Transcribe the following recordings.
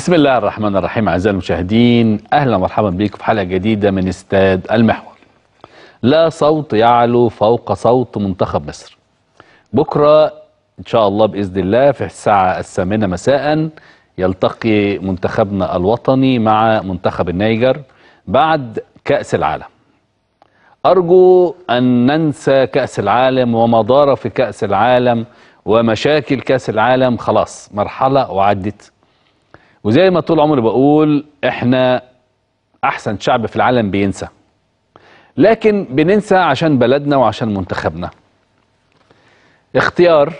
بسم الله الرحمن الرحيم أعزائي المشاهدين أهلا ومرحبا بكم في حلقة جديدة من استاد المحور. لا صوت يعلو فوق صوت منتخب مصر. بكرة إن شاء الله بإذن الله في الساعة الثامنة مساء يلتقي منتخبنا الوطني مع منتخب النيجر بعد كأس العالم. أرجو أن ننسى كأس العالم وما دار في كأس العالم ومشاكل كأس العالم خلاص مرحلة وعدت. وزي ما طول عمري بقول إحنا أحسن شعب في العالم بينسى. لكن بننسى عشان بلدنا وعشان منتخبنا. اختيار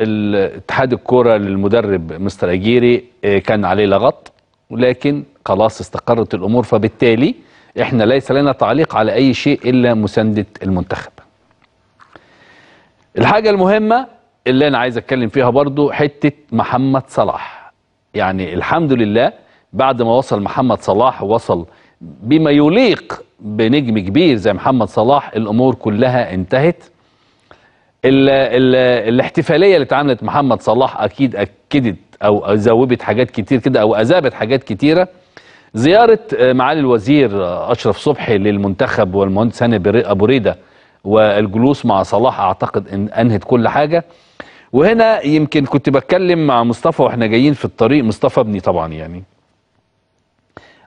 اتحاد الكورة للمدرب مستر أجيري آه، كان عليه لغط ولكن خلاص استقرت الأمور. فبالتالي إحنا ليس لنا تعليق على أي شيء إلا مساندة المنتخب. الحاجة المهمة اللي أنا عايز أتكلم فيها برضو حتة محمد صلاح. يعني الحمد لله بعد ما وصل محمد صلاح وصل بما يليق بنجم كبير زي محمد صلاح الأمور كلها انتهت. ال ال الاحتفالية اللي اتعملت محمد صلاح أكيد أكدت أو زوبت حاجات كتير كده أو أذابت حاجات كتيرة. زيارة آه، معالي الوزير آه، أشرف صبحي للمنتخب والمهندس هاني أبو ريدة والجلوس مع صلاح أعتقد إن أنهت كل حاجة. وهنا يمكن كنت بتكلم مع مصطفى وإحنا جايين في الطريق مصطفى ابني طبعا يعني.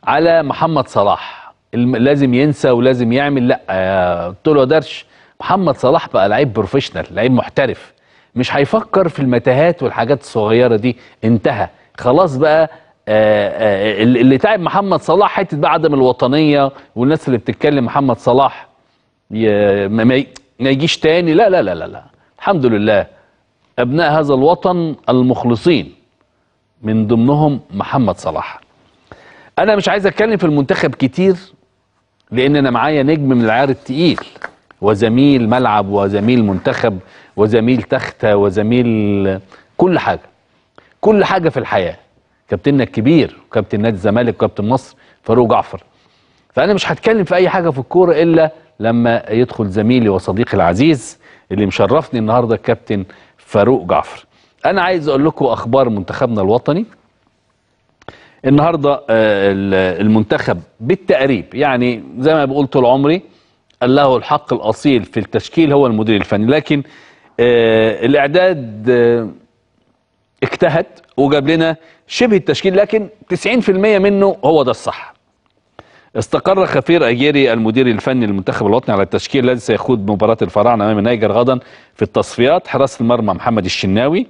على محمد صلاح. لازم ينسى ولازم يعمل لا آه، قلت له درش محمد صلاح بقى لعيب بروفيشنال لعيب محترف. مش هيفكر في المتاهات والحاجات الصغيرة دي. انتهى. خلاص بقى آه، آه، اللي تعب محمد صلاح حتة بقى عدم الوطنية والناس اللي بتتكلم محمد صلاح ما يجيش تاني. لا لا لا لا لا. الحمد لله. أبناء هذا الوطن المخلصين من ضمنهم محمد صلاح. أنا مش عايز أتكلم في المنتخب كتير لأن أنا معايا نجم من العيار التقيل وزميل ملعب وزميل منتخب وزميل تختة وزميل كل حاجة. كل حاجة في الحياة. كابتننا الكبير وكابتن نادي الزمالك وكابتن مصر فاروق جعفر. فأنا مش هتكلم في أي حاجة في الكورة إلا لما يدخل زميلي وصديقي العزيز اللي مشرفني النهاردة الكابتن فاروق جعفر. أنا عايز أقول لكم أخبار منتخبنا الوطني. النهارده آه، ال- المنتخب بالتقريب يعني زي ما بقول طول عمري له الحق الأصيل في التشكيل هو المدير الفني لكن آه، الإعداد آه، اجتهد وجاب لنا شبه التشكيل لكن 90% منه هو ده الصح. استقر خفير أجيري المدير الفني للمنتخب الوطني على التشكيل الذي سيخوض مباراة الفراعنة أمام النيجر غدا في التصفيات حراس المرمى محمد الشناوي.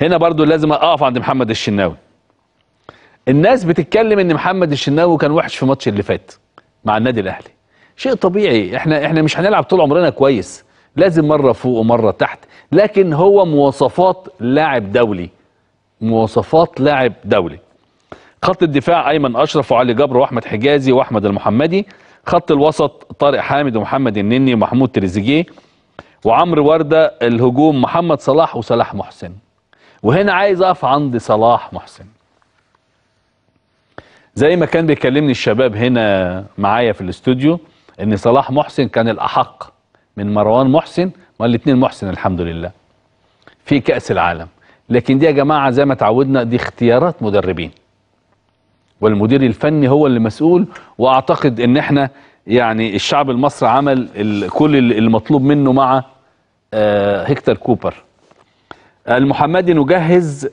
هنا برضو لازم أقف عند محمد الشناوي. الناس بتتكلم إن محمد الشناوي كان وحش في ماتش اللي فات مع النادي الأهلي. شيء طبيعي. إحنا إحنا مش هنلعب طول عمرنا كويس. لازم مرة فوق ومرة تحت. لكن هو مواصفات لاعب دولي. مواصفات لاعب دولي. خط الدفاع أيمن أشرف وعلي جبر وأحمد حجازي وأحمد المحمدي. خط الوسط طارق حامد ومحمد النني ومحمود تريزيجيه. وعمرو وردة الهجوم محمد صلاح وصلاح محسن. وهنا عايز أقف عند صلاح محسن. زي ما كان بيكلمني الشباب هنا معايا في الاستوديو إن صلاح محسن كان الأحق من مروان محسن ما الاثنين محسن الحمد لله. في كأس العالم. لكن دي يا جماعة زي ما تعودنا دي اختيارات مدربين. والمدير الفني هو اللي مسؤول وأعتقد إن إحنا يعني الشعب المصري عمل كل ال- المطلوب منه مع آه، هيكتور كوبر. المحمدي نجهز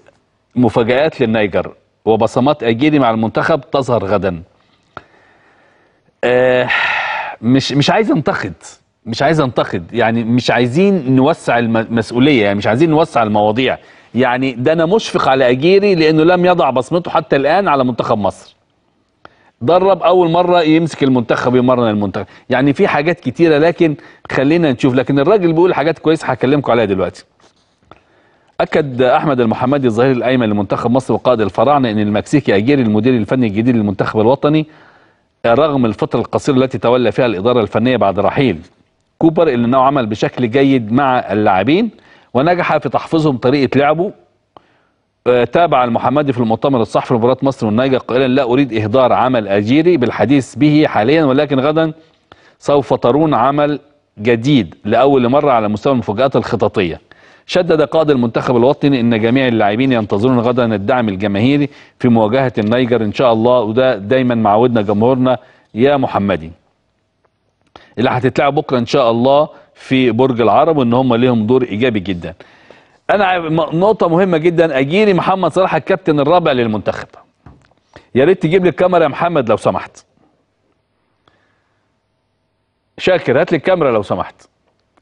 مفاجآت للنيجر وبصمات اجيري مع المنتخب تظهر غدا. آه، مش مش عايز أنتقد مش عايز أنتقد يعني مش عايزين نوسع الم- المسؤوليه يعني مش عايزين نوسع المواضيع. يعني ده أنا مشفق على أجيري لأنه لم يضع بصمته حتى الآن على منتخب مصر. درب أول مرة يمسك المنتخب يمرن المنتخب. يعني في حاجات كتيرة لكن خلينا نشوف. لكن الراجل بيقول حاجات كويسة هكلمكم عليها دلوقتي. أكد أحمد المحمدي الظهير الأيمن لمنتخب مصر وقائد الفراعنة إن المكسيكي أجيري المدير الفني الجديد للمنتخب الوطني رغم الفترة القصيرة التي تولى فيها الإدارة الفنية بعد رحيل كوبر اللي انه عمل بشكل جيد مع اللاعبين ونجح في تحفيظهم طريقة لعبه آه، تابع المحمدي في المؤتمر الصحفي لمباراة مصر والنيجر قائلا لا أريد إهدار عمل أجيري بالحديث به حاليا ولكن غدا سوف ترون عمل جديد لأول مرة على مستوى المفاجآت الخططية شدد قائد المنتخب الوطني إن جميع اللاعبين ينتظرون غدا الدعم الجماهيري في مواجهة النيجر. إن شاء الله وده دايما معودنا جمهورنا يا محمدي. اللي هتتلعب بكرة إن شاء الله. في برج العرب وإن هم ليهم دور إيجابي جدا. أنا نقطة مهمة جدا. اجيري محمد صلاح الكابتن الرابع للمنتخب. يا ريت تجيب لي الكاميرا يا محمد لو سمحت. شاكر هات لي الكاميرا لو سمحت.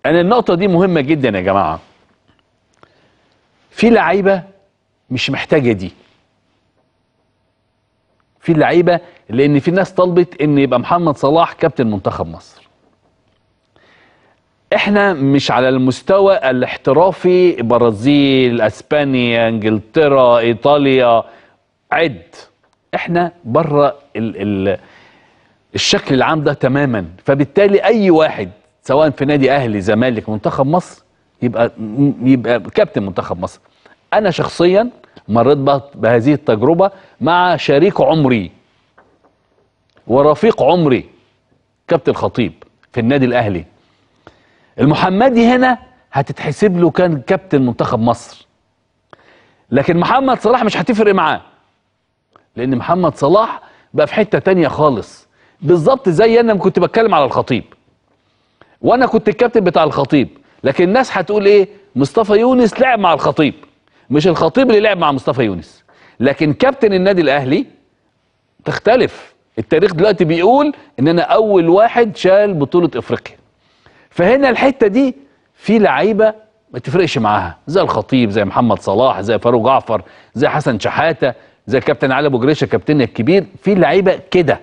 أنا النقطة دي مهمة جدا يا جماعة. في لعيبة مش محتاجة دي. في لعيبة لأن في ناس طلبت إن يبقى محمد صلاح كابتن منتخب مصر. إحنا مش على المستوى الاحترافي برازيل اسبانيا انجلترا ايطاليا. عد. إحنا بره ال ال الشكل العام ده تماما. فبالتالي أي واحد سواء في نادي أهلي زمالك منتخب مصر يبقى يبقى كابتن منتخب مصر. أنا شخصيا مريت به- بهذه التجربة مع شريك عمري ورفيق عمري كابتن خطيب في النادي الأهلي. المحمدي هنا هتتحسب له كان كابتن منتخب مصر. لكن محمد صلاح مش هتفرق معاه لأن محمد صلاح بقى في حتة تانية خالص. بالظبط زي أنا كنت بتكلم على الخطيب. وأنا كنت الكابتن بتاع الخطيب. لكن الناس هتقول إيه؟ مصطفى يونس لعب مع الخطيب. مش الخطيب اللي لعب مع مصطفى يونس. لكن كابتن النادي الأهلي تختلف. التاريخ دلوقتي بيقول إن أنا أول واحد شال بطولة إفريقيا. فهنا الحتة دي في لعيبة ما تفرقش معاها. زي الخطيب زي محمد صلاح زي فاروق جعفر زي حسن شحاتة زي كابتن علي أبو جريشة كابتننا الكبير. في لعيبة كده.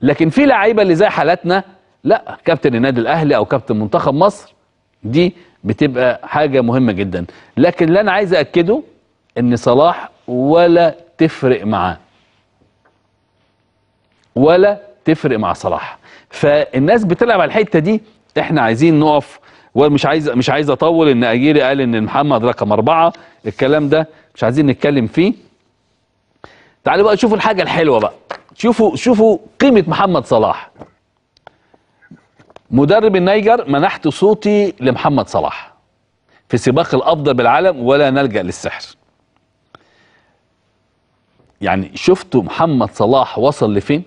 لكن في لعيبة اللي زي حالاتنا لا كابتن النادي الأهلي أو كابتن منتخب مصر دي بتبقى حاجة مهمة جدا. لكن اللي أنا عايز اكده إن صلاح ولا تفرق معاه. ولا تفرق مع صلاح. فالناس بتلعب على الحتة دي إحنا عايزين نقف ومش عايز مش عايز اطول ان اجيري قال ان محمد رقم اربعة. الكلام ده مش عايزين نتكلم فيه. تعالوا بقى شوفوا الحاجة الحلوة بقى. شوفوا شوفوا قيمة محمد صلاح. مدرب النيجر منحت صوتي لمحمد صلاح. في سباق الأفضل بالعالم ولا نلجأ للسحر. يعني شفتوا محمد صلاح وصل لفين؟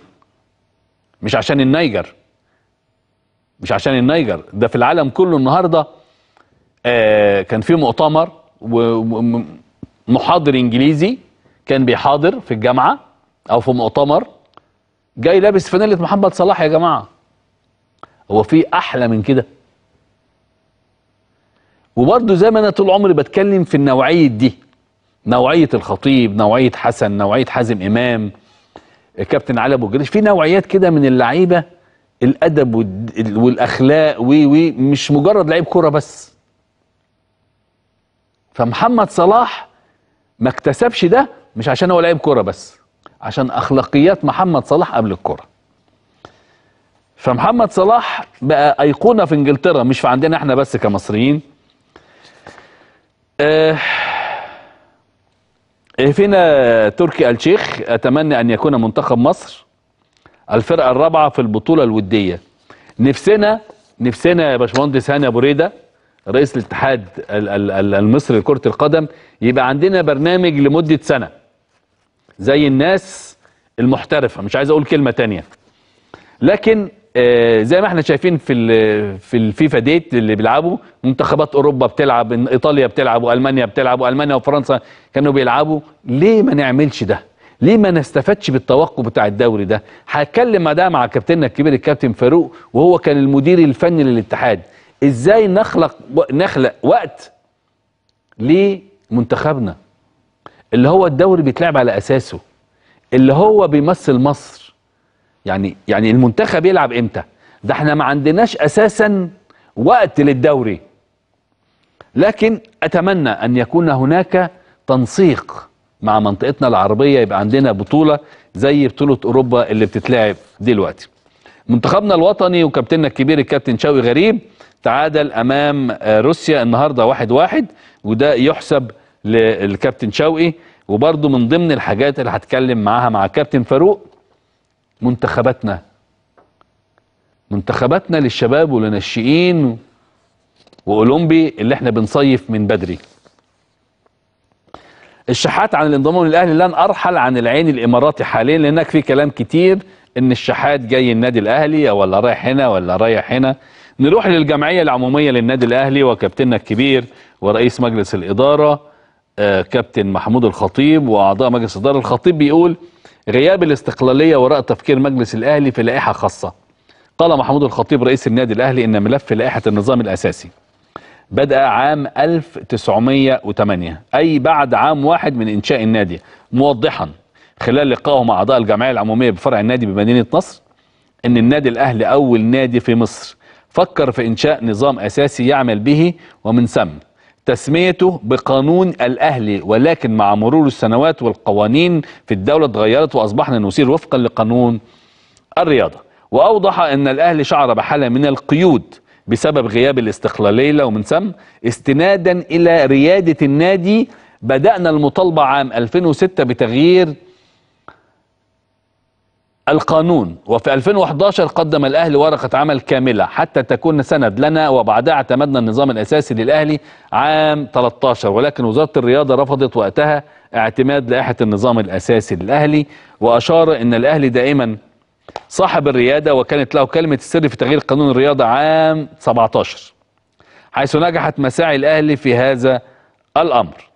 مش عشان النيجر. مش عشان النيجر ده في العالم كله النهارده آه كان في مؤتمر ومحاضر انجليزي كان بيحاضر في الجامعة أو في مؤتمر جاي لابس فانيله محمد صلاح يا جماعة. هو في أحلى من كده. وبرضه زي ما أنا طول عمري بتكلم في النوعية دي نوعية الخطيب نوعية حسن نوعية حازم إمام كابتن علي أبو جريش في نوعيات كده من اللعيبة الأدب والأخلاق وي وي مش مجرد لعيب كورة بس. فمحمد صلاح ما اكتسبش ده مش عشان هو لعيب كورة بس عشان أخلاقيات محمد صلاح قبل الكورة. فمحمد صلاح بقى أيقونة في إنجلترا مش في عندنا إحنا بس كمصريين. آه فينا تركي الشيخ؟ أتمنى أن يكون منتخب مصر. الفرقة الرابعة في البطولة الودية. نفسنا نفسنا يا باشمهندس هاني أبو ريدة رئيس الاتحاد ال- ال- ال- المصري لكرة القدم يبقى عندنا برنامج لمدة سنة. زي الناس المحترفة مش عايز أقول كلمة تانية. لكن آه، زي ما إحنا شايفين في في الفيفا ديت اللي بيلعبوا منتخبات أوروبا بتلعب إيطاليا بتلعب وألمانيا بتلعب وألمانيا وفرنسا كانوا بيلعبوا. ليه ما نعملش ده؟ ليه ما نستفادش بالتوقف بتاع الدوري ده؟ هتكلم ده مع كابتننا الكبير الكابتن فاروق وهو كان المدير الفني للاتحاد. إزاي نخلق نخلق وقت لمنتخبنا؟ اللي هو الدوري بيتلعب على أساسه. اللي هو بيمثل مصر. يعني يعني المنتخب يلعب إمتى؟ ده إحنا ما عندناش أساسا وقت للدوري. لكن أتمنى أن يكون هناك تنسيق مع منطقتنا العربية يبقى عندنا بطولة زي بطولة أوروبا اللي بتتلعب دلوقتي. منتخبنا الوطني وكابتننا الكبير الكابتن شوقي غريب تعادل أمام آه، روسيا النهارده واحد واحد وده يحسب للكابتن شوقي وبرضه من ضمن الحاجات اللي هتكلم معاها مع كابتن فاروق منتخباتنا. منتخباتنا للشباب وللناشئين وأولمبي اللي إحنا بنصيف من بدري. الشحات عن الانضمام للأهلي لن أرحل عن العين الاماراتي حاليا لانك في كلام كتير إن الشحات جاي النادي الأهلي ولا رايح هنا ولا رايح هنا. نروح للجمعية العمومية للنادي الأهلي وكابتننا الكبير ورئيس مجلس الإدارة آه، كابتن محمود الخطيب وأعضاء مجلس الإدارة. الخطيب بيقول غياب الاستقلالية وراء تفكير مجلس الأهلي في لائحة خاصة. قال محمود الخطيب رئيس النادي الأهلي إن ملف لائحة النظام الأساسي. بدأ عام 1908 أي بعد عام واحد من إنشاء النادي. موضحا خلال لقائه مع أعضاء الجمعية العمومية بفرع النادي بمدينة نصر أن النادي الأهلي أول نادي في مصر. فكر في إنشاء نظام أساسي يعمل به ومن ثم تسميته بقانون الأهلي ولكن مع مرور السنوات والقوانين في الدولة اتغيرت وأصبحنا نسير وفقا لقانون الرياضة. وأوضح أن الأهلي شعر بحالة من القيود بسبب غياب الاستقلالية ومن ثم استنادا إلى ريادة النادي. بدأنا المطالبة عام 2006 بتغيير القانون. وفي 2011 قدم الأهلي ورقة عمل كاملة حتى تكون سند لنا وبعدها اعتمدنا النظام الأساسي للأهلي عام 13 ولكن وزارة الرياضة رفضت وقتها اعتماد لائحة النظام الأساسي للأهلي وأشار أن الأهلي دائما صاحب الريادة وكانت له كلمة السر في تغيير قانون الرياضة عام 17 حيث نجحت مساعي الأهلي في هذا الأمر.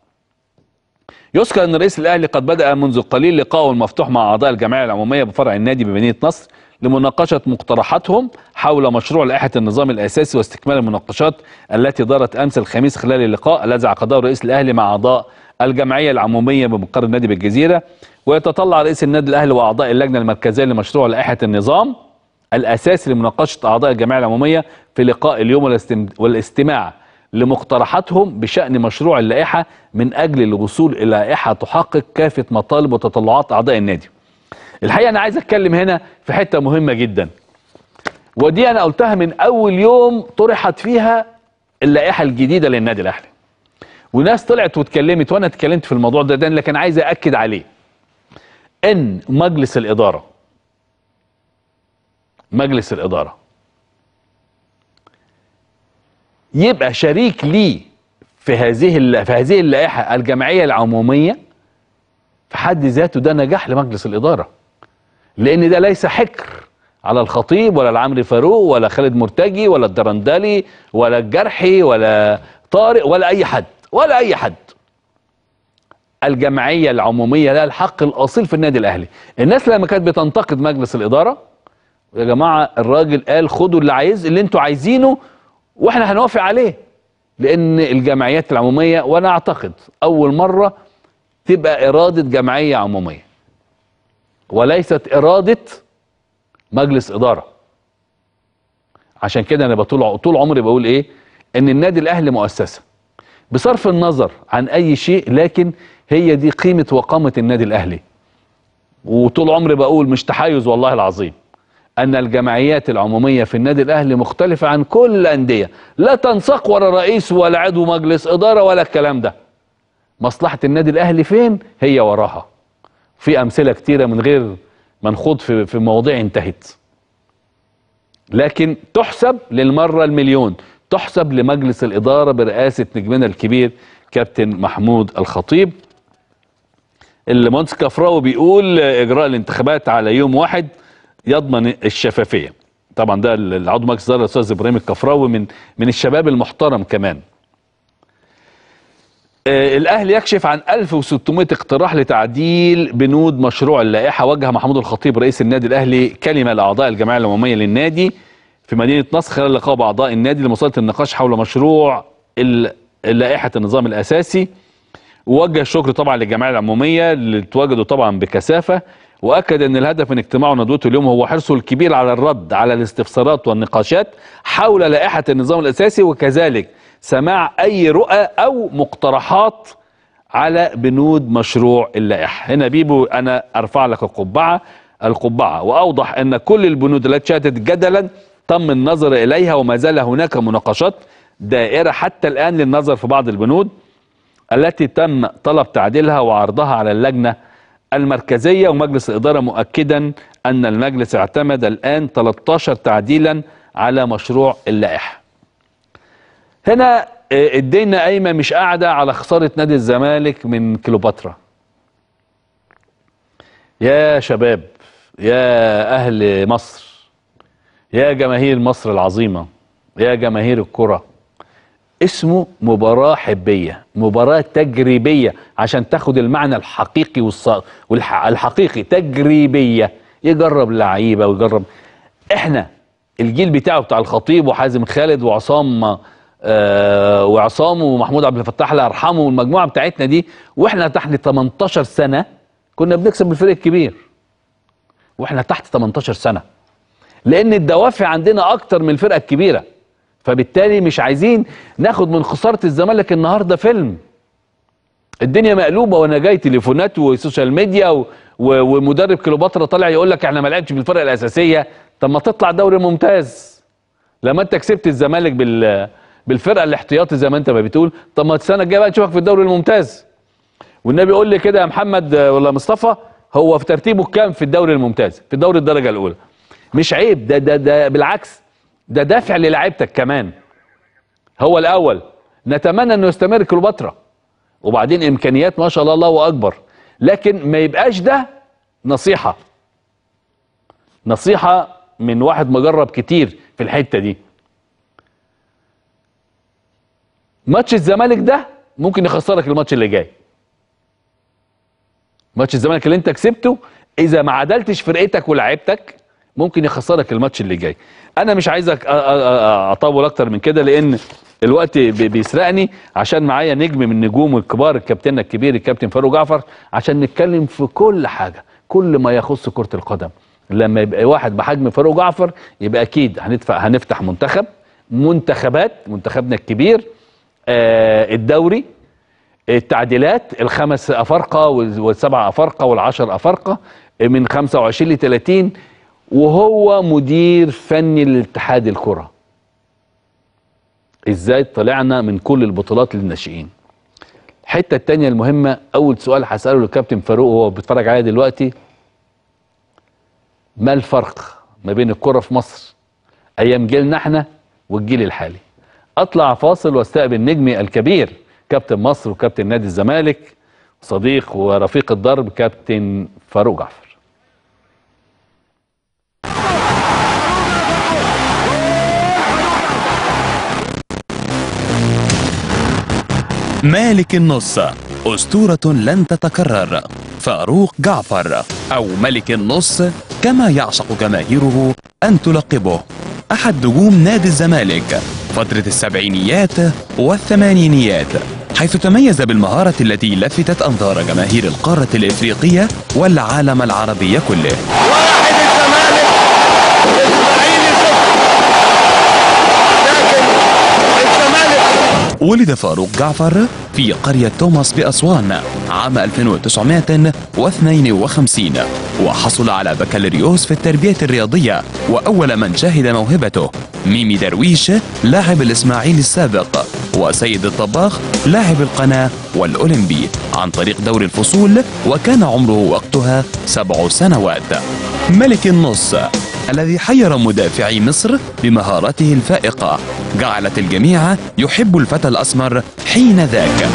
يذكر أن رئيس الأهلي قد بدأ منذ قليل لقاءه المفتوح مع أعضاء الجمعية العمومية بفرع النادي بمدينة نصر لمناقشة مقترحاتهم حول مشروع لائحة النظام الأساسي واستكمال المناقشات التي دارت أمس الخميس خلال اللقاء الذي عقده رئيس الأهلي مع أعضاء الجمعية العمومية بمقر النادي بالجزيرة ويتطلع رئيس النادي الأهلي وأعضاء اللجنة المركزية لمشروع لائحة النظام الأساسي لمناقشة أعضاء الجمعية العمومية في لقاء اليوم والاستم- والاستماع لمقترحاتهم بشأن مشروع اللائحة من أجل الوصول إلى لائحة تحقق كافة مطالب وتطلعات أعضاء النادي. الحقيقة أنا عايز أتكلم هنا في حتة مهمة جدا. ودي أنا قلتها من أول يوم طرحت فيها اللائحة الجديدة للنادي الأهلي. وناس طلعت واتكلمت وأنا اتكلمت في الموضوع ده, ده لكن عايز أأكد عليه. إن مجلس الإدارة مجلس الإدارة يبقى شريك ليه في هذه في هذه اللائحة الجمعيه العمومية في حد ذاته ده نجاح لمجلس الإدارة. لأن ده ليس حكر على الخطيب ولا العمري فاروق ولا خالد مرتجي ولا الدرندلي ولا الجرحي ولا طارق ولا أي حد. ولا أي حد. الجمعية العمومية لها الحق الأصيل في النادي الأهلي. الناس لما كانت بتنتقد مجلس الإدارة يا جماعة الراجل قال خدوا اللي عايز اللي أنتوا عايزينه وإحنا هنوافق عليه. لأن الجمعيات العمومية وأنا أعتقد أول مرة تبقى إرادة جمعية عمومية. وليست إرادة مجلس إدارة. عشان كده أنا بطول طول عمري بقول إيه؟ إن النادي الأهلي مؤسسة. بصرف النظر عن أي شيء لكن هي دي قيمة وقامة النادي الأهلي. وطول عمري بقول مش تحيز والله العظيم أن الجمعيات العمومية في النادي الأهلي مختلفة عن كل الأندية. لا تنساق ولا رئيس ولا عضو مجلس إدارة ولا الكلام ده. مصلحة النادي الأهلي فين؟ هي وراها. في أمثلة كتيرة من غير ما نخوض في في مواضيع انتهت. لكن تحسب للمرة المليون. تحسب لمجلس الإدارة برئاسة نجمنا الكبير كابتن محمود الخطيب. المهندس كفراوي بيقول إجراء الانتخابات على يوم واحد يضمن الشفافية. طبعا ده العضو مجلس الإدارة الأستاذ إبراهيم الكفراوي من من الشباب المحترم كمان. آه، الأهلي يكشف عن 1600 اقتراح لتعديل بنود مشروع اللائحة. وجه محمود الخطيب رئيس النادي الأهلي كلمة لأعضاء الجمعية العمومية للنادي. في مدينة نصر خلال لقاء باعضاء النادي لمواصله النقاش حول مشروع ال- لائحة النظام الأساسي. ووجه الشكر طبعا للجمعية العمومية اللي تواجدوا طبعا بكثافة وأكد إن الهدف من اجتماعه وندوته اليوم هو حرصه الكبير على الرد على الاستفسارات والنقاشات حول لائحة النظام الأساسي وكذلك سماع أي رؤى أو مقترحات على بنود مشروع اللائحة. هنا بيبو أنا أرفع لك القبعه القبعة. وأوضح إن كل البنود التي شهدت جدلا تم النظر إليها وما زال هناك مناقشات دائرة حتى الآن للنظر في بعض البنود التي تم طلب تعديلها وعرضها على اللجنة المركزية ومجلس الإدارة مؤكدا أن المجلس اعتمد الآن 13 تعديلا على مشروع اللائحة. هنا آه، الدنيا قايمة مش قاعدة على خسارة نادي الزمالك من كليوباترا. يا شباب يا أهل مصر يا جماهير مصر العظيمة يا جماهير الكرة اسمه مباراة حبية مباراة تجريبية عشان تاخد المعنى الحقيقي والص... والحقيقي تجريبية. يجرب لعيبة ويجرب. إحنا الجيل بتاعه بتاع الخطيب وحازم خالد وعصام آه وعصام ومحمود عبد الفتاح الله يرحمه والمجموعة بتاعتنا دي وإحنا تحت 18 سنة كنا بنكسب الفريق الكبير. وإحنا تحت 18 سنة. لأن الدوافع عندنا أكتر من الفرقة الكبيرة. فبالتالي مش عايزين ناخد من خسارة الزمالك النهارده فيلم. الدنيا مقلوبة وأنا جاي تليفونات وسوشيال ميديا و... و... ومدرب كليوباترا طالع يقول لك إحنا ما لعبتش بالفرقة الأساسية. طب ما تطلع دوري ممتاز. لما أنت كسبت الزمالك بال بالفرقة الاحتياطي زي ما أنت ما بتقول طب ما السنة الجاية بقى نشوفك في الدوري الممتاز. والنبي يقول لي كده يا محمد ولا مصطفى هو في ترتيبه كام في الدوري الممتاز؟ في الدوري الدرجة الأولى. مش عيب ده ده ده بالعكس ده دافع للاعيبتك كمان. هو الأول. نتمنى إنه يستمر كليوباترا. وبعدين إمكانيات ما شاء الله الله أكبر. لكن ما يبقاش ده نصيحة. نصيحة من واحد مجرب كتير في الحتة دي. ماتش الزمالك ده ممكن يخسرك الماتش اللي جاي. ماتش الزمالك اللي أنت كسبته إذا ما عدلتش فرقتك ولاعيبتك ممكن يخسرك الماتش اللي جاي. أنا مش عايزك أطول أكتر من كده لأن الوقت بي- بيسرقني عشان معايا نجم من نجوم الكبار الكابتن الكبير الكابتن فاروق جعفر عشان نتكلم في كل حاجة كل ما يخص كرة القدم. لما يبقى واحد بحجم فاروق جعفر يبقى أكيد هندفع هنفتح منتخب منتخبات منتخبنا الكبير آه الدوري التعديلات الخمس أفارقة وال- والسبع أفارقة والعشر أفارقة من 25 ل 30 وهو مدير فني لاتحاد الكرة. إزاي طلعنا من كل البطولات للناشئين؟ الحته التانية المهمة أول سؤال هسأله للكابتن فاروق وهو بيتفرج عليا دلوقتي. ما الفرق ما بين الكرة في مصر أيام جيلنا إحنا والجيل الحالي؟ أطلع فاصل وأستقبل نجمي الكبير كابتن مصر وكابتن نادي الزمالك صديق ورفيق الدرب كابتن فاروق جعفر. مالك النص. أسطورة لن تتكرر. فاروق جعفر. أو ملك النص كما يعشق جماهيره أن تلقبه. أحد نجوم نادي الزمالك. فترة السبعينيات والثمانينيات. حيث تميز بالمهارة التي لفتت أنظار جماهير القارة الإفريقية والعالم العربي كله واحد الزمالك الاسماعيلي صفر لكن الزمالك ولد فاروق جعفر في قرية توماس بأسوان عام 1952 وحصل على بكالوريوس في التربية الرياضية وأول من شاهد موهبته ميمي درويش لاعب الإسماعيلي السابق وسيد الطباخ لاعب القناة والأولمبي عن طريق دور الفصول وكان عمره وقتها سبع سنوات. ملك النص. الذي حير مدافعي مصر بمهارته الفائقة. جعلت الجميع يحب الفتى الأسمر حين ذاك.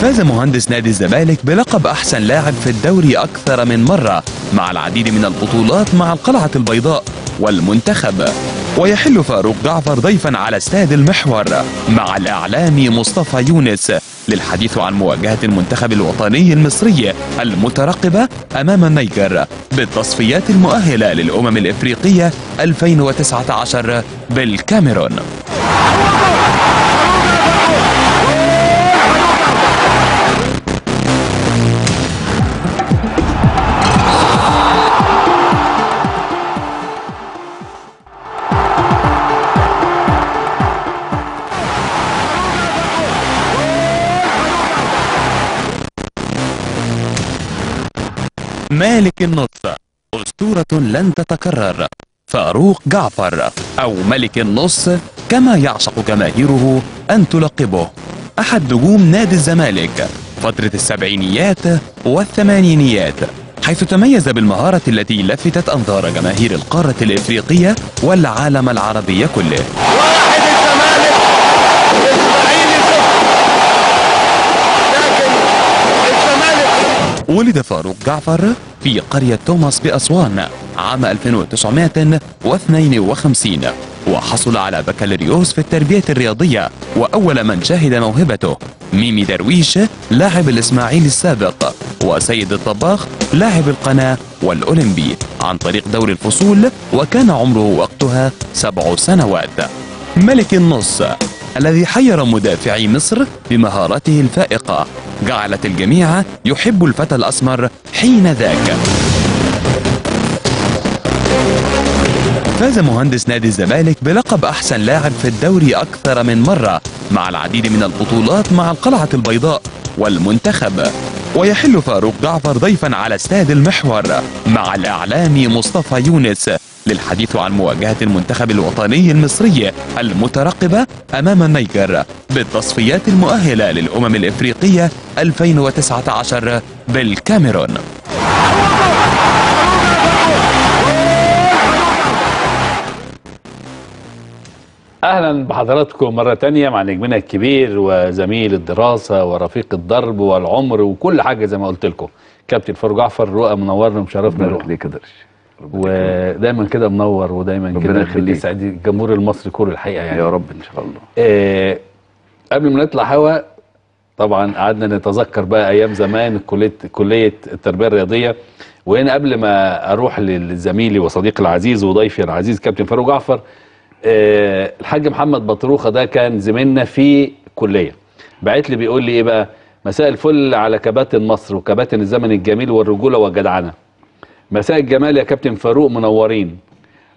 فاز مهندس نادي الزمالك بلقب أحسن لاعب في الدوري أكثر من مرة مع العديد من البطولات مع القلعة البيضاء والمنتخب. ويحل فاروق جعفر ضيفا على استاد المحور مع الإعلامي مصطفى يونس. للحديث عن مواجهة المنتخب الوطني المصري المترقبة أمام النيجر بالتصفيات المؤهلة للأمم الإفريقية 2019 بالكاميرون. مالك النص أسطورة لن تتكرر. فاروق جعفر أو ملك النص كما يعشق جماهيره أن تلقبه. أحد نجوم نادي الزمالك فترة السبعينيات والثمانينيات حيث تميز بالمهارة التي لفتت أنظار جماهير القارة الإفريقية والعالم العربي كله واحد الزمالك الاسماعيلي صفر لكن الزمالك ولد فاروق جعفر في قرية توماس بأسوان عام 1952 وحصل على بكالوريوس في التربية الرياضية وأول من شهد موهبته ميمي درويش لاعب الإسماعيلي السابق وسيد الطباخ لاعب القناة والأولمبي عن طريق دوري الفصول وكان عمره وقتها سبع سنوات. ملك النص. الذي حير مدافعي مصر بمهارته الفائقة. جعلت الجميع يحب الفتى الأسمر حين ذاك. فاز مهندس نادي الزمالك بلقب أحسن لاعب في الدوري أكثر من مرة مع العديد من البطولات مع القلعة البيضاء والمنتخب. ويحل فاروق جعفر ضيفا على استاد المحور مع الإعلامي مصطفى يونس. للحديث عن مواجهة المنتخب الوطني المصري المترقبة أمام النيجر بالتصفيات المؤهلة للأمم الإفريقية 2019 بالكاميرون. أهلا بحضراتكم مرة تانية مع نجمنا الكبير وزميل الدراسة ورفيق الدرب والعمر وكل حاجة زي ما قلت لكم. كابتن فاروق جعفر رؤى منورنا ومشرفنا رؤى يخليك يا درش. ودايما كده منور ودايما كده يخليك. بتسعد الجمهور المصري كله الحقيقة يعني. يا رب إن شاء الله. آه قبل ما نطلع هوا طبعا قعدنا نتذكر بقى أيام زمان كلية كلية التربية الرياضية. وهنا قبل ما أروح لزميلي وصديقي العزيز وضيفي العزيز كابتن فاروق جعفر آه الحاج محمد بطروخة ده كان زميلنا في كلية. بعت لي بيقول لي إيه بقى؟ مساء الفل على كباتن مصر وكباتن الزمن الجميل والرجولة والجدعنه مساء الجمال يا كابتن فاروق منورين.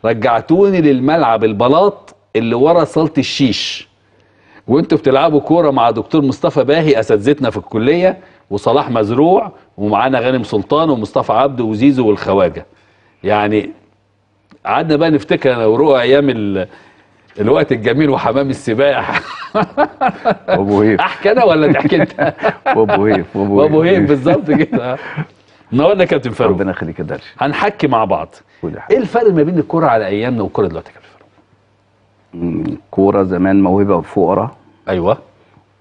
رجعتوني للملعب البلاط اللي ورا صالة الشيش. وانتوا بتلعبوا كورة مع دكتور مصطفى باهي أساتذتنا في الكلية وصلاح مزروع ومعانا غانم سلطان ومصطفى عبده وزيزو والخواجة. يعني قعدنا بقى نفتكر أنا ورؤى أيام ال... الوقت الجميل وحمام السباح وابو هيف. أحكي أنا ولا تحكي أنت؟ وابو هيف وابو هيب بالظبط كده. منورنا يا كابتن فاروق. ربنا يخليك يا هنحكي مع بعض. إيه. الفرق ما بين الكورة على أيامنا والكوره دلوقتي يا كابتن فاروق؟ مم، كورة زمان موهبة وفقراء أيوه.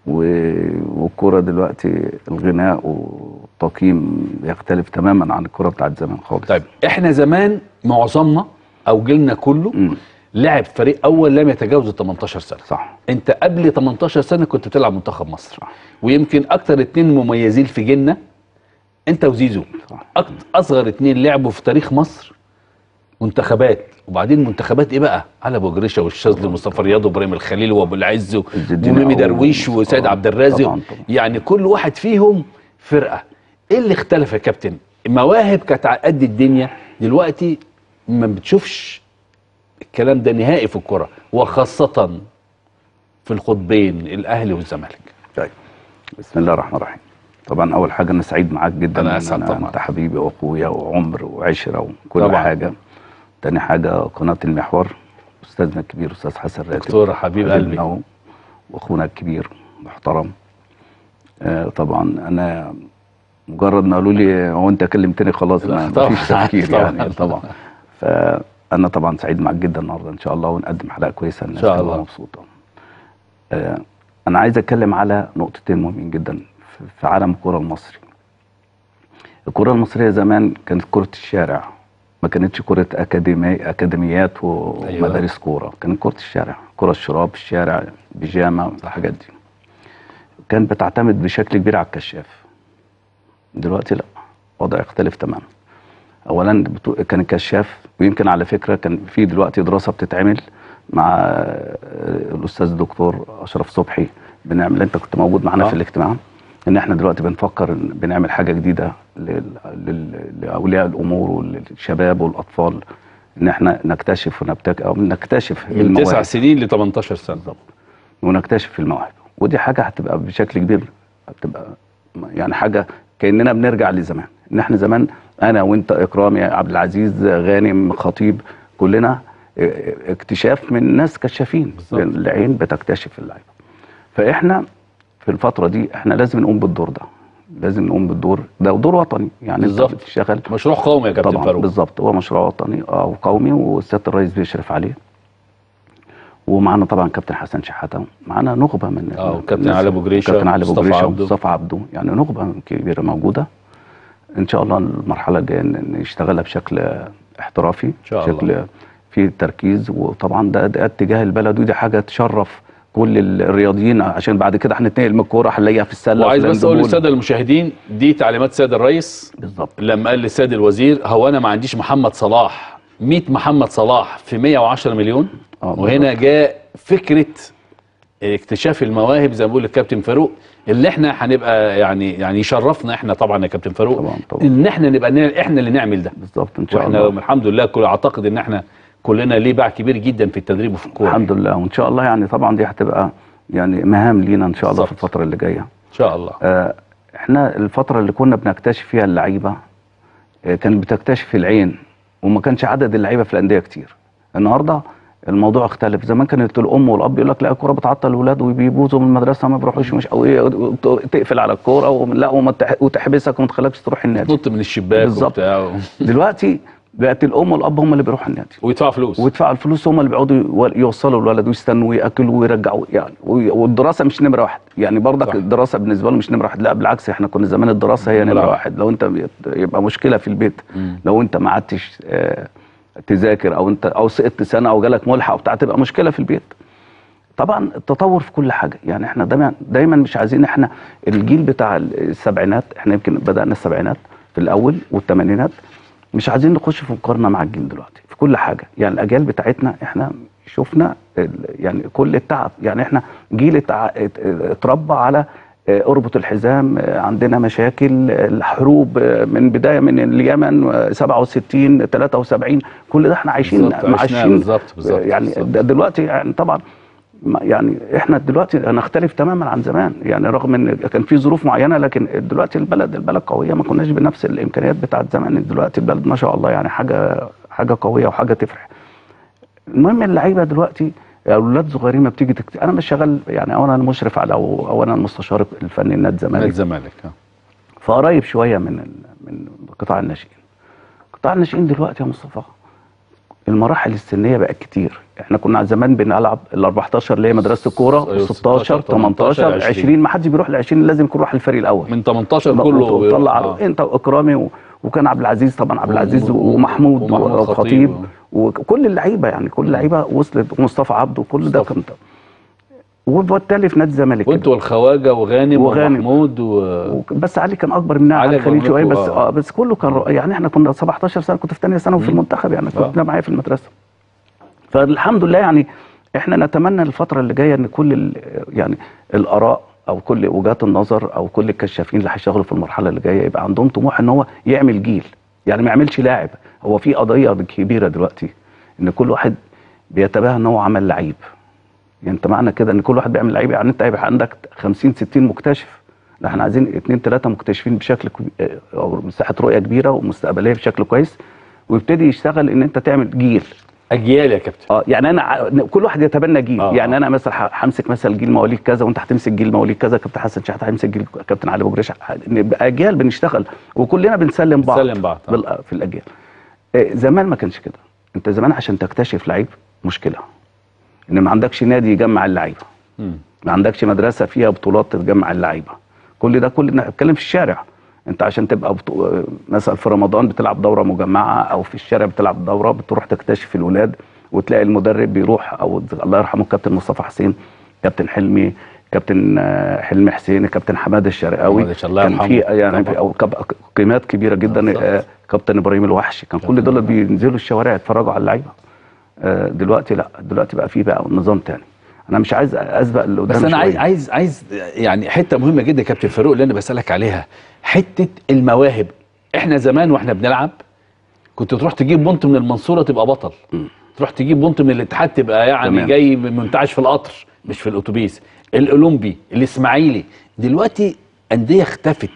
والكوره دلوقتي الغناء والتقييم يختلف تماما عن الكورة بتاعت زمان خالص. طيب إحنا زمان معظمنا أو جيلنا كله مم. لعب فريق أول لم يتجاوز ال 18 سنة. صح. أنت قبل 18 سنة كنت بتلعب منتخب مصر. ويمكن أكتر اتنين مميزين في جيلنا انت وزيزو أصغر اتنين لعبوا في تاريخ مصر منتخبات وبعدين منتخبات إيه بقى؟ علي أبو جريشة والشاذلي ومصطفى رياض وإبراهيم الخليل وأبو العز وميمي درويش. وسيد عبد الرازق. يعني كل واحد فيهم فرقة. إيه اللي اختلف يا كابتن؟ المواهب كانت على قد الدنيا دلوقتي ما بتشوفش الكلام ده نهائي في الكرة وخاصة في القطبين الأهلي والزمالك. طيب بسم الله الرحمن الرحيم. طبعا أول حاجة أنا سعيد معاك جدا أنا إن أسعد طبعاً. انت حبيبي وأخويا وعمر وعشرة وكل طبعاً. حاجة تاني حاجة قناة المحور أستاذنا الكبير أستاذ حسن راتب دكتور حبيب قلبي وأخونا الكبير محترم آه طبعا أنا مجرد ما قالوا لي هو أنت كلمتني خلاص لا، ما. فيش تفكير طبعاً. يعني طبعا فأنا طبعا سعيد معاك جدا النهارده إن شاء الله ونقدم حلقة كويسة الناس شاء تبقى الله. مبسوطه آه أنا عايز أتكلم على نقطتين مهمين جدا في- عالم الكره المصري. الكره المصرية زمان كانت كرة الشارع ما كانتش كرة اكاديمي أكاديميات ومدارس كورة كانت كرة الشارع. كرة الشراب الشارع بيجامة الحاجات دي. كانت بتعتمد بشكل كبير على الكشاف. دلوقتي لا وضع يختلف تماما. اولا كان الكشاف ويمكن على فكرة كان في دلوقتي دراسة بتتعمل مع آه، الأستاذ الدكتور أشرف صبحي بنعمل أنت كنت موجود معانا آه. في الاجتماع. إن إحنا دلوقتي بنفكر بنعمل حاجة جديدة لأولياء الأمور وللشباب والأطفال إن إحنا نكتشف ونبتك أو نكتشف من المواهب. تسع سنين ل 18 سنة. بالظبط ونكتشف المواهب. ودي حاجة هتبقى بشكل كبير. هتبقى يعني حاجة كأننا بنرجع لزمان. إن إحنا زمان أنا وأنت إكرام يا عبد العزيز غانم خطيب كلنا آه، اكتشاف من ناس كشافين. بالظبط. العين بتكتشف اللعيبة. فإحنا في الفترة دي إحنا لازم نقوم بالدور ده لازم نقوم بالدور ده دور وطني يعني بالظبط. بتشتغل مشروع قومي يا كابتن فاروق بالظبط هو مشروع وطني أو قومي والسيادة الرئيس بيشرف عليه ومعانا طبعا كابتن حسن شحاتة معانا نخبة من آه الناس. علي أبو جريشة كابتن علي أبو جريشة عبده. ومصطفى عبده يعني نخبة كبيرة موجودة إن شاء الله المرحلة الجاية نشتغلها بشكل احترافي شاء الله. بشكل في تركيز وطبعا ده, ده اتجاه البلد ودي حاجة تشرف كل الرياضيين عشان بعد كده هنتنقل من الكورة هنلاقيها في السلة وعايز بس أقول. للسادة المشاهدين دي تعليمات السيد الرئيس. بالظبط. لما قال للسيد الوزير هو أنا ما عنديش محمد صلاح. 100 محمد صلاح في 110 مليون. آه، وهنا جاء فكرة اكتشاف المواهب زي ما بيقول الكابتن فاروق اللي إحنا هنبقى يعني يعني يشرفنا إحنا طبعا يا كابتن فاروق طبعاً، طبعاً. إن إحنا نبقى إحنا اللي نعمل ده. بالظبط إن شاء وإحنا الله. الحمد لله كل أعتقد إن إحنا كلنا ليه باع كبير جدا في التدريب وفي الكورة. الحمد لله. وإن شاء الله يعني طبعا دي هتبقى يعني مهام لينا إن شاء الله في بالظبط. الفترة اللي جاية. إن شاء الله. آه، إحنا الفترة اللي كنا بنكتشف فيها اللعيبة آه، كانت بتكتشف العين وما كانش عدد اللعيبة في الأندية كتير. النهارده الموضوع اختلف. زمان كانت الأم والأب يقول لك لا الكورة بتعطل الاولاد وبيبوظوا من المدرسة ما بيروحوش مش أو إيه تقفل على الكورة ولا وتحبسك وما تخليكش تروح النادي. نط من الشباك بالظبط. وبتاع. دلوقتي بقت الأم والأب هم اللي بيروحوا النادي. ويدفعوا فلوس. ويدفعوا الفلوس هم اللي بيقعدوا يو- يوصلوا الولد ويستنوا وياكلوا ويرجعوا يعني والدراسة مش نمرة واحد. يعني برضك صح. الدراسة بالنسبة له مش نمرة واحد. لا بالعكس إحنا كنا زمان الدراسة هي نمرة واحد. لو أنت يبقى مشكلة في البيت. مم. لو أنت ما قعدتش آه، تذاكر أو أنت أو سقطت سنة أو جالك ملحق وبتاع تبقى مشكلة في البيت. طبعا التطور في كل حاجة. يعني إحنا دايما دايما مش عايزين إحنا الجيل بتاع السبعينات إحنا يمكن بدأنا السبعينات في الأول والثمانينات. مش عايزين نخش في مقارنة مع الجيل دلوقتي في كل حاجة يعني الأجيال بتاعتنا إحنا شفنا يعني كل التعب يعني إحنا جيل اتربى على اربط الحزام آه، عندنا مشاكل آه، الحروب من بداية من اليمن آه، 67 73 كل ده إحنا عايشين عشناه عايشين بالظبط، بالظبط، يعني بالظبط. ده دلوقتي يعني طبعا يعني إحنا دلوقتي هنختلف تماما عن زمان. يعني رغم إن كان في ظروف معينة لكن دلوقتي البلد البلد قوية. ما كناش بنفس الإمكانيات بتاعت زمان. دلوقتي البلد ما شاء الله يعني حاجة حاجة قوية وحاجة تفرح. المهم اللعيبة دلوقتي أولاد صغيرين ما بتيجي تكت... أنا مش شغال يعني أو أنا المشرف على أو, أو أنا المستشار الفني لنادي نادي الزمالك الزمالك آه. فقريب شوية من ال- من قطاع الناشئين. قطاع الناشئين دلوقتي يا مصطفى المراحل السنية بقت كتير إحنا كنا زمان بنلعب ال 14 اللي هي مدرسة الكوره أيوة، 16 18 18 20 ما حدش بيروح ل 20 لازم يكون راح الفريق الأول من 18 كله وطلع بيروح. انت وإكرامي و... وكان عبد العزيز طبعا عبد العزيز ومحمود ومحمود وخطيب خطيب. وكل اللعيبة يعني كل اللعيبة وصلت ومصطفى عبده كل ده. كان وبالتالي في نادي الزمالك وانتوا والخواجة وغانم. ومحمود و... وك- بس علي كان أكبر مننا علي خليل شوية بس آه. آه بس كله كان يعني إحنا كنا 17 سنة كنت في ثانية ثانوي في. المنتخب يعني آه. كنا معايا في المدرسة فالحمد لله يعني إحنا نتمنى الفترة اللي جاية إن كل ال- يعني الآراء أو كل وجهات النظر أو كل الكشافين اللي هيشتغلوا في المرحلة اللي جاية يبقى عندهم طموح إن هو يعمل جيل يعني ما يعملش لاعب هو في قضية كبيرة دلوقتي إن كل واحد بيتباهى إن هو عمل لعيب يعني انت معنى كده ان كل واحد بيعمل لعيب يعني انت هيبقى عندك 50 60 مكتشف. لا إحنا عايزين اثنين ثلاثة مكتشفين بشكل آه، أو مساحة رؤية كبيرة ومستقبلية بشكل كويس ويبتدي يشتغل إن أنت تعمل جيل. أجيال يا كابتن. آه يعني أنا كل واحد يتبنى جيل. آه، آه يعني آه. أنا مثلا همسك مثلا جيل مواليد كذا وأنت هتمسك جيل مواليد كذا كابتن حسن شحاته هيمسك جيل كابتن علي بجريش نبقى أجيال بنشتغل وكلنا بنسلم بعض بنسلم بعض، آه. في الأجيال. آه، زمان ما كانش كده. أنت زمان عشان تكتشف لعيب مشكلة. إن ما عندكش نادي يجمع اللعيبة. ما عندكش مدرسة فيها بطولات تجمع اللعيبة كل ده كل بنتكلم في الشارع انت عشان تبقى بطو... مثلا في رمضان بتلعب دورة مجمعة أو في الشارع بتلعب دورة بتروح تكتشف الولاد وتلاقي المدرب بيروح أو الله يرحمه الكابتن مصطفى حسين كابتن حلمي كابتن آه، حلمي حسين كابتن حماده الشرقاوي كان في. يعني. في أو كب- قيمات كبيرة جدا. آه، كابتن إبراهيم الوحش كان كل دول بينزلوا الشوارع يتفرجوا على اللعيبة دلوقتي لا. دلوقتي بقى في بقى نظام تاني. أنا مش عايز أسبق اللي قدام بس أنا عايز. عايز عايز يعني حتة مهمة جدا يا كابتن فاروق اللي أنا بسألك عليها. حتة المواهب. إحنا زمان وإحنا بنلعب كنت تروح تجيب بونت من المنصورة تبقى بطل. تروح تجيب بونت من الاتحاد تبقى يعني تمام. جاي منتعش في القطر مش في الأتوبيس. الأولمبي الإسماعيلي. دلوقتي أندية اختفت.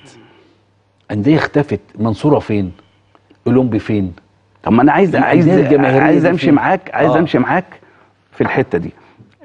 أندية اختفت. منصورة فين؟ أولمبي فين؟ طب ما أنا عايز عايز عايز أمشي؟ معاك عايز آه. أمشي معاك في الحتة دي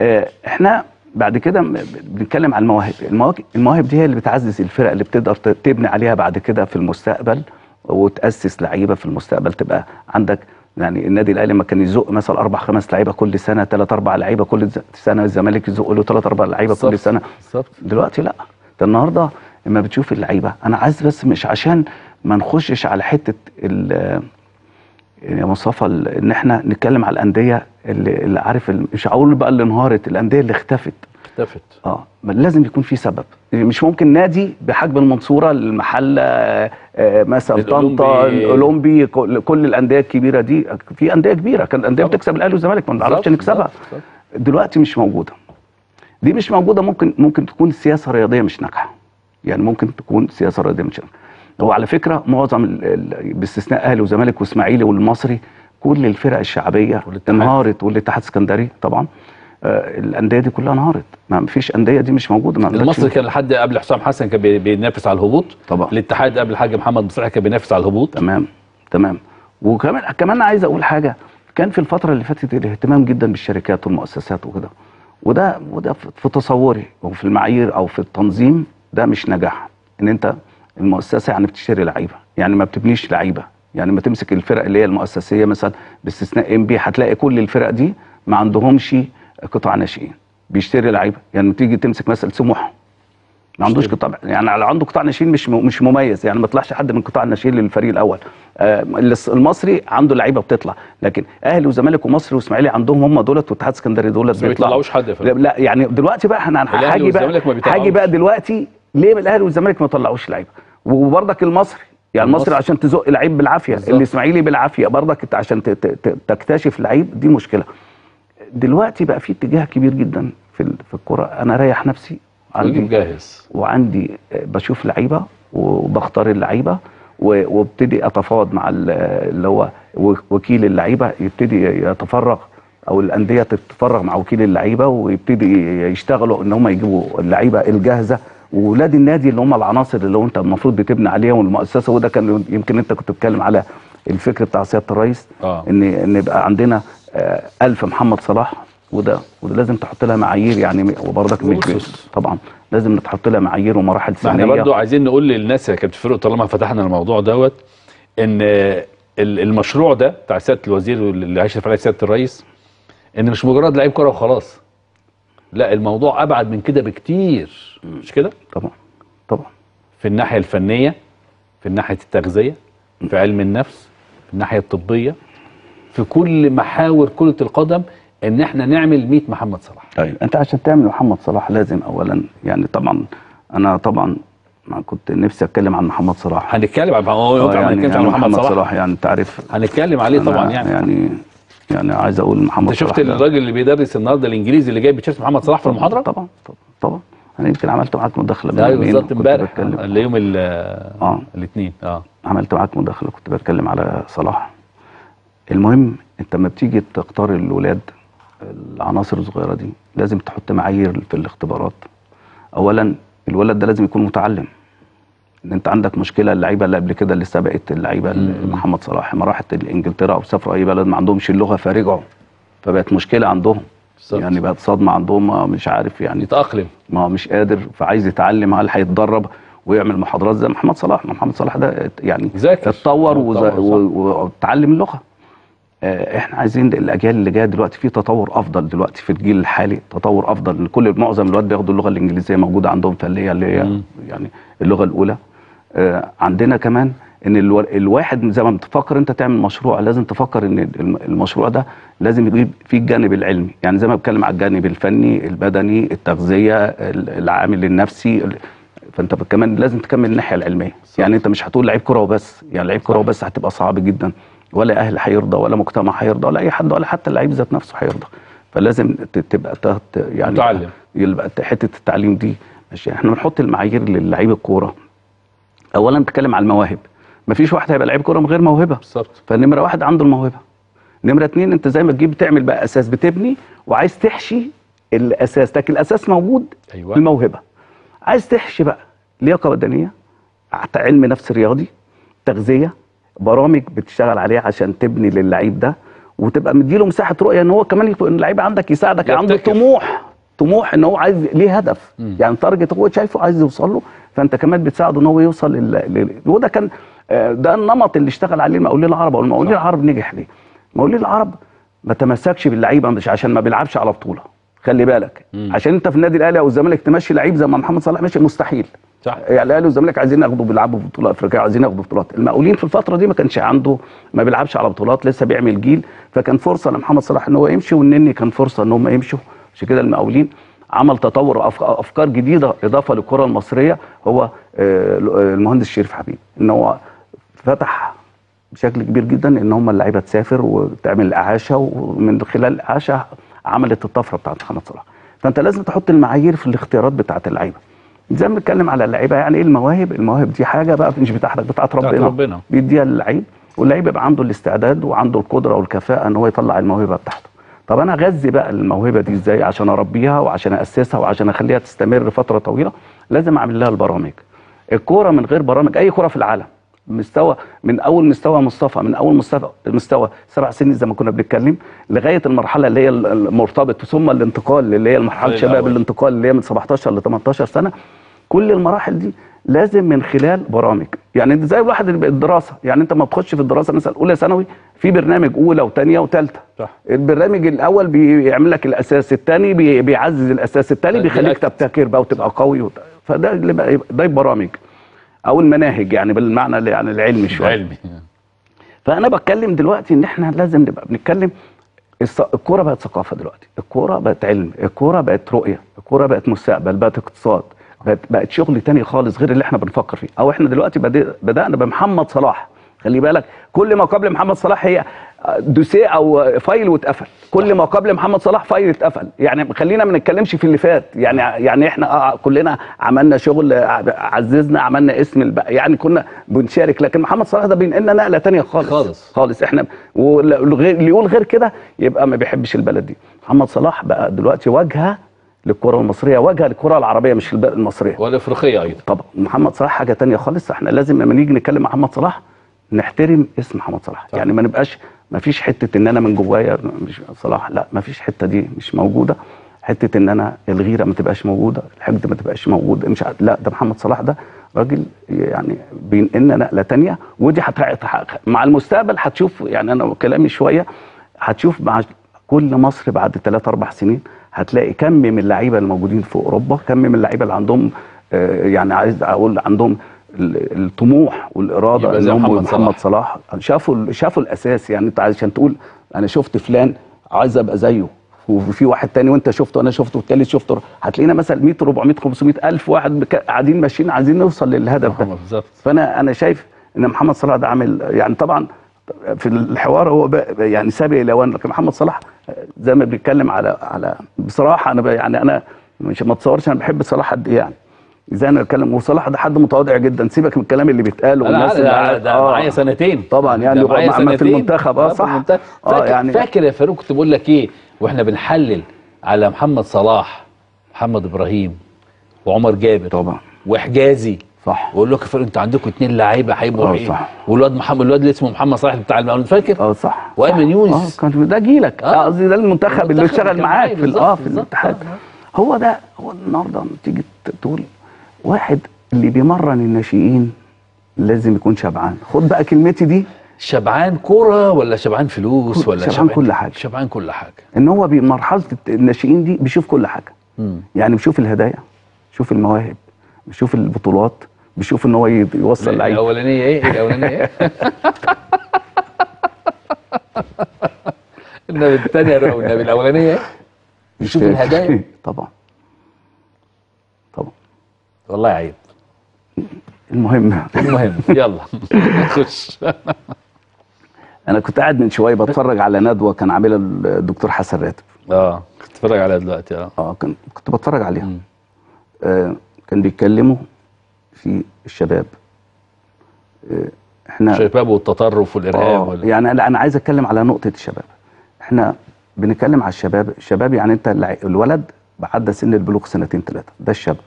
آه، إحنا بعد كده بنتكلم على المواهب المواهب المواهب دي هي اللي بتعزز الفرق اللي بتقدر تبني عليها بعد كده في المستقبل وتأسس لعيبة في المستقبل تبقى عندك يعني النادي الأهلي لما كان يزق مثلا أربع خمس لعيبة كل سنة ثلاث أربع لعيبة كل سنة الزمالك يزق له ثلاث أربع لعيبة كل. سنة بالظبط دلوقتي لأ ده النهارده لما بتشوف اللعيبة أنا عايز بس مش عشان ما نخشش على حتة يا مصطفى إن إحنا نتكلم على الأندية اللي, اللي عارف مش هقول بقى اللي انهارت الأندية اللي اختفت. اختفت. آه ما لازم يكون في سبب. مش ممكن نادي بحجم المنصورة المحلة آه، مثلا. طنطا الأولمبي كل الأندية الكبيرة دي. في أندية كبيرة كان الأندية. بتكسب الأهلي والزمالك ما بنعرفش بالظبط، نكسبها. دلوقتي مش موجودة. دي مش موجودة ممكن ممكن تكون سياسة رياضية مش ناجحة. يعني ممكن تكون سياسة رياضية مش ناجحة. هو على فكرة معظم باستثناء أهلي وزمالك وإسماعيلي والمصري كل الفرق الشعبية والاتحاد. انهارت والاتحاد السكندري طبعا. آه الأندية دي كلها انهارت. ما فيش أندية دي مش موجودة ما المصري كان لحد قبل حسام حسن كان بي- بينافس على الهبوط. طبعا. الاتحاد قبل الحاج محمد مصلحي كان بينافس على الهبوط. تمام تمام. وكمان كمان عايز أقول حاجة. كان في الفترة اللي فاتت الاهتمام جدا بالشركات والمؤسسات وكده. وده وده في في تصوري وفي المعايير أو في التنظيم ده مش نجاح. إن أنت المؤسسة يعني بتشتري لعيبة يعني ما بتبنيش لعيبة يعني ما تمسك الفرق اللي هي المؤسسية مثلا باستثناء إم بي هتلاقي كل الفرق دي ما عندهمش قطاع ناشئين بيشتري لعيبة يعني تيجي تمسك مثلا سموحة ما عندوش. قطاع يعني على عنده قطاع ناشئين مش مش مميز يعني ما طلعش حد من قطاع الناشئين للفريق الأول آه المصري عنده لعيبة بتطلع لكن أهلي وزمالك ومصري وإسماعيلي عندهم هم دولت واتحاد اسكندري دولت ما بيطلعوش حد لا, يعني دلوقتي بقى إحنا هاجي بقى. هاجي بقى دلوقتي ليه الأهلي والزمالك ما طلعوش لعيبة وبرضك المصري يعني المصري المصري. عشان تزق لعيب بالعافية. الاسماعيلي بالعافية برضك أنت عشان تكتشف لعيب دي مشكلة دلوقتي بقى في اتجاه كبير جدا في في الكورة أنا رايح نفسي ويجيب جاهز وعندي بشوف لعيبة وبختار اللعيبة وابتدي أتفاوض مع ال- اللي هو وكيل اللعيبة يبتدي يتفرغ أو الأندية تتفرغ مع وكيل اللعيبة ويبتدي يشتغلوا إن هم يجيبوا اللعيبة الجاهزة وولاد النادي اللي هم العناصر اللي هو انت المفروض بتبني عليهم والمؤسسة وده كان يمكن انت كنت بتتكلم على الفكر بتاع سيادة الرئيس آه. إن إن يبقى عندنا آه، ألف محمد صلاح وده وده لازم تحط لها معايير يعني وبرضك مش. طبعا لازم نحط لها معايير ومراحل ما إحنا سنية برضو عايزين نقول للناس يا كابتن فاروق طالما فتحنا الموضوع دوت إن ال- المشروع ده بتاع سيادة الوزير اللي هيشرف عليه سيادة الرئيس إن مش مجرد لعيب كره وخلاص لا الموضوع أبعد من كده بكتير مش كده؟ طبعا. طبعا. في الناحية الفنية في ناحيه التغذية في علم النفس في الناحية الطبية في كل محاور كرة القدم إن إحنا نعمل 100 محمد صلاح. طيب أنت عشان تعمل محمد صلاح لازم اولا يعني طبعا أنا طبعا ما كنت نفسي أتكلم عن محمد صلاح. هنتكلم عن هو آه، يعني, يعني عن محمد صلاح. يعني أنت عارف. هنتكلم عليه طبعا يعني. يعني يعني عايز أقول محمد أنت شفت صلاح الراجل اللي بيدرس النهارده الإنجليزي اللي جايب تيشيرت محمد صلاح في المحاضرة؟ طبعا طبعا طبعا. أنا يمكن عملت معاك مداخلة أيوه بالظبط امبارح بتكلم- اللي يوم ال- آه. الاثنين آه. عملت معاك مداخلة كنت بتكلم على صلاح. المهم أنت لما بتيجي تختار الولاد العناصر الصغيرة دي لازم تحط معايير في الاختبارات. اولا الولد ده لازم يكون متعلم. إن أنت عندك مشكلة اللعيبة اللي قبل كده اللي سبقت اللعيبة محمد صلاح لما راحت إنجلترا أو سافروا أي بلد ما عندهمش اللغة فرجعوا. فبقت مشكلة عندهم. بالظبط. يعني بقت صدمة عندهم مش عارف يعني يتأقلم ما هو مش قادر فعايز يتعلم هل هيتدرب ويعمل محاضرات زي محمد صلاح ما محمد صلاح ده يعني ذاكر. اتطور اتطور، وز- صح. و- وتعلم اللغة آه، إحنا عايزين الأجيال اللي جاية دلوقتي في تطور أفضل دلوقتي في الجيل الحالي تطور أفضل إن كل معظم الوقت بياخدوا اللغة الإنجليزية موجودة عندهم في اللي هي اللي هي يعني اللغة الأولى آه، عندنا كمان إن الو- الواحد زي ما بتفكر أنت تعمل مشروع لازم تفكر إن الم- المشروع ده لازم يجيب فيه الجانب العلمي. يعني زي ما بتكلم على الجانب الفني البدني التغذية ال- العامل النفسي ال- فأنت كمان لازم تكمل الناحية العلمية. يعني أنت مش هتقول لعيب كره وبس. يعني لعيب كره وبس هتبقى صعب جدا. ولا أهل هيرضى ولا مجتمع هيرضى ولا أي حد ولا حتى اللعيب ذات نفسه هيرضى. فلازم تبقى تحت يعني متعلم. يبقى حتة التعليم دي ماشي. إحنا بنحط المعايير للعيب الكورة. اولا نتكلم على المواهب. مفيش واحد هيبقى لعيب كورة من غير موهبة. بالظبط. فنمره واحد عنده الموهبة. نمرة اتنين انت زي ما تجيب تعمل بقى أساس بتبني وعايز تحشي الأساس لكن الأساس موجود أيوة. الموهبه عايز تحشي بقى لياقة بدنية علم نفس رياضي تغذية برامج بتشتغل عليها عشان تبني للعيب ده وتبقى مديله مساحة رؤية إن هو كمان يكون اللعيب عندك يساعدك عنده. طموح. طموح إن هو عايز ليه هدف. يعني تارجت هو شايفه عايز يوصل له فأنت كمان بتساعده إن هو يوصل لل... وده كان آه، ده النمط اللي اشتغل عليه المقاولين العرب. والمقاولين العرب نجح ليه؟ المقاولين العرب ما تمسكش باللعيبة مش عشان ما بيلعبش على بطولة. خلي بالك. عشان أنت في النادي الأهلي أو الزمالك تمشي لعيب زي ما محمد صلاح ماشي مستحيل. صح. يعني الأهلي والزمالك عايزين ياخدوا بيلعبوا في بطولة أفريقية عايزين ياخدوا بطولات. المقاولين في الفترة دي ما كانش عنده ما بيلعبش على بطولات لسه بيعمل جيل. فكان فرصة لمحمد صلاح إن هو يمشي والنني كان فرصة إن هم يمشوا. عشان كده المقاولين عمل تطور أفكار جديدة إضافة للكرة المصرية هو آه، المهندس شريف حبيب. إن هو فتح بشكل كبير جدا إن هم اللعيبة تسافر وتعمل إعاشة ومن خلال الاعاشه عملت الطفرة بتاعت محمد صلاح. فأنت لازم تحط المعايير في الاختيارات بتاعت اللعيبة. زي ما بنتكلم على اللعيبة؟ يعني إيه المواهب؟ المواهب دي حاجة بقى مش بتاعتك بتاعت ربنا. ربنا. بيديها للعيب واللعيب يبقى عنده الاستعداد وعنده القدرة والكفاءة إن هو يطلع الموهبة بتاعته. طب أنا أغذي بقى الموهبة دي إزاي؟ عشان أربيها وعشان أسسها وعشان أخليها تستمر فترة طويلة. لازم أعمل لها البرامج. الكورة من غير برامج أي كورة في العالم مستوى من أول مستوى مصطفى من أول مستوى مستوى سبع سنين زي ما كنا بنتكلم لغاية المرحلة اللي هي المرتبط ثم الانتقال اللي هي المرحله الشباب. الانتقال اللي هي من 17 ل 18 سنة. كل المراحل دي لازم من خلال برامج. يعني زي الواحد اللي الدراسة. يعني انت ما بتخش في الدراسة مثلا أولى ثانوي في برنامج أولى وثانية وثالثة. صح. البرنامج الأول بيعمل لك الأساس الثاني بي- بيعزز الأساس الثاني تدي بيخليك تبتكر بقى وتبقى قوي وت... فده اللي بقى ده البرامج أو المناهج يعني بالمعنى اللي يعني العلمي شوية. علمي فأنا بتكلم دلوقتي إن إحنا لازم نبقى بنتكلم الكورة بقت ثقافة دلوقتي. الكورة بقت علم الكورة بقت رؤية الكورة بقت مستقبل بقت اقتصاد. بقت, شغل تاني خالص غير اللي إحنا بنفكر فيه. أو إحنا دلوقتي بدأنا بمحمد صلاح. خلي بالك كل ما قبل محمد صلاح هي دوسيه أو file واتقفل. كل ما قبل محمد صلاح file اتقفل. يعني خلينا ما نتكلمش في اللي فات. يعني يعني إحنا آه كلنا عملنا شغل عززنا عملنا اسم. يعني كنا بنشارك. لكن محمد صلاح ده بينقلنا نقلة تانية خالص. خالص. خالص. إحنا والغير- اللي يقول غير كده يبقى ما بيحبش البلد دي. محمد صلاح بقى دلوقتي واجهه للكرة المصرية واجهه للكره العربية مش المصرية. والإفريقية أيضا. طبعا محمد صلاح حاجة تانية خالص إحنا لازم لما نيجي نتكلم مع محمد صلاح نحترم اسم محمد صلاح. صح. يعني ما نبقاش ما فيش حتة إن أنا من جوايا مش صلاح لا ما فيش حتة دي مش موجودة. حتة إن أنا الغيرة ما تبقاش موجودة الحقد ما تبقاش موجود مش لا ده محمد صلاح ده راجل يعني بينقلنا نقله تانية ودي هتحقق مع المستقبل هتشوف يعني أنا كلامي شوية هتشوف مع كل مصر بعد 3 4 سنين هتلاقي كم من اللعيبة الموجودين في أوروبا كم من اللعيبة اللي عندهم آه، يعني عايز أقول عندهم ال- الطموح والإرادة زي هم محمد محمد صلاح. شافوا شافوا الأساس يعني أنت عشان تقول أنا شفت فلان عايز أبقى زيه وفي واحد تاني وأنت شفته وأنا شفته والتالت شفته هتلاقينا مثلا 100 400 500 ألف واحد قاعدين ماشيين عايزين نوصل للهدف ده. بالظبط. فأنا أنا شايف إن محمد صلاح ده عامل يعني طبعا في الحوار هو يعني سابق الاوان لكن محمد صلاح زي ما بيتكلم على على بصراحة أنا يعني أنا مش ما اتصورش أنا بحب صلاح قد إيه يعني. زي أنا بتكلم؟ وصلاح ده حد متواضع جدا. سيبك من الكلام اللي بيتقال والناس اللي ده, آه. معايا سنتين. طبعا يعني معايا مع- مع في سنتين. المنتخب. آه صح. المنتخب. آه يعني فاكر يا فاروق كنت بقول لك إيه؟ وإحنا بنحلل على محمد صلاح محمد إبراهيم وعمر جابر طبعا. وحجازي. صح واقول لك فاروق أنتوا عندكم اثنين لعيبة هيبقوا إيه؟ صح. والواد محمد الواد اللي اسمه محمد صلاح بتاع المقاولين فاكر آه صح وأيمن صح. يونس. آه كان ده جيلك آه. آه، قصدي ده المنتخب اللي اشتغل معاك في آه في. الاتحاد آه. هو ده هو النهارده تيجي تقول واحد اللي بيمرن الناشئين لازم يكون شبعان خد بقى كلمتي دي شبعان كورة ولا شبعان فلوس ولا شبعان كل حاجة. شبعان كل حاجة ان هو بمرحله الناشئين دي بيشوف كل حاجة مم. يعني بيشوف الهدايا بيشوف المواهب بيشوف البطولات بيشوف إن هو يوصل لعيب. الأولانية إيه؟ الأولانية إيه؟ النبي الثانية والنبي الأولانية إيه؟ يشوف الهدايا. طبعا. طبعا. والله عيب. المهم. المهم. يلا. خش أنا كنت قاعد من شوية بتفرج على ندوة كان عاملها الدكتور حسن راتب. آه. كنت اتفرج عليها دلوقتي آه. آه كنت بتفرج عليها. آه كان بيتكلموا في الشباب. إحنا الشباب والتطرف والإرهاب آه وال... يعني لا أنا عايز أتكلم على نقطة الشباب. إحنا بنتكلم على الشباب. الشباب يعني أنت الولد بعد سن البلوغ سنتين ثلاثة ده الشاب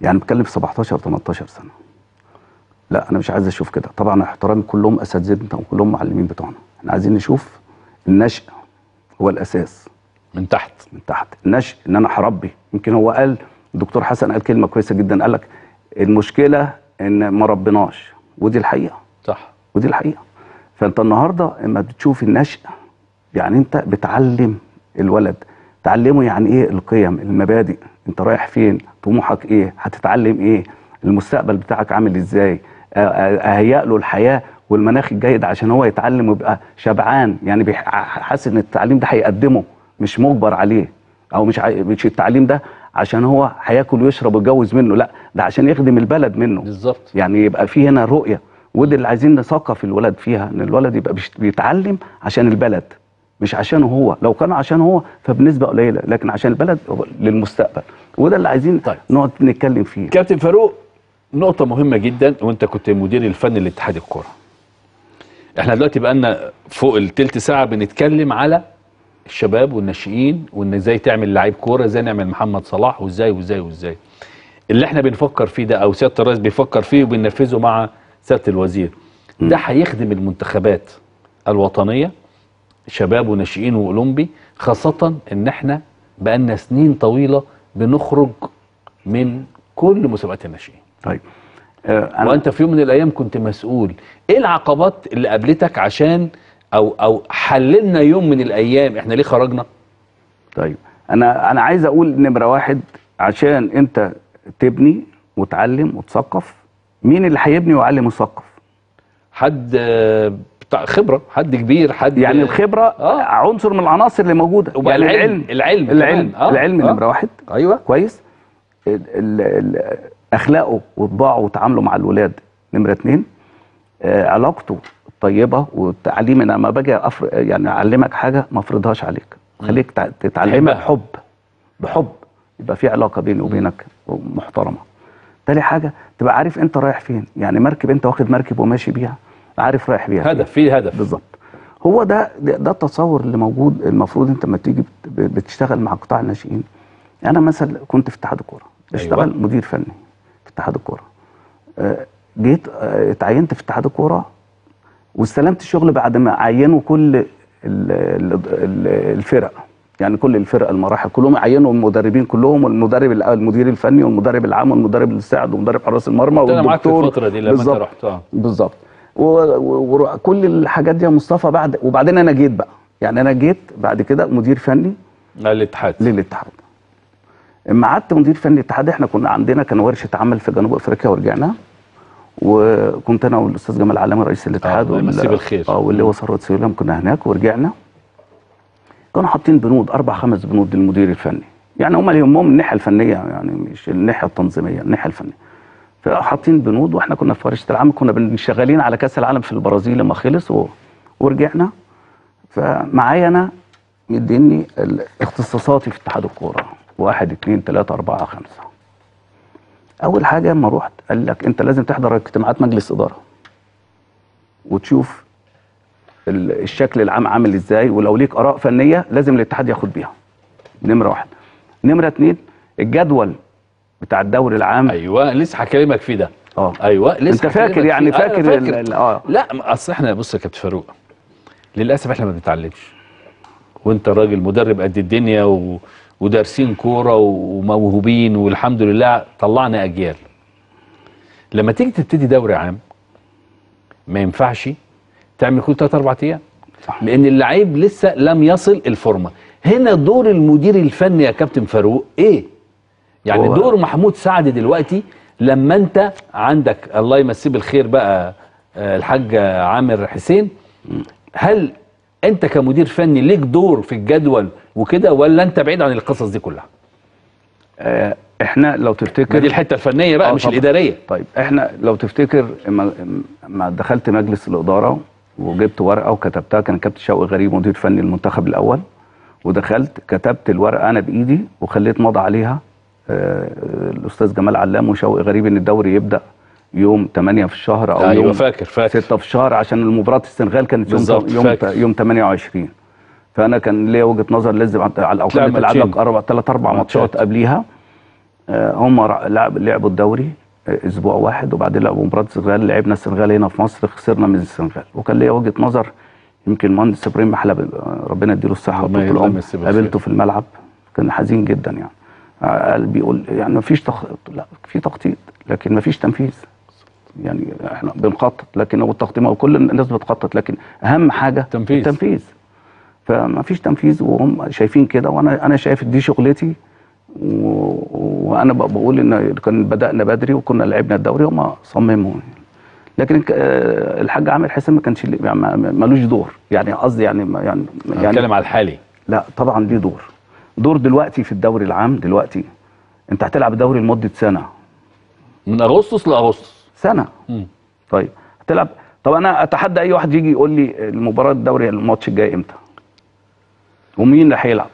يعني بتكلم في 17 18 سنة. لا أنا مش عايز أشوف كده. طبعا احترامي كلهم أساتذتنا وكلهم معلمين بتوعنا. إحنا عايزين نشوف النشء هو الأساس. من تحت. من تحت. النشء إن أنا هربي يمكن هو قال الدكتور حسن قال كلمة كويسة جدا. قال لك المشكلة إن ما ربناش. ودي الحقيقة. صح. ودي الحقيقة. فأنت النهارده إما بتشوف النشء يعني أنت بتعلم الولد. تعلمه يعني إيه القيم المبادئ. أنت رايح فين؟ طموحك إيه؟ هتتعلم إيه؟ المستقبل بتاعك عامل إزاي؟ أ- أ- اهيئ له الحياة والمناخ الجيد عشان هو يتعلم ويبقى شبعان. يعني حاسس إن التعليم ده هيقدمه مش مجبر عليه. أو مش عاي- مش التعليم ده عشان هو هياكل ويشرب ويتجوز منه. لا ده عشان يخدم البلد منه. بالظبط. يعني يبقى في هنا رؤية. ودي اللي عايزين نثقف الولد فيها إن الولد يبقى بيتعلم عشان البلد مش عشانه هو. لو كان عشان هو فبنسبة قليلة لكن عشان البلد للمستقبل. وده اللي عايزين طيب. نقعد نتكلم فيه. كابتن فاروق نقطة مهمة جدا وأنت كنت مدير الفني لاتحاد الكرة. إحنا دلوقتي بقالنا فوق التلت ساعة بنتكلم على الشباب والناشئين وإن إزاي تعمل لعيب كورة إزاي نعمل محمد صلاح وإزاي وإزاي وإزاي. اللي إحنا بنفكر فيه ده أو سيادة الرئيس بيفكر فيه وبننفذه مع سيادة الوزير. ده هيخدم المنتخبات الوطنية شباب وناشئين وأولمبي خاصة إن إحنا بقالنا سنين طويلة بنخرج من كل مسابقات الناشئين. طيب أنا وأنت في يوم من الأيام كنت مسؤول إيه العقبات اللي قابلتك عشان أو أو حللنا يوم من الأيام إحنا ليه خرجنا طيب أنا أنا عايز أقول نمرة واحد عشان أنت تبني وتعلم وتثقف مين اللي هيبني ويعلم ويثقف حد بتاع خبرة حد كبير حد يعني الخبرة آه. عنصر من العناصر اللي موجودة يعني العلم- العلم العلم كمان. آه. العلم آه. نمرة واحد أيوه كويس ال- ال- ال- أخلاقه وطباعه وتعامله مع الولاد نمرة اتنين آه علاقته الطيبه والتعليم أنا لما باجي أفر... يعني أعلمك حاجة ما أفرضهاش عليك. خليك تع- تتعلمها. بحب بحب. يبقى في علاقة بيني وبينك محترمة. تاني حاجة تبقى عارف أنت رايح فين. يعني مركب أنت واخد مركب وماشي بيها عارف رايح بيها. هدف في هدف. بالظبط. هو ده ده التصور اللي موجود المفروض أنت لما تيجي بت- بتشتغل مع قطاع الناشئين. أنا مثلا كنت في اتحاد الكورة. بشتغل أيوة. مدير فني في اتحاد الكورة. آه، جيت آه، اتعينت في اتحاد الكورة واستلمت الشغل بعد ما عينوا كل ال- ال- ال- الفرق. يعني كل الفرق المراحل كلهم عينوا المدربين كلهم والمدرب المدير الفني والمدرب العام والمدرب المساعد ومدرب حراس المرمى أنا معاك في والدكتور. الفترة دي لما انت بالظبط. رحت آه. بالظبط. وكل الحاجات دي يا مصطفى بعد وبعدين أنا جيت بقى. يعني أنا جيت بعد كده مدير فني الاتحاد للاتحاد. اما قعدت مدير فني الاتحاد إحنا كنا عندنا كان ورشة عمل في جنوب أفريقيا ورجعنا وكنت أنا والأستاذ جمال علامة رئيس الاتحاد الله يمسيه بالخير. آه واللي هو ثروت سويلم كنا هناك ورجعنا. كانوا حاطين بنود أربع خمس بنود للمدير الفني. يعني هم اللي يهمهم الناحية الفنية يعني مش الناحية التنظيمية الناحية الفنية. فحاطين بنود وإحنا كنا في ورشه العمل كنا شغالين على كأس العالم في البرازيل لما خلص و... ورجعنا. فمعايا أنا مديني اختصاصاتي في اتحاد الكورة. واحد اتنين تلاتة أربعة خمسة. أول حاجة أما رحت قال لك أنت لازم تحضر اجتماعات مجلس إدارة وتشوف ال- الشكل العام عامل إزاي ولو ليك آراء فنية لازم الاتحاد ياخد بيها. نمرة واحد. نمرة اتنين الجدول بتاع الدوري العام. أيوه لسه هكلمك فيه ده. آه. أيوه لسه أنت فاكر يعني. آه، فاكر, ال- آه. لا أصل إحنا بص يا كابتن فاروق للأسف إحنا ما بنتعلمش. وأنت راجل مدرب قد الدنيا و... ودارسين كورة وموهوبين والحمد لله طلعنا أجيال. لما تيجي تبتدي دوري عام ما ينفعش تعمل كل 3 4 أيام صح. لأن اللعيب لسه لم يصل الفورمة. هنا دور المدير الفني يا كابتن فاروق إيه؟ يعني هو- دور محمود سعد دلوقتي لما أنت عندك الله يمسيه بالخير بقى آه، الحاج عامر حسين هل انت كمدير فني ليك دور في الجدول وكده ولا انت بعيد عن القصص دي كلها؟ آه، إحنا لو تفتكر دي الحتة الفنية بقى آه مش طبعاً. الإدارية. طيب إحنا لو تفتكر ما دخلت مجلس الإدارة وجبت ورقة وكتبتها كان كابتن شوقي غريب مدير فني المنتخب الأول ودخلت كتبت الورقة أنا بإيدي وخليت مضى عليها آه، الأستاذ جمال علام وشوقي غريب إن الدوري يبدأ. يوم 8 في الشهر أو أيوه يوم فاكر فاكر 6 في الشهر عشان المباراة السنغال كانت يوم يوم فاكر. يوم 28 فأنا كان ليا وجهة نظر لازم على الأقل تلعب تلعب. لك أربع ثلاث أربع ماتشات. قبليها آه، هم لعب لعبوا الدوري آه، أسبوع واحد وبعدين لعبوا مباراة السنغال لعبنا السنغال هنا في مصر خسرنا من السنغال وكان ليا وجهة نظر يمكن المهندس إبراهيم محلب ربنا يديله الصحة وطول العمر. قابلته في الملعب كان حزين جدا يعني قال بيقول يعني ما فيش تخ... لا في تخطيط لكن ما فيش تنفيذ يعني إحنا بنخطط لكن هو التخطيط ما هو كل الناس بتخطط لكن أهم حاجة تنفيذ. التنفيذ. فما فيش تنفيذ وهم شايفين كده وأنا أنا شايف دي شغلتي و... وأنا بقول إن كان بدأنا بدري وكنا لعبنا الدوري هم صمموا. لكن آه، الحاج عامر حسين ما كانش يعني ملوش دور. يعني قصدي يعني يعني يعني نتكلم على الحالي. لا طبعا ليه دور. دور دلوقتي في الدوري العام دلوقتي. أنت هتلعب دوري لمدة سنة. من أغسطس لأغسطس. سنة. مم. طيب. هتلعب طب أنا أتحدى أي واحد يجي يقول لي المباراة الدوري الماتش الجاي إمتى؟ ومين اللي هيلعب؟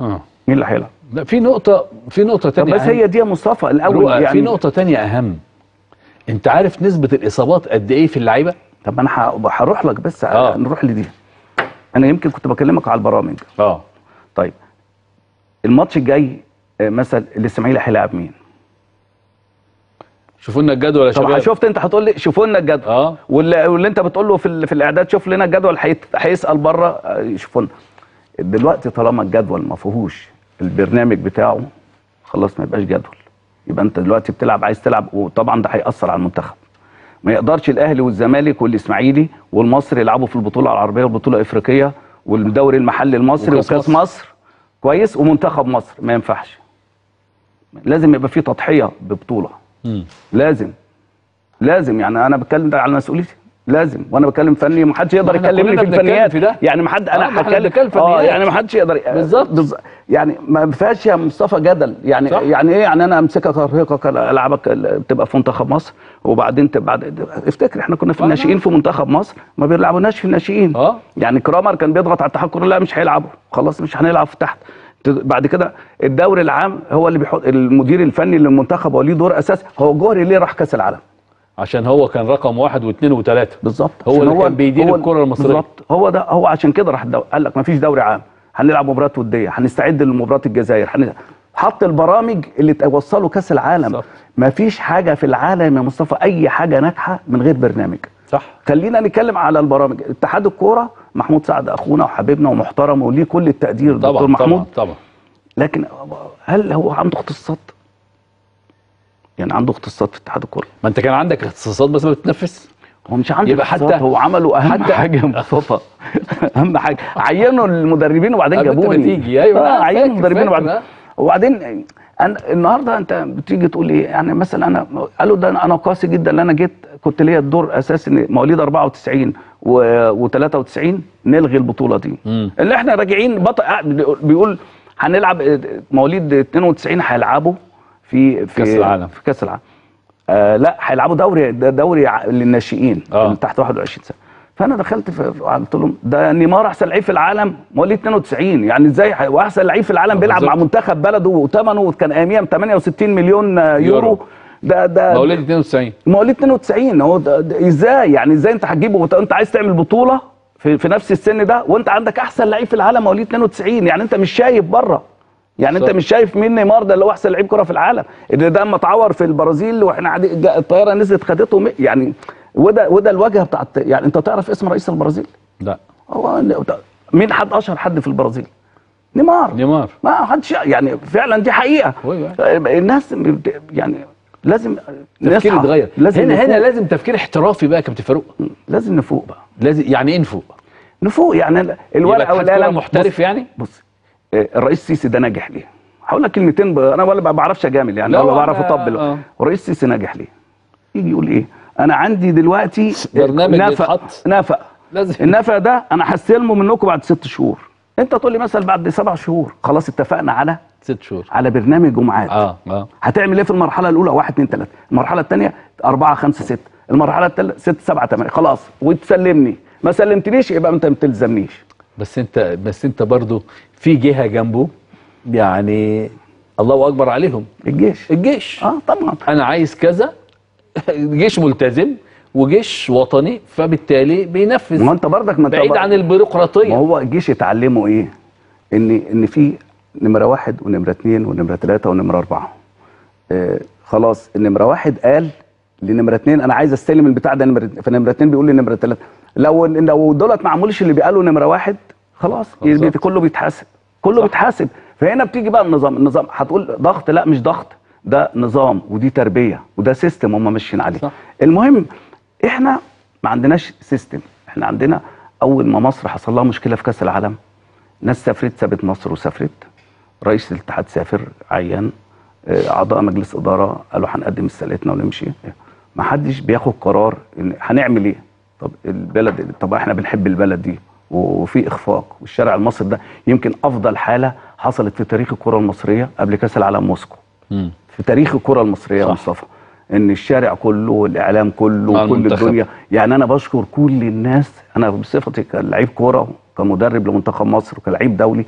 آه. مين اللي هيلعب؟ لا في نقطة في نقطة طب تانية بس. هي دي يا مصطفى الأول يعني في نقطة تانية أهم. أنت عارف نسبة الإصابات قد إيه في اللعيبة؟ طب أنا هروح لك بس آه. نروح لدي. أنا يمكن كنت بكلمك على البرامج. آه. طيب. الماتش الجاي آه، مثلا الإسماعيلي هيلاعب مين؟ شوفوا لنا الجدول يا طبعا شباب. شفت انت هتقول لي شوفوا لنا الجدول. آه. واللي, واللي انت بتقول له في, ال- في الاعداد شوف لنا الجدول هيسأل بره. آه، يشوفوا لنا. دلوقتي طالما الجدول ما فيهوش البرنامج بتاعه خلاص ما يبقاش جدول. يبقى انت دلوقتي بتلعب عايز تلعب وطبعا ده هيأثر على المنتخب. ما يقدرش الأهلي والزمالك والإسماعيلي والمصري يلعبوا في البطولة العربية والبطوله الافريقيه والدوري المحلي المصري وكأس مصر. مصر. كويس ومنتخب مصر. ما ينفعش. لازم يبقى في تضحية ببطولة. لازم. لازم. يعني أنا بتكلم ده على مسؤوليتي. لازم. وأنا بتكلم فني ما حدش يقدر يكلمني في الفنيات. في ده. يعني ما حد آه، أنا هتكلم آه فنيات. يعني ما حدش يقدر بالظبط. بالظ- يعني ما فيهاش يا مصطفى جدل. يعني صح. يعني إيه؟ يعني أنا أمسكك أرهقك ألعبك تبقى في منتخب مصر. وبعدين تبقى بعد افتكر إحنا كنا في آه، الناشئين في منتخب مصر. ما بيلعبوناش في الناشئين. آه. يعني كرامر كان بيضغط على الكوري لا مش هيلعبوا. خلاص مش هنلعب في تحت. بعد كده الدوري العام هو اللي بيحط المدير الفني للمنتخب هو ليه دور أساسي هو جوهري ليه راح كأس العالم. عشان هو كان رقم واحد واثنين وثلاثة. بالظبط. هو اللي كان بيدير هو- الكرة المصرية. بالظبط. هو ده هو عشان كده راح. قال لك ما فيش دوري عام. هنلعب مباريات ودية. هنستعد لمباراة الجزائر. هن... حط البرامج اللي توصلوا كأس العالم. بالظبط. ما فيش حاجة في العالم يا مصطفى أي حاجة ناجحة من غير برنامج. صح؟ خلينا نتكلم على البرامج. اتحاد الكورة محمود سعد أخونا وحبيبنا ومحترم وليه كل التقدير طبعا دكتور طبعا محمود. طبعا. لكن هل هو عنده اختصاصات؟ يعني عنده اختصاصات في اتحاد الكورة. ما انت كان عندك اختصاصات بس ما بتنفذ هو مش عنده يبقى اختصاصات، حتى- هو عملوا أهم حتى- حاجة مصطفى. أهم حاجة. عينوا المدربين وبعدين جابوني. ما تيجي، أيوة، آه عينوا المدربين وبعدين. آه. وبعدين أنا النهارده أنت بتيجي تقول إيه؟ يعني مثلا أنا قالوا ده أنا قاسي جدا ان أنا جيت كنت ليا الدور أساسي إن مواليد 94 و93 نلغي البطولة دي مم. اللي إحنا راجعين بطل بيقول هنلعب مواليد 92 هيلعبوا في في كأس العالم. في كأس العالم آه لا هيلعبوا دوري ده دوري للناشئين آه. تحت 21 سنة فأنا دخلت قلت لهم ده نيمار أحسن لعيب في العالم مواليد 92 يعني إزاي واحسن لعيب في العالم بيلعب مع. منتخب بلده وثمنه كان أياميها 68 مليون آه، يورو, يورو. ده ده مواليد 92 مواليد 92 هو إزاي؟ يعني إزاي انت هتجيبه؟ انت عايز تعمل بطولة في, في نفس السن ده وانت عندك احسن لعيب في العالم مواليد 92 يعني انت مش شايف بره. يعني انت صح. مش شايف مين نيمار ده اللي هو احسن لعيب كرة في العالم. اللي ده اما اتعور في البرازيل وإحنا الطيارة نزلت خدته يعني وده وده الواجهه بتاعت يعني انت تعرف اسم رئيس البرازيل؟ لا. هو مين حد اشهر حد في البرازيل؟ نيمار. نيمار. ما حدش يعني فعلا دي حقيقة. الناس يعني لازم تفكير. يتغير لازم هنا هنا نفوق. لازم تفكير احترافي بقى يا كابتن فاروق لازم نفوق بقى لازم يعني إيه نفوق نفوق يعني ال- الورقه والقلم محترف بص- يعني بص آه، الرئيس السيسي ده ناجح ليه؟ هقول لك كلمتين ب... أنا ولا ما بعرفش أجامل يعني لا، ولا بعرف أطبل آه. الرئيس السيسي ناجح ليه؟ يجي يقول إيه؟ أنا عندي دلوقتي برنامج نفق. نفق لازم النفق ده أنا هستلمه منكم بعد ست شهور أنت تقول لي مثلا بعد سبع شهور خلاص اتفقنا على ست شهور. على برنامج جمعات. آه آه. هتعمل إيه في المرحلة الأولى؟ واحد اتنين تلاتة. المرحلة الثانية أربعة خمسة ستة. المرحلة الثالثه ستة سبعة ثمانية خلاص. وتسلمني. ما سلمتنيش يبقى أنت ما تلزمنيش بس أنت بس أنت برضو في جهة جنبه يعني الله أكبر عليهم. الجيش. الجيش. آه طبعا. أنا عايز كذا. جيش ملتزم وجيش وطني فبالتالي بينفذ. ما أنت برضك ما بعيد عن ما البيروقراطيه هو الجيش اتعلموا إيه؟ إن إن في نمرة واحد ونمرة اثنين ونمرة ثلاثة ونمرة أربعة. آه خلاص النمرة واحد قال لنمرة اتنين أنا عايز أستلم البتاع ده نمرة فنمرة اتنين بيقول لي نمرة ثلاثة لو لو دولت ما عملوش اللي بيقالوا نمرة واحد خلاص. يبقى كله بيتحاسب. كله صح. بيتحاسب. فهنا بتيجي بقى النظام النظام هتقول ضغط؟ لا مش ضغط. ده نظام ودي تربية وده سيستم هم ماشيين عليه. صح. المهم إحنا ما عندناش سيستم إحنا عندنا أول ما مصر حصل لها مشكلة في كأس العالم ناس سافرت سابت مصر وسافرت. رئيس الاتحاد سافر عيان آه، أعضاء مجلس إدارة قالوا هنقدم استقالتنا ونمشي ما حدش بياخد قرار إن هنعمل إيه طب البلد طب إحنا بنحب البلد دي وفي إخفاق والشارع المصري ده يمكن أفضل حالة حصلت في تاريخ الكرة المصرية قبل كأس العالم موسكو. في تاريخ الكرة المصرية يا. مصطفى إن الشارع كله والإعلام كله وكل المنتخب. الدنيا يعني أنا بشكر كل الناس أنا بصفتي كلاعب كورة وكمدرب لمنتخب مصر وكلاعب دولي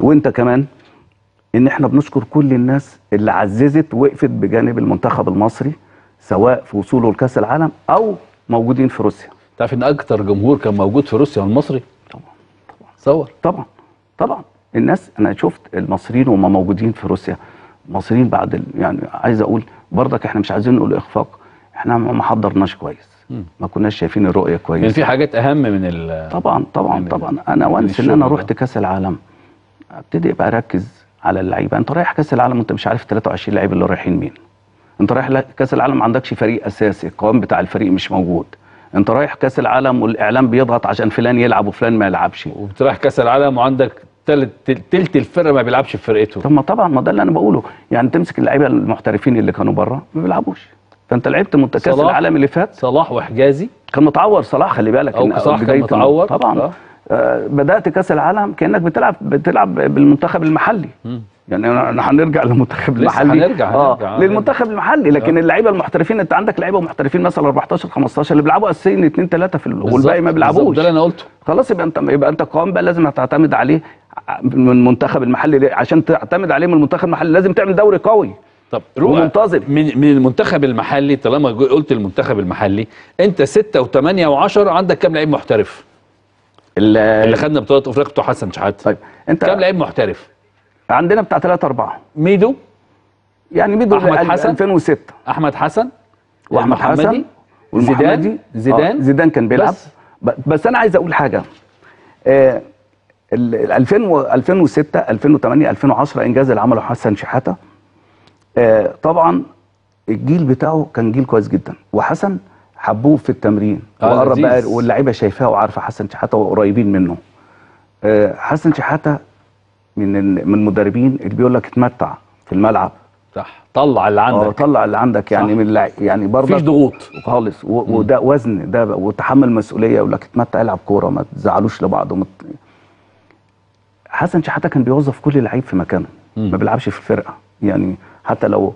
وأنت كمان إن إحنا بنشكر كل الناس اللي عززت وقفت بجانب المنتخب المصري سواء في وصوله لكأس العالم أو موجودين في روسيا. تعرف إن أكتر جمهور كان موجود في روسيا والمصري؟ طبعا صور طبعا طبعا. الناس أنا شفت المصريين وهم موجودين في روسيا. المصريين بعد يعني عايز أقول برضك إحنا مش عايزين نقول إخفاق إحنا ما حضرناش كويس. ما كناش شايفين الرؤية كويس يعني في حاجات أهم من ال طبعا طبعا من طبعا. أنا وانس إن أنا. رحت كأس العالم أبتدي أبقى أركز على اللعيبة. أنت رايح كأس العالم وانت مش عارف 23 لعيب اللي رايحين مين. أنت رايح كأس العالم ما عندكش فريق أساسي القوام بتاع الفريق مش موجود. أنت رايح كأس العالم والإعلام بيضغط عشان فلان يلعب وفلان ما يلعبش. وبتروح كأس العالم وعندك تلت الفرقة ما بيلعبش في فرقته. طب ما طبعا ما ده اللي أنا بقوله. يعني تمسك اللعيبة المحترفين اللي كانوا بره ما بيلعبوش. فأنت لعبت كأس. العالم اللي فات. صلاح وحجازي. كان متعور صلاح خلي بالك إن صلاح كان متعور. طبعا. آه. آه. بدأت كأس العالم كأنك بتلعب بتلعب بالمنتخب المحلي. يعني أنا- هنرجع للمنتخب لسه المحلي هنرجع- آه هنرجع. للمنتخب المحلي لكن اللعيبة المحترفين أنت عندك لعيبة محترفين مثلا 14 15 اللي بيلعبوا أساسيين اثنين ثلاثة في ال- والباقي ما بيلعبوش ده اللي أنا قلته خلاص يبقى انت يبقى أنت القوام بقى لازم تعتمد عليه من المنتخب المحلي؟ عشان تعتمد عليه من المنتخب المحلي لازم تعمل دوري قوي طب ومنتظم. من من المنتخب المحلي طالما قلت المنتخب المحلي أنت ستة وثمانية وعشرة عندك كام لعيب محترف؟ اللي خدنا بطولة أفريقيا بتوع حسن شحات طيب أنت كام لعيب محترف؟ عندنا بتاع 3 4 ميدو؟ يعني ميدو أحمد ال- حسن؟ 2006 أحمد حسن؟ وأحمد حسن؟ والمحمدي زيدان زيدان؟ آه زيدان؟ كان بيلعب. بس. بس, أنا عايز أقول حاجة. آه ال ال 2000 و 2006 2008 2010 إنجاز اللي عمله حسن شحاتة. آه طبعا الجيل بتاعه كان جيل كويس جدا. وحسن حبوه في التمرين. آه، وقرب بقى. واللعيبة شايفاه وعارفة حسن شحاتة وقريبين منه. آه حسن شحاتة من من المدربين اللي بيقول لك اتمتع في الملعب. صح. طلع اللي آه عندك طلع اللي عندك. يعني صح. من اللع... يعني برضه مفيش ضغوط. خالص. وده وزن. ده وتحمل مسؤولية. يقول لك اتمتع العب كورة ما تزعلوش لبعض. ومت... حسن شحاتة كان بيوظف كل لعيب في مكانه. ما بيلعبش في الفرقة. يعني حتى لو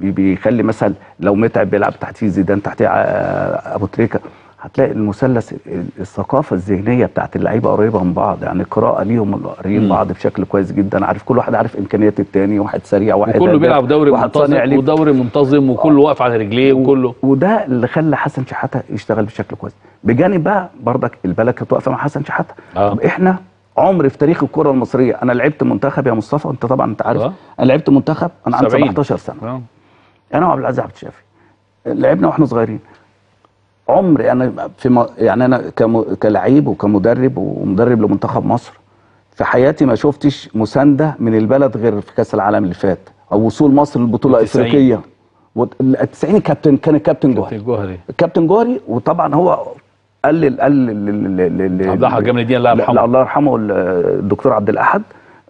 بيخلي مثلا لو متعب بيلعب تحتيه زيدان تحتيه آه، أبو تريكة هتلاقي المثلث ال- الثقافة الذهنية بتاعت اللعيبة قريبة من بعض يعني قراءة ليهم قاريين. بعض بشكل كويس جدا عارف كل واحد عارف إمكانيات التاني واحد سريع واحد وكله بيلعب دوري منتظم. ودوري منتظم وكله واقف على رجليه وكله وده اللي خلى حسن شحاتة يشتغل بشكل كويس بجانب بقى برضك البلد كانت واقفه مع حسن شحاتة آه. طب إحنا عمر في تاريخ الكرة المصرية أنا لعبت منتخب يا مصطفى أنت طبعا أنت عارف. أنا لعبت منتخب أنا عندي 70. 17 سنة آه. أنا وعبد العزيز عبد الشافي لعبنا وإحنا صغيرين عمري أنا في م... يعني أنا كم... كلعيب وكمدرب ومدرب لمنتخب مصر في حياتي ما شفتش مساندة من البلد غير في كأس العالم اللي فات أو وصول مصر للبطولة. الافريقيه ال 90 كابتن كان الكابتن جوهري الكابتن جوهري وطبعا هو قلل قلل عبد الأحد جمال الدين الله يرحمه. الله يرحمه الدكتور عبد الأحد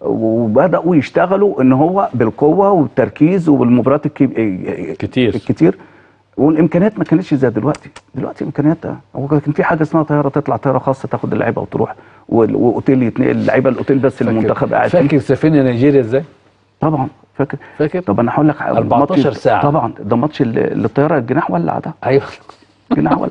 وبدأوا يشتغلوا إن هو بالقوة والتركيز وبالمباريات الكب- كتير. الكتير والإمكانيات ما كانتش زي دلوقتي دلوقتي إمكانيات هو كان في حاجة اسمها طيارة تطلع طيارة خاصة تاخد اللعيبة وتروح وأوتيل يتنقل اللعيبة الأوتيل بس المنتخب قاعد فاكر سافرنا نيجيريا إزاي؟ طبعا فاكر فاكر؟ طب أنا هقول لك 14 ماتش- ساعة. طبعا ده ماتش اللي الطيارة الجناح ولع ده أيوه جناح ولع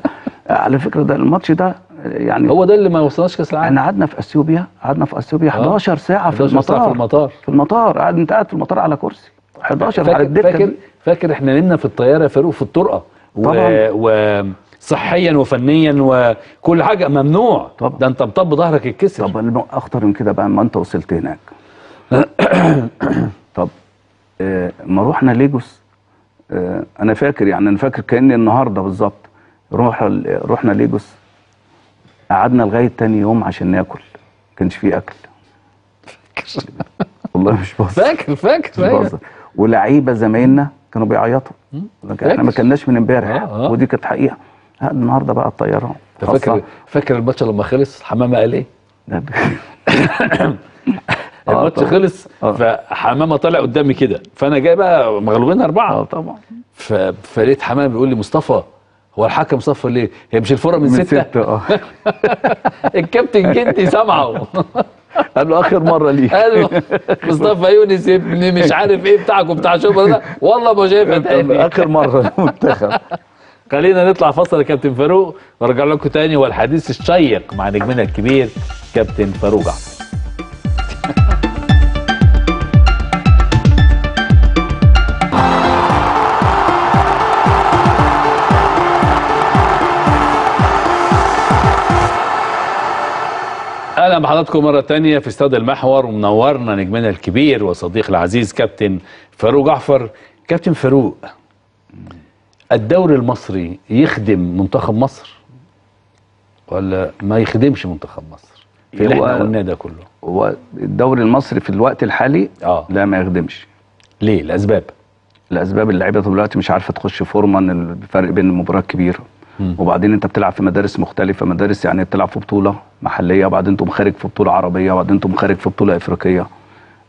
على فكرة ده الماتش ده يعني هو ده اللي ما وصلناش كأس العالم. إحنا قعدنا في أثيوبيا قعدنا في أثيوبيا 11 ساعة في 11 المطار. ساعة في المطار. في المطار. قاعد أنت قاعد في المطار على كرسي. 11 على فاكر الدكة فاكر. فاكر إحنا نمنا في الطيارة يا فاروق في الطرقة. طبعا. وصحيا وفنيا وكل حاجة. ممنوع. طبعا. ده أنت مطب ظهرك يتكسر. طب أخطر من كده بقى ما أنت وصلت هناك. طب آه، ما رحنا ليجوس. آه، أنا فاكر يعني أنا فاكر كأني النهارده بالظبط. روح رحنا ليجوس. قعدنا لغاية تاني يوم عشان ناكل. ما كانش فيه أكل. والله مش بهزر. فاكر فاكر مش ولعيبة زمايلنا كانوا بيعيطوا. إحنا ما. كناش من امبارح. آه، آه. ودي كانت حقيقة. ها، النهارده بقى الطيران انت فاكر فاكر الماتش لما خلص؟ حمامة قال إيه؟ الماتش طبعا. خلص آه. فحمامة طالع قدامي كده. فأنا جاي بقى مغلوبين أربعة. آه طبعا. فلقيت حمامة بيقول لي مصطفى هو الحكم صفر ليه؟ هي مش الفرقة من, من ستة؟ ستة آه. الكابتن جدي سامعه قال له آخر مرة ليه. قال له مصطفى يونس ابن مش عارف إيه بتاعكم بتاع شبرا ده. والله ما شايفها تاني. آخر مرة المنتخب. خلينا نطلع فصل يا كابتن فاروق وارجع لكم تاني والحديث الشيق مع نجمنا الكبير كابتن فاروق جعفر بحضراتكم مرة تانية في استاد المحور ومنورنا نجمنا الكبير وصديق العزيز كابتن فاروق جعفر. كابتن فاروق الدوري المصري يخدم منتخب مصر ولا ما يخدمش منتخب مصر؟ في اللي إحنا قلناه ده كله. هو الدوري المصري في الوقت الحالي آه. لا ما يخدمش. ليه؟ الاسباب الاسباب اللعيبة دلوقتي مش عارفة تخش فورمه الفرق بين المباراة كبير وبعدين انت بتلعب في مدارس مختلفة مدارس يعني بتلعب في بطولة محلية وبعدين تقوم خارج في بطولة عربية وبعدين تقوم خارج في بطولة إفريقية.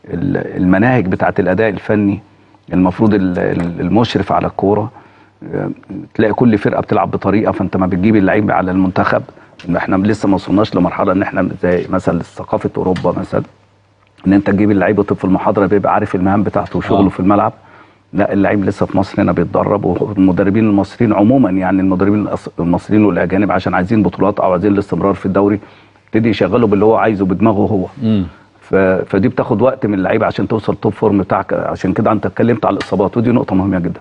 ال- المناهج بتاعت الأداء الفني المفروض ال- ال- المشرف على الكورة آه، تلاقي كل فرقة بتلعب بطريقة فانت ما بتجيب اللعيب على المنتخب. إحنا لسه ما وصلناش لمرحلة إن إحنا زي مثلا ثقافة أوروبا مثلا إن انت تجيب اللعيب وطب في المحاضرة بيبقى عارف المهام بتاعته وشغله آه. في الملعب. لا اللعيب لسه في مصر هنا بيتدرب والمدربين المصريين عموما يعني المدربين المصريين والأجانب عشان عايزين بطولات أو عايزين الاستمرار في الدوري يبتدي يشغله باللي هو عايزه بدماغه هو. ف... فدي بتاخد وقت من اللعيبه عشان توصل توب فورم بتاعك. عشان كده أنت اتكلمت على الإصابات ودي نقطة مهمة جدا.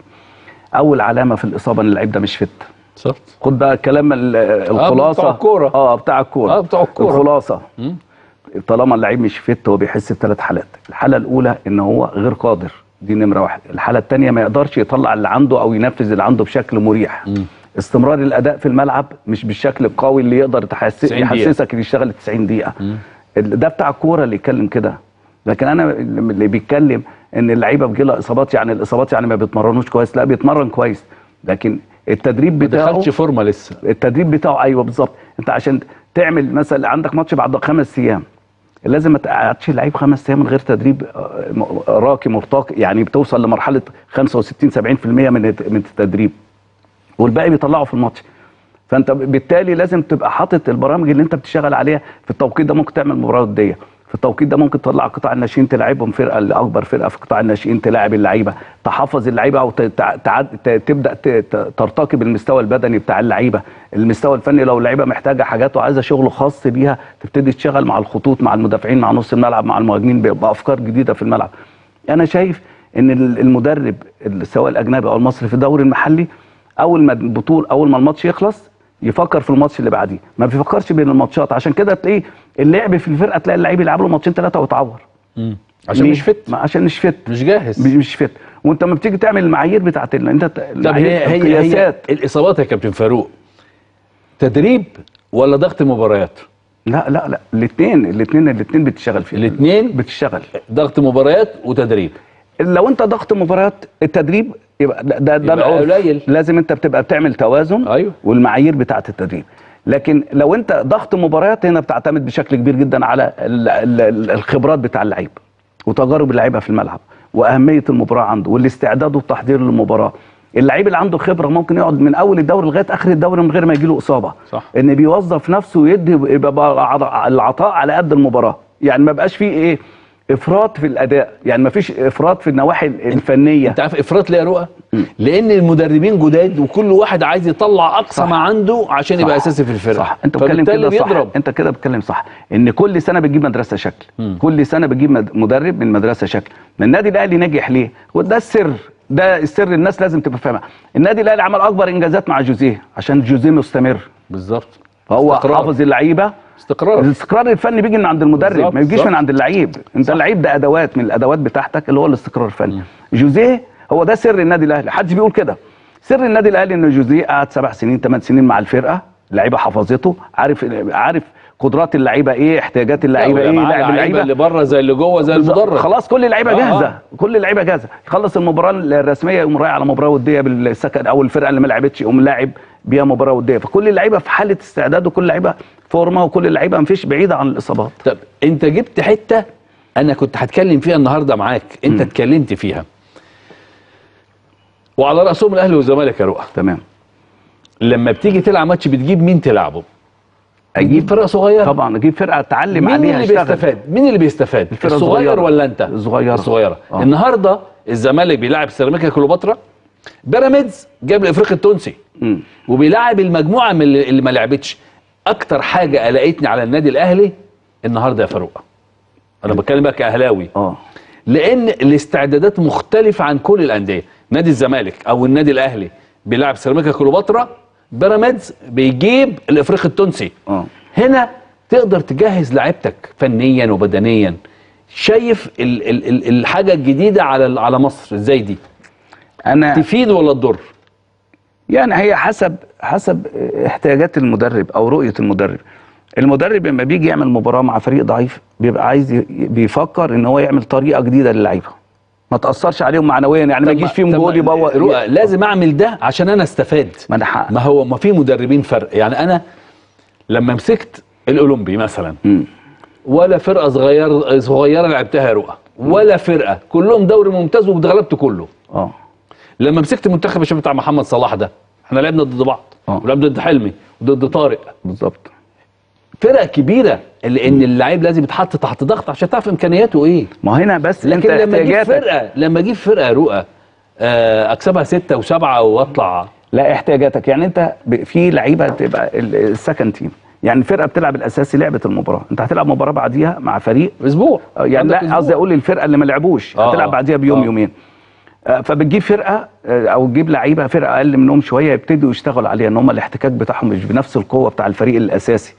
أول علامة في الإصابة إن اللعيب ده مش فت صح خد بقى الكلام ال- الخلاصة. بتوع الكورة. آه بتاع الكورة. آه، بتوع الكورة. الخلاصة. طالما اللعيب مش فت هو بيحس بثلاث حالات. الحالة الأولى إن هو غير قادر. دي نمرة واحد الحالة الثانية ما يقدرش يطلع اللي عنده أو ينفذ اللي عنده بشكل مريح. استمرار الأداء في الملعب مش بالشكل القوي اللي يقدر تحس 90 دقيقة. يحسسك ان يشتغل 90 دقيقة. ال- ده بتاع الكوره اللي يتكلم كده. لكن أنا اللي بيتكلم إن اللعيبة بيجيلها إصابات يعني الإصابات يعني ما بيتمرنوش كويس. لا بيتمرن كويس. لكن التدريب ما بتاعه دخلش فورمة لسه. التدريب بتاعه أيوه بالظبط. أنت عشان تعمل مثلا عندك ماتش بعد خمس أيام. لازم ما تقعدش اللعيب خمس أيام من غير تدريب آه، راقي مرتقي يعني بتوصل لمرحلة 65 70% من من التدريب. والباقي بيطلعه في الماتش. فأنت بالتالي لازم تبقى حاطط البرامج اللي أنت بتشتغل عليها في التوقيت ده ممكن تعمل مباراة وديه في التوقيت ده ممكن تطلع قطاع الناشئين تلعبهم فرقة لأكبر فرقة في قطاع الناشئين تلاعب اللعيبة تحفظ اللعيبة أو تبدأ ترتقي بالمستوى البدني بتاع اللعيبة. المستوى الفني لو اللعيبة محتاجة حاجات وعايزة شغل خاص بيها تبتدي تشتغل مع الخطوط مع المدافعين مع نص الملعب مع المهاجمين بأفكار جديدة في الملعب. أنا شايف إن ال- المدرب ال- سواء الأجنبي أو المصري في الدوري المحلي أول ما البطوله أول ما الماتش يخلص يفكر في الماتش اللي بعديه. ما بيفكرش بين الماتشات. عشان كده تلاقيه اللعب في الفرقة تلاقي اللعيب يلعب له ماتشين ثلاثة ويتعور. عشان؟ مش فت. عشان مش فت. مش جاهز. مش, مش فت. وانت لما بتيجي تعمل المعايير بتاعت ال- انت طب هي هي, هي الإصابات يا كابتن فاروق تدريب ولا ضغط مباريات؟ لا لا لا. الاثنين الاثنين الاثنين بتشتغل فيه الاتنين؟ بتشتغل. ضغط مباريات وتدريب. لو انت ضغط مباريات التدريب يبقى ده ده, ده العرف. قليل. لازم انت بتبقى بتعمل توازن أيوه. والمعايير بتاعة التدريب لكن لو انت ضغط مباريات هنا بتعتمد بشكل كبير جدا على ال ال ال الخبرات بتاع اللعيب وتجارب اللعيبة في الملعب وأهمية المباراة عنده والاستعداد والتحضير للمباراة اللعيب اللي عنده خبرة ممكن يقعد من أول الدوري لغاية آخر الدوري من غير ما يجيله إصابة صح. إن بيوظف نفسه ويدي يبقى العطاء على قد المباراة يعني ما بقاش فيه إيه إفراط في الأداء. يعني ما فيش إفراط في النواحي الفنية. أنت عارف إفراط ليه يا رؤى؟ لأن المدربين جداد وكل واحد عايز يطلع أقصى صح. ما عنده عشان يبقى صح. أساسي في الفرقة. صح. أنت بتتكلم كده صح. أنت كده بتتكلم صح. إن كل سنة بتجيب مدرسة شكل. كل سنة بتجيب مد- مدرب من مدرسة شكل. من النادي الأهلي نجح ليه؟ وده السر. ده السر الناس لازم تبقى فاهمها النادي الأهلي عمل أكبر إنجازات مع جوزيه عشان جوزيه مستمر. بالظبط. فهو استقرار. حافظ اللعيبة. استقرار. الاستقرار الفني بيجي من عند المدرب بالظبط، ما بيجيش. من عند اللعيب. انت اللعيب ده أدوات من الأدوات بتاعتك اللي هو الاستقرار الفني. جوزيه هو ده سر النادي الأهلي. حدش بيقول كده. سر النادي الأهلي ان جوزيه قعد سبع سنين ثمان سنين مع الفرقة. اللعيبه حفظته عارف عارف قدرات اللعيبة إيه؟ احتياجات اللعيبة إيه؟ لعب اللعيبة. اللي بره زي اللي جوه زي المدرب. خلاص كل اللعيبة آه، جاهزة. كل اللعيبة جاهزة. يخلص المباراة الرسمية يقوم رايح على مباراة ودية بالسكن. أو الفرقه اللي ما لعبتش يقوم لاعب بيها مباراة ودية. فكل اللعيبة في حالة استعداد وكل اللعيبة فورمة وكل اللعيبة مفيش بعيده عن الإصابات. طب أنت جبت حتة أنا كنت هتكلم فيها النهارده معاك. أنت اتكلمت فيها. وعلى رأسهم الأهلي والزمالك يا رؤى. تمام. لما بتيجي تلعب ماتش بتجيب مين تلعبه؟ أجيب فرقة صغيرة. طبعا أجيب فرقة أتعلم مين عليها اللي أشتغل. بيستفاد؟ مين اللي بيستفاد؟ الصغير الصغيرة. ولا أنت؟ الصغيرة. الصغيرة. آه. النهارده الزمالك بيلعب سيراميكا كليوباترا. بيراميدز جاب الافريقي التونسي. مم. وبيلاعب المجموعة من اللي اللي ما لعبتش. أكتر حاجة قلقتني على النادي الأهلي النهارده يا فاروق. أنا بتكلم بقى كأهلاوي. آه. لأن الاستعدادات مختلفة عن كل الأندية. نادي الزمالك أو النادي الأهلي بيلعب سيراميكا كليوباترا بيراميدز بيجيب الافريقي التونسي. آه. هنا تقدر تجهز لعيبتك فنيا وبدنيا. شايف ال ال ال الحاجة الجديدة على على مصر إزاي دي؟ أنا تفيد ولا تضر؟ يعني هي حسب حسب احتياجات المدرب أو رؤية المدرب. المدرب لما بيجي يعمل مباراة مع فريق ضعيف بيبقى عايز بيفكر إن هو يعمل طريقة جديدة للعيبة. ما تأثرش عليهم معنويا يعني ما يجيش فيهم جول يبوظ رؤى. لازم أعمل ده عشان أنا أستفاد. ما أنا حق. ما هو ما في مدربين فرق. يعني أنا لما مسكت الأولمبي مثلا مم. ولا فرقة صغيره صغيرة لعبتها يا رؤى ولا فرقة كلهم دوري ممتاز واتغلبت كله. آه. لما مسكت المنتخب الشباب بتاع محمد صلاح ده إحنا لعبنا ضد بعض آه. ولعبنا ضد حلمي وضد طارق. بالظبط. فرق كبيرة لأن اللعيب لازم يتحط تحت ضغط عشان تعرف امكانياته إيه. ما هنا بس لكن انت لما أجيب فرقة لما أجيب فرقة رؤى آه، اكسبها ستة وسبعة واطلع. لا احتياجاتك. يعني انت في لعيبة تبقى ال second team. يعني الفرقه بتلعب الأساسي لعبة المباراة. انت هتلعب مباراة بعديها مع فريق. أسبوع. آه، يعني لا. قصدي أقول للفرقه اللي ما لعبوش. آه، هتلعب آه. بعديها بيوم آه. يومين. آه، فبتجيب فرقة آه، أو تجيب لعيبة فرقة أقل منهم شوية يبتدوا يشتغلوا عليها إن هم الاحتكاك بتاعهم مش بنفس القوة بتاع الفريق الأساسي.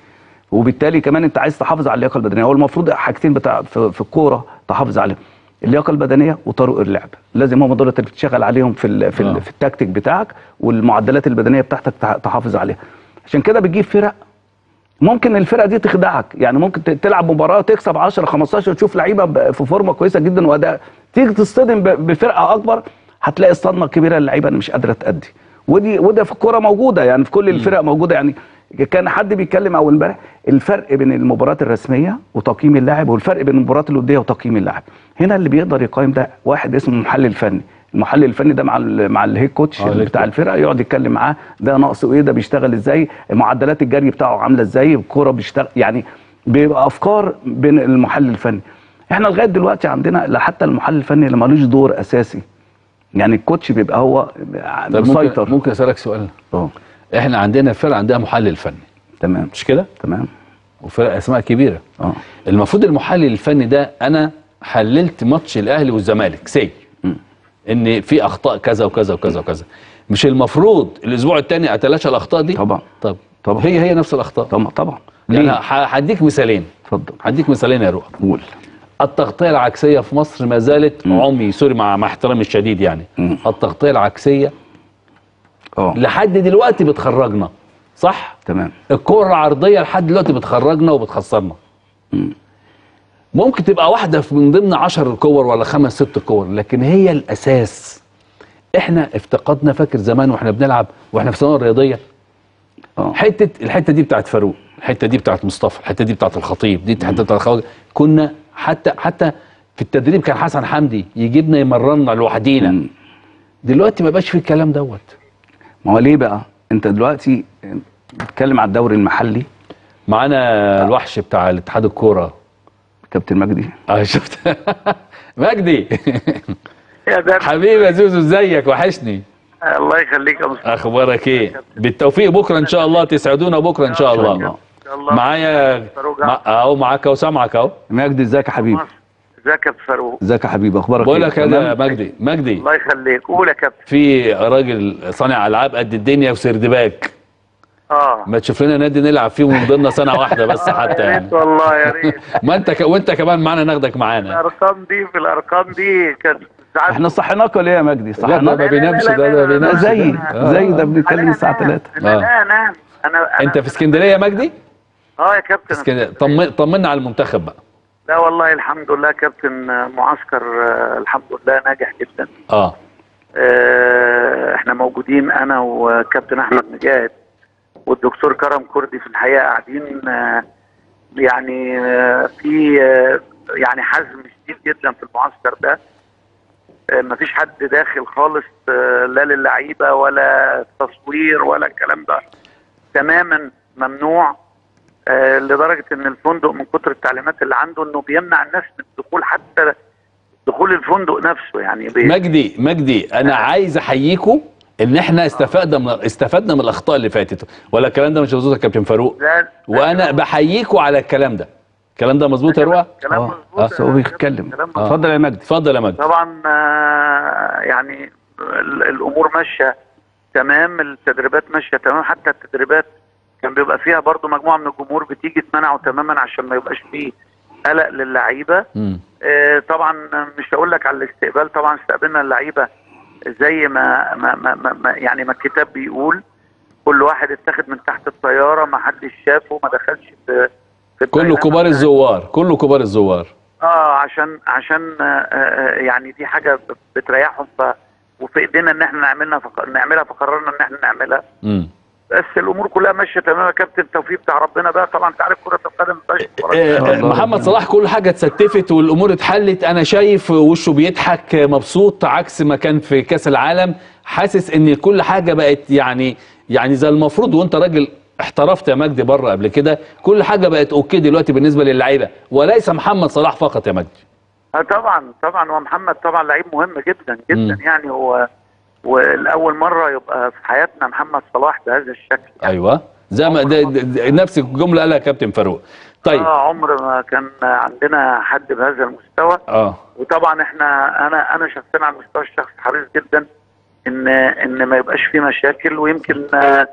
وبالتالي كمان انت عايز تحافظ على اللياقة البدنية. هو المفروض حاجتين بتاع في, في الكورة تحافظ عليهم. اللياقة البدنية وطرق اللعب. لازم هم دول اللي بتشتغل عليهم في ال في, آه. ال في التكتيك بتاعك والمعدلات البدنية بتاعتك تح- تحافظ عليها. عشان كده بتجيب فرق ممكن الفرقة دي تخدعك. يعني ممكن تلعب مباراة تكسب 10 15 تشوف لعيبة في فورمة كويسة جدا وأداء. تيجي تصطدم بفرقة أكبر هتلاقي الصدمة الكبيرة للعيبه اللي مش قادرة تأدي. ودي وده في الكورة موجودة. يعني في كل الفرق موجودة. يعني كان حد بيتكلم أول امبارح الفرق بين المباريات الرسمية وتقييم اللاعب والفرق بين المباريات الودية وتقييم اللاعب. هنا اللي بيقدر يقيم ده واحد اسمه محلل فني المحلل الفني ده مع ال مع الهيد كوتش آه، بتاع. الفرقة يقعد يتكلم معاه ده ناقصه إيه ده بيشتغل إزاي معدلات الجري بتاعه عاملة إزاي الكورة بيشتغل يعني بيبقى أفكار بين المحلل الفني. إحنا لغاية دلوقتي عندنا لا حتى المحلل الفني اللي ملوش دور أساسي. يعني الكوتش بيبقى هو طب ممكن, مسيطر. ممكن أسألك سؤال؟ آه إحنا عندنا فرقة عندها محلل فني. تمام. مش كده؟ تمام. وفرق اسماء كبيرة. آه. المفروض المحلل الفني ده أنا حللت ماتش الأهلي والزمالك سي. إن في أخطاء كذا وكذا وكذا وكذا. مش المفروض الأسبوع الثاني أتلاشى الأخطاء دي؟ طبعا. طب طبعا. هي هي نفس الأخطاء. طبعا طبعا. يعني هديك مثالين. اتفضل. هديك مثالين يا رؤى. قول. التغطية العكسية في مصر ما زالت عمي sorry مع مع احترامي الشديد يعني. التغطية العكسية آه. لحد دلوقتي بتخرجنا صح؟ تمام. الكره العرضية لحد دلوقتي بتخرجنا وبتخسرنا. مم. ممكن تبقى واحدة من ضمن عشر كور ولا خمس ست كور لكن هي الأساس. إحنا افتقدنا فاكر زمان وإحنا بنلعب وإحنا في الثانوية الرياضية؟ آه. حتة الحتة دي بتاعت فاروق الحتة دي بتاعت مصطفى الحتة دي بتاعت الخطيب دي الحتة بتاعت الخواجه كنا حتى حتى في التدريب كان حسن حمدي يجيبنا يمرنا لوحدينا. دلوقتي ما بقاش في الكلام دوت. ما هو ليه بقى؟ انت دلوقتي بتتكلم على الدوري المحلي. معانا الوحش بتاع الاتحاد الكورة. كابتن مجدي. آه شفت. مجدي. يا حبيبي يا زوزو ازيك؟ وحشني. الله يخليك يا مصطفى. أخبارك إيه؟ بالتوفيق بكرة إن شاء الله تسعدونا بكرة إن شاء الله. إن شاء الله. معايا أهو معاك أهو سامعك أهو. مجدي إزيك يا حبيبي. ازيك يا فاروق ازيك يا حبيبي أخبارك بقول إيه؟ لك يا؟ مجدي مجدي. الله يخليك. قول يا كابتن. في راجل صانع ألعاب قد الدنيا وسردباك آه. ما تشوف لنا نادي نلعب فيه من ضمن سنه واحدة بس حتى يعني. ريت والله يا ريت. ما انت ك... وانت كمان معانا ناخدك معانا. الأرقام دي في الأرقام دي كانت إحنا صحيناك ولا إيه يا مجدي؟ لا صحيناك ما بينامش ده لا بينامش زي. زي ده بنتكلم الساعة 3 أنا آه. لا انام أنا أنا- أنت في اسكندرية يا مجدي؟ آه يا كابتن. اسكندرية. طمن طمنا على المنتخب بقى. لا والله الحمد لله كابتن معسكر آه، الحمد لله ناجح جدا. آه. آه، إحنا موجودين أنا وكابتن أحمد مجاهد والدكتور كرم كردي في الحقيقة قاعدين آه، يعني في يعني حزم شديد جدا في المعسكر ده. مفيش حد داخل خالص لا للعيبة ولا تصوير ولا الكلام ده. تماما ممنوع. آه، لدرجة إن الفندق من كتر التعليمات اللي عنده إنه بيمنع الناس من الدخول حتى دخول الفندق نفسه يعني بي- مجدي مجدي أنا عايز أحييكم إن إحنا استفدنا من استفدنا من الأخطاء اللي فاتت. ولا الكلام ده مش مظبوط يا كابتن فاروق. لا وأنا بحييكم على الكلام ده. الكلام ده مظبوط يا روعه آه. مظبوط. أصل هو يا بيتكلم آه. اتفضل يا مجدي. اتفضل يا مجدي. طبعا آه، يعني ال- الأمور ماشية تمام التدريبات ماشية تمام حتى التدريبات كان بيبقى فيها برضو مجموعة من الجمهور بتيجي تمنعوا تماما عشان ما يبقاش فيه قلق للعيبة. آه، طبعا مش هقول لك على الاستقبال طبعا استقبلنا اللعيبة زي ما, ما, ما, ما ما- يعني ما الكتاب بيقول كل واحد اتاخد من تحت الطيارة ما حدش شافه ما دخلش في في كله. كبار الزوار كله كبار الزوار آه عشان عشان آه آه يعني دي حاجة بتريحهم ف وفي إيدينا إن إحنا نعملها فق... نعملها فقررنا إن إحنا نعملها مم. بس الأمور كلها ماشية تمام يا كابتن التوفيق بتاع ربنا بقى. طبعا أنت عارف كرة القدم آه، محمد صلاح كل حاجة اتستفت والأمور اتحلت. أنا شايف وشه بيضحك مبسوط عكس ما كان في كأس العالم. حاسس إن كل حاجة بقت يعني يعني زي المفروض وأنت راجل احترفت يا مجدي بره قبل كده. كل حاجة بقت أوكي دلوقتي بالنسبة للعيبة. وليس محمد صلاح فقط يا مجدي. آه طبعا طبعا. ومحمد طبعا لعيب مهم جدا جدا مم. يعني. هو والأول مرة يبقى في حياتنا محمد صلاح بهذا الشكل. يعني أيوه. زي ما ده ده- ده نفس الجملة قالها كابتن فاروق. طيب. آه عمر ما كان عندنا حد بهذا المستوى. آه. وطبعا إحنا أنا أنا شخصيا على المستوى الشخصي حريص جدا ان إن ما يبقاش في مشاكل ويمكن آه،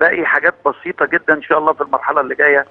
باقي حاجات بسيطة جدا إن شاء الله في المرحلة اللي جاية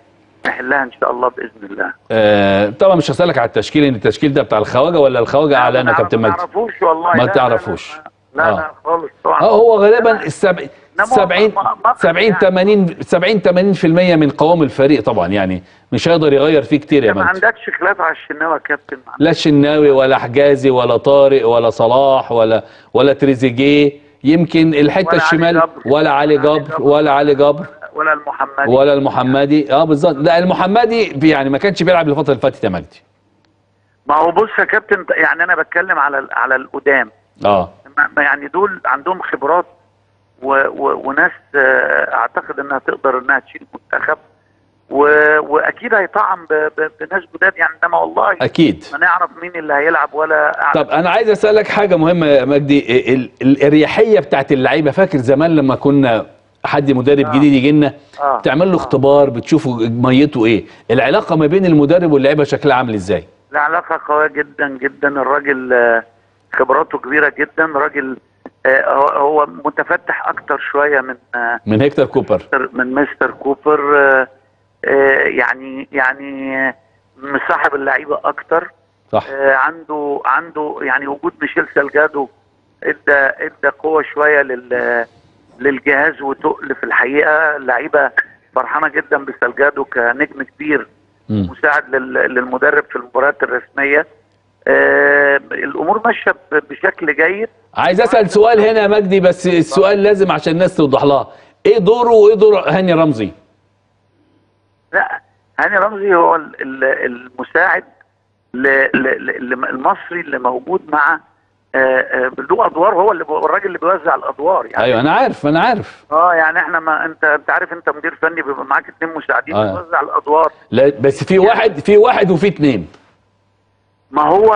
نحلها إن شاء الله بإذن الله. آه، طبعا مش هسألك على التشكيل إن التشكيل ده بتاع الخواجة ولا الخواجة اعلانه ما كابتن ما مجدي والله. ما لا، لا، لا، تعرفوش. لا آه. لا خالص طبعا. آه هو غالبا السبع نعم، 70 ما- ما- ما- 70 يعني. 80 70 80% من قوام الفريق طبعا يعني مش هيقدر يغير فيه كتير يا ما عندكش خلاف على الشناوي يا كابتن؟ لا الشناوي ولا حجازي ولا طارق ولا صلاح ولا ولا تريزيجيه. يمكن الحتة الشمال. ولا علي جبر. ولا علي جبر. ولا المحمدي. ولا المحمدي. آه بالظبط. لا المحمدي يعني ما كانش بيلعب الفترة اللي فاتت يا مجدي. ما هو بص يا كابتن يعني أنا بتكلم على ال- على القدام. آه. يعني دول عندهم خبرات و و وناس آه، أعتقد إنها تقدر إنها تشيل منتخب وأكيد هيطعم بناس جداد. يعني انما والله أكيد. ما نعرف مين اللي هيلعب ولا أعرف. طب أنا عايز أسألك حاجة مهمة يا مجدي. ال- ال- الاريحيه بتاعت اللعيبة فاكر زمان لما كنا حد مدرب جديد يجي لنا آه. تعمل له اختبار بتشوفوا ميته إيه؟ العلاقة ما بين المدرب واللعيبة شكلها عامل إزاي؟ لا علاقه قوية جدا جدا. الراجل آه، خبراته كبيرة جدا. راجل آه، هو- متفتح أكتر شوية من آه، من هيكتور كوبر. من مستر كوبر آه، يعني يعني مصاحب اللعيبة أكتر. صح. عنده عنده يعني وجود ميشيل سالجادو إدى إدى قوة شوية لل للجهاز وتقل في الحقيقة. اللعيبه فرحانة جدا بسالجادو كنجم كبير. مساعد لل- للمدرب في المباريات الرسمية. آه، الأمور ماشية بشكل جيد. عايز أسأل سؤال هنا يا مجدي بس السؤال لازم عشان الناس توضح لها. إيه دوره وإيه دور هاني رمزي؟ لا هاني رمزي هو ال- ال- المساعد المصري اللي موجود مع آه، آه، له أدوار هو اللي الراجل اللي بيوزع الأدوار يعني. أيوه أنا عارف أنا عارف. آه يعني إحنا ما أنت أنت عارف أنت مدير فني بيبقى معاك اثنين مساعدين آه. بتوزع الأدوار. لا بس في واحد في واحد وفي اتنين. ما هو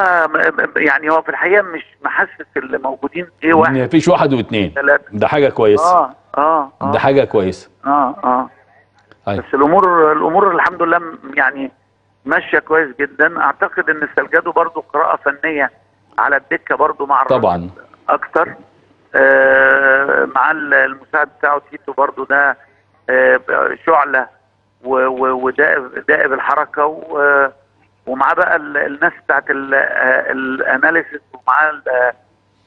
يعني هو في الحقيقة مش محسس اللي موجودين إيه واحد. مفيش واحد ثلاثة ده حاجة كويسة. آه آه آه. ده حاجة كويسة. آه آه. أيوة. بس الأمور الأمور الحمد لله يعني ماشية كويس جدا. أعتقد إن سلجادو برضو قراءة فنية على الدكة برضو مع طبعا. أكتر. آه مع ال- المساعد بتاعه تيتو برضو ده آه شعلة ودائم دائم الحركة و- ومعاه بقى ال- الناس بتاعت ال analysis ومعاه ال-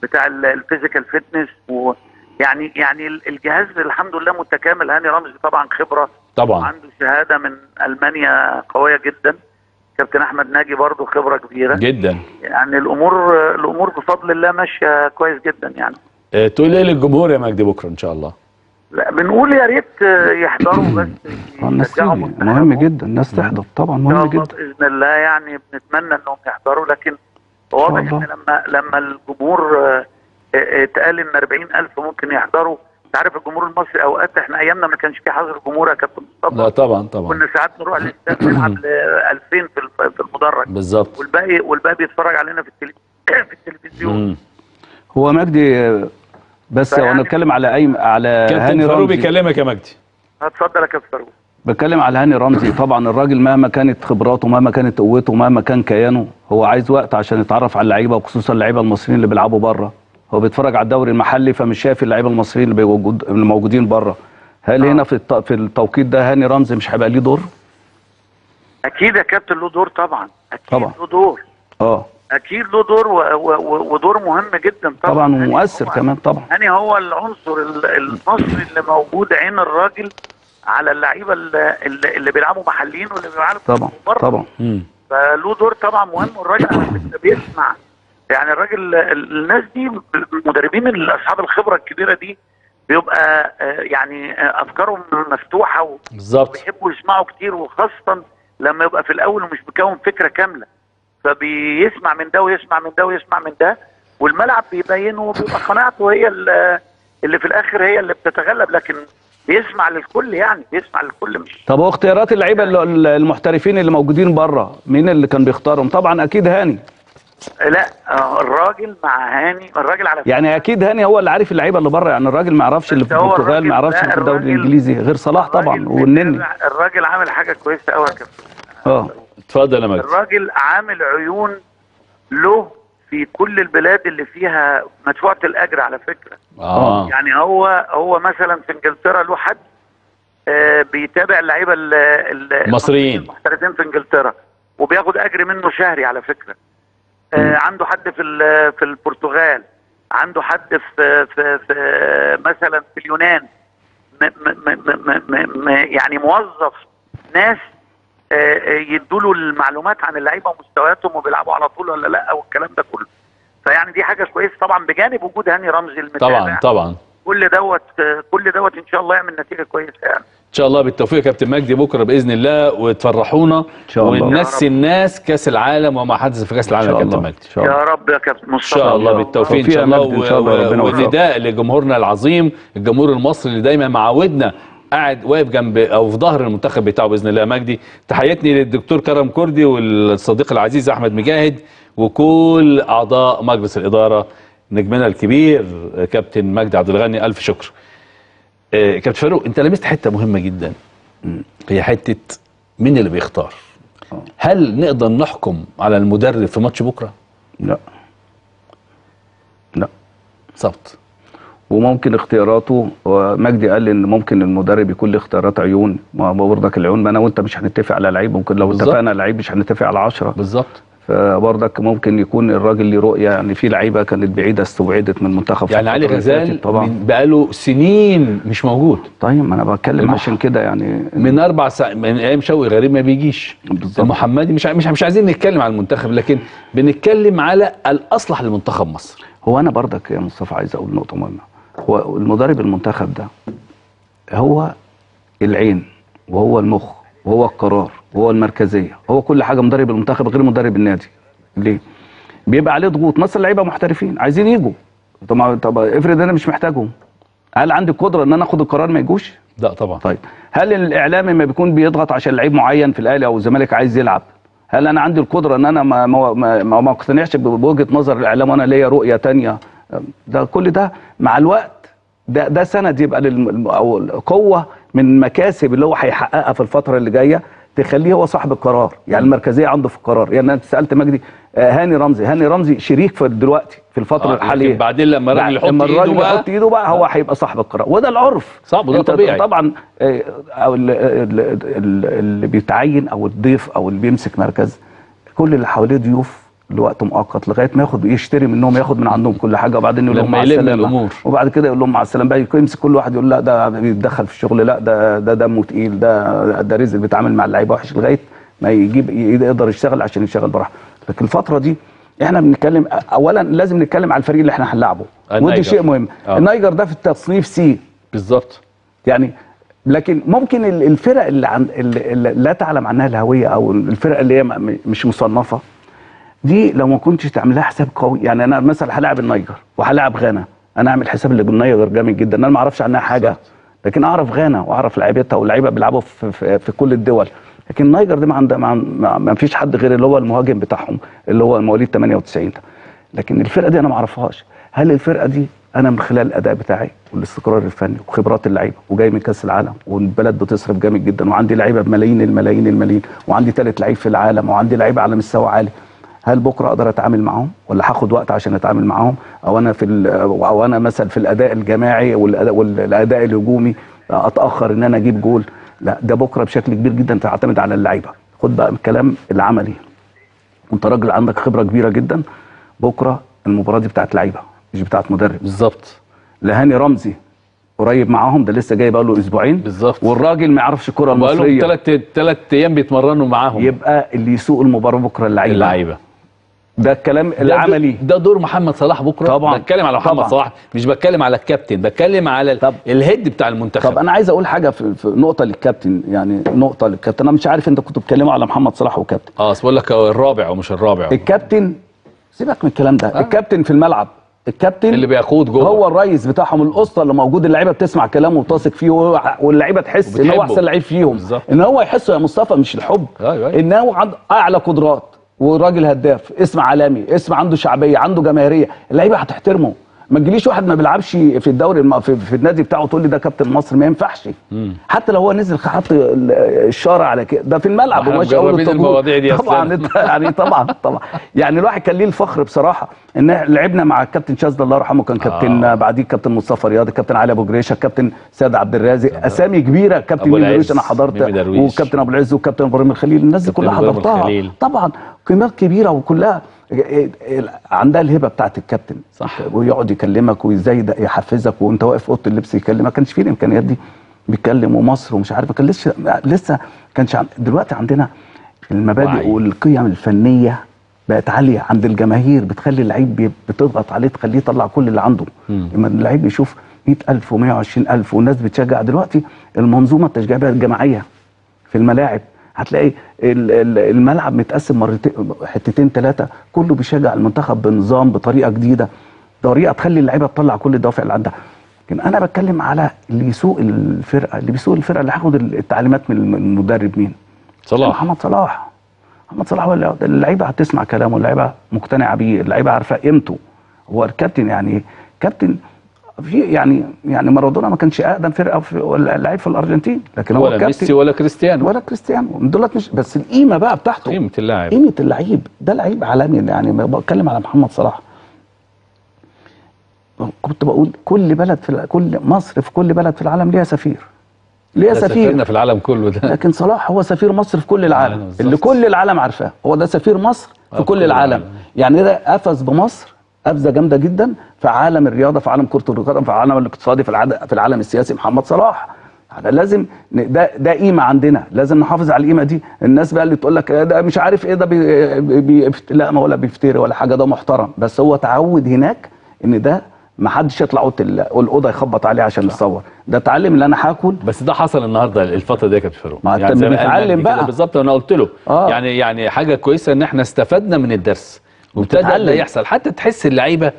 بتاع ال physical fitness ويعني يعني ال- الجهاز الحمد لله متكامل. هاني رمزي طبعا خبرة. طبعا. عنده شهادة من ألمانيا قوية جدا. كابتن أحمد ناجي برضه خبرة كبيرة. جدا. يعني الأمور الأمور بفضل الله ماشية كويس جدا يعني. آه، تقول إيه للجمهور يا مجدي بكرة إن شاء الله؟ لا بنقول يا ريت يحضروا بس آه، منتخبهم. مهم جدا الناس تحضر طبعا مهم الله جدا. بإذن الله يعني بنتمنى إنهم يحضروا لكن واضح. إن لما لما الجمهور آه، آه، اتقال إن 40000 ممكن يحضروا. أنت عارف الجمهور المصري أوقات إحنا أيامنا ما كانش في حظر جمهور يا كابتن لا مصطفى طبعا طبعا. كنا ساعات نروح الاستاد نلعب ل 2000 في المدرج. بالظبط. والباقي والباقي بيتفرج علينا في التلفزيون في التلفزيون. مم. هو مجدي بس وأنا بتكلم على أي على كابتن هاني فاروق رمزي. بيكلمك يا مجدي. اتفضل يا كابتن فاروق. بتكلم على هاني رمزي. طبعا الراجل مهما كانت خبراته مهما كانت قوته مهما كان كيانه هو عايز وقت عشان يتعرف على اللعيبة وخصوصا اللعيبة المصريين اللي بيلعبوا بره. هو بيتفرج على الدوري المحلي فمش شايف اللعيبة المصريين اللي موجودين بره. هل آه. هنا في الت- في التوقيت ده هاني رمزي مش هيبقى ليه دور؟ أكيد يا كابتن له دور طبعا. أكيد طبعا. له دور. آه. أكيد له دور و... و... و... ودور مهم جدا طبعا. طبعا يعني ومؤثر هو- كمان طبعا. يعني هو العنصر ال- المصري اللي موجود عين الراجل على اللعيبة اللي, اللي بيلعبوا محليين واللي بيلعبوا طبعا بره. طبعا. فله دور طبعا مهم والراجل فكرة بيسمع. يعني الراجل ال- الناس دي المدربين اللي اصحاب الخبرة الكبيرة دي بيبقى آه، يعني آه، أفكارهم مفتوحة بالظبط. وبيحبوا يسمعوا كتير وخاصة لما يبقى في الأول ومش مكون فكرة كاملة. فبيسمع من ده ويسمع من ده ويسمع من ده والملعب بيبينه وبيبقى قناعته هي ال- اللي في الآخر هي اللي بتتغلب لكن بيسمع للكل يعني بيسمع للكل مش طب هو اختيارات اللعيبة ال- المحترفين اللي موجودين بره مين اللي كان بيختارهم؟ طبعا أكيد هاني. لا الراجل مع هاني الراجل على فكرة يعني أكيد هاني هو اللي عارف اللعيبة اللي بره يعني الراجل ما يعرفش اللي في البرتغال ما يعرفش اللي في الدوري الإنجليزي غير صلاح طبعا والنني. الراجل عامل حاجة كويسة قوي يا كابتن. آه. اتفضل يا مجدي الراجل عامل عيون له في كل البلاد اللي فيها مدفوعة الأجر على فكرة. آه. يعني هو هو مثلا في إنجلترا له حد آه، بيتابع اللعيبة ال- ال- المصريين. المحترفين في إنجلترا وبياخد أجر منه شهري على فكرة. آه، عنده حد في في البرتغال عنده حد في في, في مثلا في اليونان م م م م م م يعني موظف ناس يدوا له المعلومات عن اللعيبة ومستوياتهم وبيلعبوا على طول ولا لأ والكلام ده كله. فيعني دي حاجة كويسة. طبعا بجانب وجود هاني رمزي المتابع. طبعا طبعا. كل دوت كل دوت إن شاء الله يعمل نتيجة كويسة يعني. إن شاء الله بالتوفيق يا كابتن مجدي. بكرة بإذن الله وتفرحونا إن شاء الله. وننسي الناس كأس العالم وما حدث في كأس إن العالم يا شاء كابتن الله. مجدي. إن شاء يا الله رب يا كابتن إن مصطفى. شاء الله بالتوفيق إن شاء الله مجدي، إن شاء الله. والنداء لجمهورنا العظيم الجمهور المصري اللي دايما معودنا قاعد واقف جنب أو في ظهر المنتخب بتاعه بإذن الله مجدي. تحياتي للدكتور كرم كردي والصديق العزيز أحمد مجاهد وكل أعضاء مجلس الإدارة. نجمنا الكبير كابتن مجدي عبد الغني ألف شكر. آه، كابتن فاروق أنت لمست حتة مهمة جدا. هي حتة مين اللي بيختار؟ هل نقدر نحكم على المدرب في ماتش بكرة؟ لا. لا. بالظبط وممكن اختياراته ومجدي قال إن ممكن المدرب يكون له اختيارات عيون ما برضك العيون ما أنا وأنت مش هنتفق على لعيب ممكن لو بالظبط. اتفقنا على لعيب مش هنتفق على 10 بالظبط. فبرضك ممكن يكون الراجل ليه رؤية يعني في لعيبة كانت بعيدة استبعدت من المنتخب يعني علي اللي غزال طبعا. بقاله سنين مش موجود. طيب ما أنا بتكلم عشان كده يعني. من أربع ساعات من أيام شوقي غريب ما بيجيش. بالظبط. المحمدي مش مش مش عايزين نتكلم على المنتخب لكن بنتكلم على الأصلح لمنتخب مصر. هو أنا برضك يا مصطفى عايز أقول نقطة مهمة. هو المدرب المنتخب ده هو العين وهو المخ وهو القرار وهو المركزية هو كل حاجة مدرب المنتخب غير مدرب النادي. ليه؟ بيبقى عليه ضغوط. مثلا لعيبه محترفين عايزين يجوا. طب طب افرض أنا مش محتاجهم. هل عندي القدره إن أنا آخد القرار ما يجوش؟ لا طبعا. طيب هل الاعلامي ما بيكون بيضغط عشان لعيب معين في الأهلي أو الزمالك عايز يلعب؟ هل أنا عندي القدرة إن أنا ما ما ما, ما, ما أقتنعش بوجهة نظر الإعلام وأنا ليا رؤية تانية ده كل ده مع الوقت. ده ده سند يبقى للم أو قوة من مكاسب اللي هو هيحققها في الفترة اللي جاية تخليه هو صاحب القرار. يعني المركزية عنده في القرار. يعني أنا سألت مجدي آه، هاني رمزي. هاني رمزي شريك في دلوقتي في الفترة آه، الحالية. بعدين لما الراجل يحط لما إيده الراجل بقى يحط إيده بقى هو هيبقى صاحب القرار. وده العرف. صعب وده طبيعي. طبعا آه، أو ال- ال- ال- اللي بيتعين أو الضيف أو اللي بيمسك مركز كل اللي حواليه ضيوف لوقت مؤقت لغاية ما ياخد يشتري منهم ياخد من عندهم كل حاجة وبعدين يقول لهم مع السلامة. وبعد كده يقول لهم مع السلامة. بقى يمسك كل واحد يقول لا ده بيتدخل في الشغل لا ده ده دمه تقيل ده ده رزق بيتعامل مع اللعيبه وحش لغاية ما يجيب يقدر يشتغل عشان يشتغل براحته. لكن الفترة دي إحنا بنتكلم اولا لازم نتكلم على الفريق اللي إحنا هنلعبه. ودي شيء مهم. آه. النيجر ده في التصنيف C. بالظبط. يعني لكن ممكن ال- الفرق اللي, عن اللي لا تعلم عنها الهوية أو الفرق اللي هي مش مصنفة دي لو ما كنتش تعمل لها حساب قوي. يعني أنا مثلا هلاعب النيجر وهلاعب غانا. أنا أعمل حساب اللي بالنيجر جامد جدا. أنا ما أعرفش عنها حاجة. لكن أعرف غانا وأعرف لعيبتها واللعيبة بيلعبوا في, في, في كل الدول. لكن النيجر دي ما عندها ما فيش حد غير اللي هو المهاجم بتاعهم اللي هو مواليد 98 ده. لكن الفرقة دي أنا ما أعرفهاش. هل الفرقة دي أنا من خلال الأداء بتاعي والاستقرار الفني وخبرات اللعيبة وجاي من كأس العالم والبلد بتصرف جامد جدا وعندي لعيبة بملايين الملايين الملايين وعندي ثالث لعيب في العالم وعندي لعيبة على مستوى عالي هل بكرة أقدر أتعامل معاهم ولا هاخد وقت عشان أتعامل معاهم أو أنا في أو أنا مثلا في الأداء الجماعي والاداء, والأداء الهجومي أتأخر إن أنا أجيب جول؟ لا ده بكرة بشكل كبير جدا تعتمد على اللعيبة. خد بقى الكلام العملي. وانت راجل عندك خبرة كبيرة جدا. بكرة المباراة دي بتاعت لعيبة مش بتاعت مدرب. بالظبط. لهاني رمزي قريب معاهم ده لسه جاي بقى له أسبوعين. بالظبط. والراجل ما يعرفش الكرة المصرية. ثلاث ثلاث أيام بيتمرنوا معاهم. يبقى اللي يسوق المباراة بكرة اللعيبة. اللعيبة. ده الكلام العملي. ده دور محمد صلاح بكرة؟ طبعاً. بتكلم على محمد طبعاً. صلاح مش بتكلم على الكابتن بتكلم على طب- الهيد بتاع المنتخب. طب أنا عايز أقول حاجة في, في نقطة للكابتن يعني نقطة للكابتن. أنا مش عارف أنت كنتوا بتتكلموا على محمد صلاح وكابتن. آه بقول لك الرابع ومش الرابع. الكابتن سيبك من الكلام ده. الكابتن في الملعب الكابتن اللي بيقود جوه. هو الرئيس بتاعهم الأسطى اللي موجود اللعيبة بتسمع كلامه وتثق فيه واللعيبة تحس إن هو. أحسن لعيب فيهم. بالظبط. إن هو يحسه يا مصطفى مش الحب. أيوة، أيوة. إن هو عنده أعلى قدرات. وراجل هداف اسم عالمي اسم عنده شعبية عنده جماهيرية اللعيبة هتحترمه. ما تجيليش واحد ما بيلعبش في الدوري الم- في, في النادي بتاعه تقول لي ده كابتن مصر ما ينفعش. حتى لو هو نزل حط ال- الشاره على كده ده في الملعب وماشي أول. المواضيع دي طبعا يعني طبعا طبعا. يعني الواحد كان ليه الفخر بصراحة إن لعبنا مع الكابتن شاذلي الله يرحمه كان كابتن آه. بعديه الكابتن مصطفى رياض الكابتن علي أبو جريشة الكابتن سيد عبد الرازق أسامي كبيرة. كابتن ميمي العز، درويش أنا حضرت. وكابتن أبو العز وكابتن إبراهيم الخليل الناس دي كابتن كلها حضرتها. طبعا. قيمات كبيرة وكلها عندها الهبة بتاعت الكابتن. صح. ويقعد يكلمك وإزاي ده يحفزك وأنت واقف في أوضة اللبس يكلمك. ما كانش فيه الإمكانيات دي. بيتكلم ومصر ومش عارف كان لسه لسه كانش عن- دلوقتي عندنا المبادئ وعي. والقيم الفنية بقت عالية. عند الجماهير بتخلي اللعيب بتضغط عليه تخليه يطلع كل اللي عنده. لما اللعيب يشوف 100000 و120000 والناس بتشجع دلوقتي المنظومة التشجيعية بقت جماعية في الملاعب. هتلاقي ال- ال- الملعب متقسم مرتين حتتين ثلاثة كله بيشجع المنتخب بنظام بطريقة جديدة طريقة تخلي اللعيبة تطلع كل الدوافع اللي عندها. لكن أنا بتكلم على اللي يسوق الفرقة اللي بيسوق الفرقة اللي هياخد التعليمات من المدرب مين؟ صلاح. محمد صلاح. محمد صلاح هو اللعيبة هتسمع كلامه اللعيبة مقتنعة بيه اللعيبة عارفة قيمته. هو الكابتن يعني كابتن في يعني يعني مارادونا ما كانش اقدم فرقة في ولا لعيب في الأرجنتين لكن هو ولا ميسي ولا كريستيانو. ولا كريستيانو. دولت مش بس القيمة بقى بتاعته. قيمة اللاعب. قيمة اللعيب. ده لعيب عالمي يعني بتكلم على محمد صلاح. كنت بقول كل بلد في كل مصر في كل بلد في العالم ليها سفير. ليها سفير سافرنا في العالم كله ده. لكن صلاح هو سفير مصر في كل آه، العالم بالظبط. اللي كل العالم عارفاه. هو ده سفير مصر آه، في في كل كل العالم. العالم. يعني ده قفز بمصر قفزة جامدة جدا في عالم الرياضة في عالم كرة القدم في العالم الاقتصادي في العالم في العالم السياسي. محمد صلاح يعني لازم ده ده قيمة عندنا. لازم نحافظ على القيمة دي. الناس بقى اللي تقول لك ده مش عارف إيه ده بي بي لا ما ولا بيفتري ولا حاجة ده محترم. بس هو تعود هناك إن ده ما حدش يطلع أوضة ال- الاوضه يخبط عليه عشان يصور ده اتعلم ان أنا هاكل. بس ده حصل النهارده الفترة دي يا كابتن فاروق. ما قال بنتعلم بقى. بالظبط أنا قلت له. آه. يعني يعني حاجة كويسة إن إحنا استفدنا من الدرس. وابتدى. ده يحصل. حتى تحس اللعيبة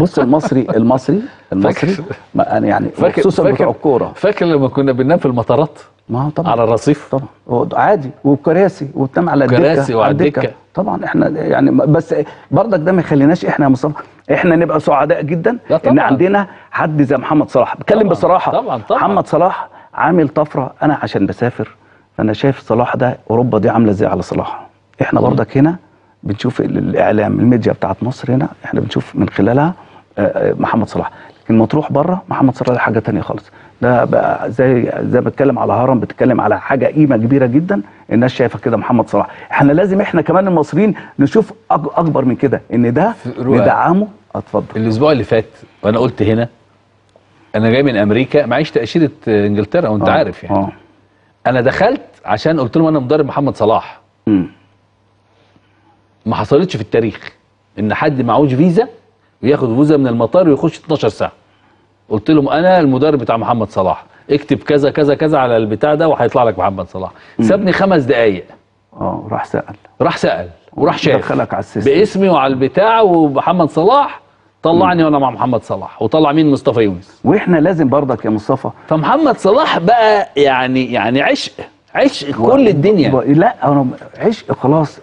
بص المصري المصري المصري أنا يعني خصوصا بتوع الكورة. فاكر لما كنا بننام في المطارات؟ ما هو طبعا. على الرصيف؟ طبعا. عادي. وكراسي وبتنام على الدكة كراسي وعلى الدكة. طبعا إحنا يعني بس برضك ده ما يخليناش إحنا يا مصطفى إحنا نبقى سعداء جدا. إن عندنا حد زي محمد صلاح. بتكلم طبعا، بصراحة. طبعا، طبعا. محمد صلاح عامل طفرة. أنا عشان بسافر فأنا شايف صلاح ده أوروبا دي عاملة إزاي على صلاح؟ إحنا برضك هنا بنشوف ال- الإعلام الميديا بتاعت مصر هنا إحنا بنشوف من خلالها آه، آه، محمد صلاح. لكن ما تروح بره محمد صلاح حاجة تانية خالص. ده بقى زي زي ما بتكلم على هرم بتتكلم على حاجة قيمة كبيرة جدا الناس شايفة كده محمد صلاح. إحنا لازم إحنا كمان المصريين نشوف أكبر من كده إن ده. ندعمه. اتفضل. الأسبوع اللي فات وأنا قلت هنا أنا جاي من أمريكا معيش تأشيرة إنجلترا وأنت آه، عارف يعني. آه. أنا دخلت عشان قلت لهم أنا مدرب محمد صلاح. مم. ما حصلتش في التاريخ إن حد معهوش فيزا وياخد فيزا من المطار ويخش 12 ساعة. قلت لهم أنا المدرب بتاع محمد صلاح اكتب كذا كذا كذا على البتاع ده وهيطلع لك محمد صلاح. سابني خمس دقايق. آه راح سأل. راح سأل وراح شاف. دخلك على السيستم. باسمي وعلى البتاع ومحمد صلاح طلعني وأنا مع محمد صلاح وطلع مين مصطفى يونس. وإحنا لازم برضك يا مصطفى. فمحمد صلاح بقى يعني يعني عشق. عشق كل الدنيا. ب- لا أنا عشق خلاص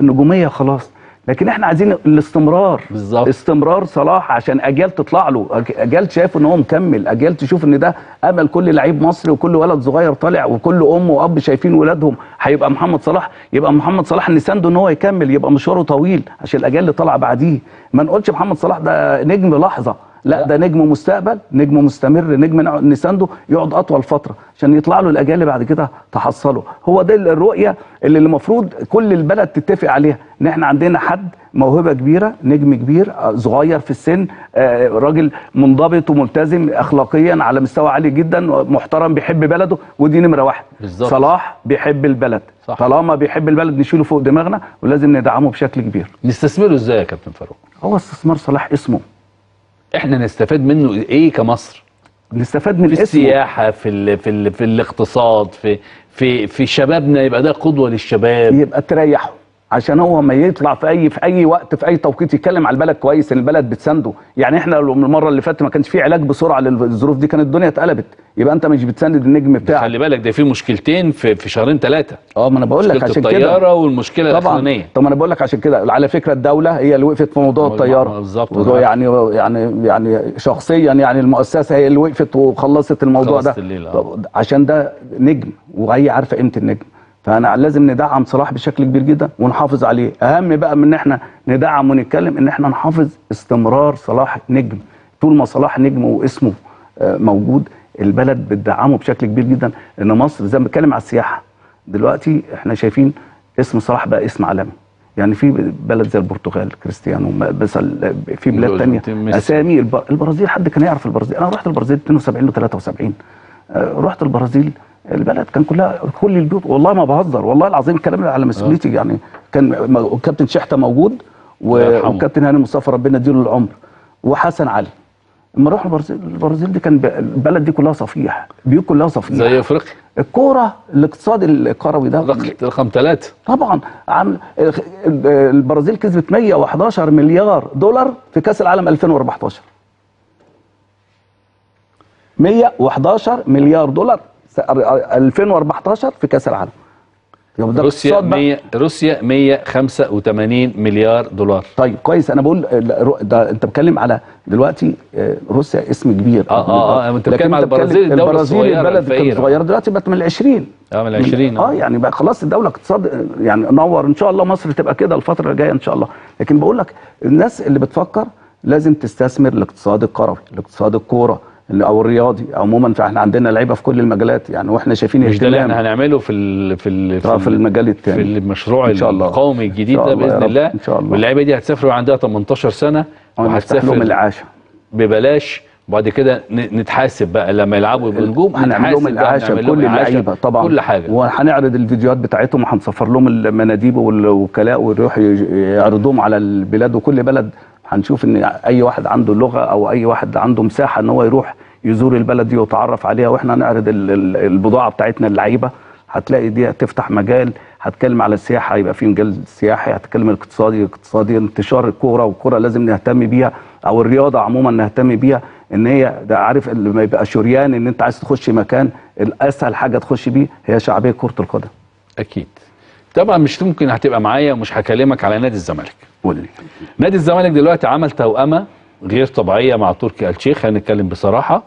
النجوميه خلاص. لكن إحنا عايزين الاستمرار. بالظبط. استمرار صلاح عشان أجيال تطلع له. أجيال شايف إن هو مكمل. أجيال تشوف إن ده أمل كل لعيب مصري وكل ولد صغير طالع وكل أم وأب شايفين ولادهم هيبقى محمد صلاح. يبقى محمد صلاح نسانده إن هو يكمل يبقى مشواره طويل عشان الأجيال اللي طالعة بعديه. ما نقولش محمد صلاح ده نجم لحظة. لا. ده نجم مستقبل نجم مستمر نجم نسانده يقعد أطول فترة عشان يطلع له الأجيال بعد كده تحصله. هو ده الرؤية اللي المفروض كل البلد تتفق عليها إن إحنا عندنا حد موهبة كبيرة نجم كبير آه، صغير في السن آه، راجل منضبط وملتزم اخلاقيا على مستوى عالي جدا محترم بيحب بلده ودي نمرة واحد. بالظبط. صلاح بيحب البلد. صح. طالما بيحب البلد نشيله فوق دماغنا ولازم ندعمه بشكل كبير. نستثمره إزاي يا كابتن فاروق؟ هو استثمار صلاح اسمه. إحنا نستفاد منه إيه كمصر؟ نستفاد من في السياحة في ال في ال في الاقتصاد في في في شبابنا يبقى ده قدوة للشباب. يبقى تريحه. عشان هو ما يطلع في اي في أي وقت في أي توقيت يتكلم على البلد كويس إن البلد بتسنده يعني إحنا المرة اللي فاتت ما كانش في علاج بسرعة للظروف دي كانت الدنيا اتقلبت. يبقى أنت مش بتسند النجم بتاعك. خلي بالك ده في مشكلتين في في شهرين ثلاثة آه ما أنا بقول لك عشان الطيارة كده والمشكلة طبعا. الأخرانية. طب ما أنا بقول لك عشان كده. على فكرة الدولة هي اللي وقفت في موضوع الطيارة. بالظبط. يعني يعني يعني شخصيا يعني المؤسسة هي اللي وقفت وخلصت الموضوع ده. الليلة، آه. عشان ده نجم وهي عارفة قيمة النجم. فأنا لازم ندعم صلاح بشكل كبير جدا ونحافظ عليه. أهم بقى من إن إحنا ندعم ونتكلم إن إحنا نحافظ استمرار صلاح نجم. طول ما صلاح نجم واسمه آه، موجود البلد بتدعمه بشكل كبير جدا. إن مصر زي ما بتكلم على السياحة. دلوقتي إحنا شايفين اسم صلاح بقى اسم عالمي. يعني في بلد زي البرتغال كريستيانو بس في بلاد تانية. أسامي الب- البرازيل حد كان يعرف البرازيل؟ أنا رحت البرازيل 72 و73 رحت البرازيل البلد كان كلها كل البيوت والله ما بهزر والله العظيم الكلام على مسؤوليتي يعني كان كابتن شحتة موجود. وكابتن هاني مصطفى ربنا يديله العمر وحسن علي. لما رحنا البرازيل البرازيل دي كان البلد دي كلها صفيح بيوت كلها صفيح زي إفريقيا. الكورة الاقتصاد الكروي ده. رقم ثلاثة طبعا عم البرازيل كسبت 111 مليار دولار في كأس العالم 2014 111 مليار دولار. 2014 في كأس العالم. روسيا اقتصاد بقى. 100 روسيا 185 مليار دولار. طيب كويس. أنا بقول ال- ده أنت بتكلم على دلوقتي آه، روسيا اسم كبير. آه، آه، آه، لكن بتتكلم على البرازيل، الدولة البرازيل البلد كانت. صغيرة دلوقتي بقت من ال 20 آه من 20 آه يعني بقى خلاص الدولة اقتصاد يعني نور. إن شاء الله مصر تبقى كده الفترة الجاية إن شاء الله. لكن بقول لك الناس اللي بتفكر لازم تستثمر الاقتصاد الكروي الاقتصاد الكورة. أو الرياضي. عموما فإحنا عندنا لعيبة في كل المجالات. يعني وإحنا شايفين مش ده اللي إحنا هنعمله في ال في ال آه، في المجال التاني. في المشروع إن شاء الله. القومي الجديد ده بإذن. الله. إن شاء الله. واللعيبة دي هتسافر وعندها 18 سنة ونفتح لهم وهتسافر الاعاشه ببلاش. وبعد كده نتحاسب بقى. لما يلعبوا يبقوا نجوم هنعمل لهم لهم كل اللعيبة طبعا. كل حاجة. وهنعرض الفيديوهات بتاعتهم وهنصفر لهم المناديب والوكلاء ويروحوا يعرضوهم على البلاد وكل بلد. هنشوف إن أي واحد عنده لغة أو أي واحد عنده مساحة إن هو يروح يزور البلد دي ويتعرف عليها وإحنا هنعرض ال- ال- البضاعة بتاعتنا اللعيبه هتلاقي دي هتفتح مجال هتكلم على السياحة هيبقى في مجال سياحي هتكلم الاقتصادي اقتصادي انتشار الكورة والكورة لازم نهتم بيها أو الرياضة عموما نهتم بيها. إن هي ده عارف اللي ما يبقى شريان إن أنت عايز تخش مكان الأسهل حاجة تخش بيه هي شعبية كرة القدم. أكيد. طبعا مش ممكن هتبقى معايا ومش هكلمك على نادي الزمالك. قول لي. نادي الزمالك دلوقتي عمل توأمة غير طبيعية مع تركي آل الشيخ هنتكلم بصراحة.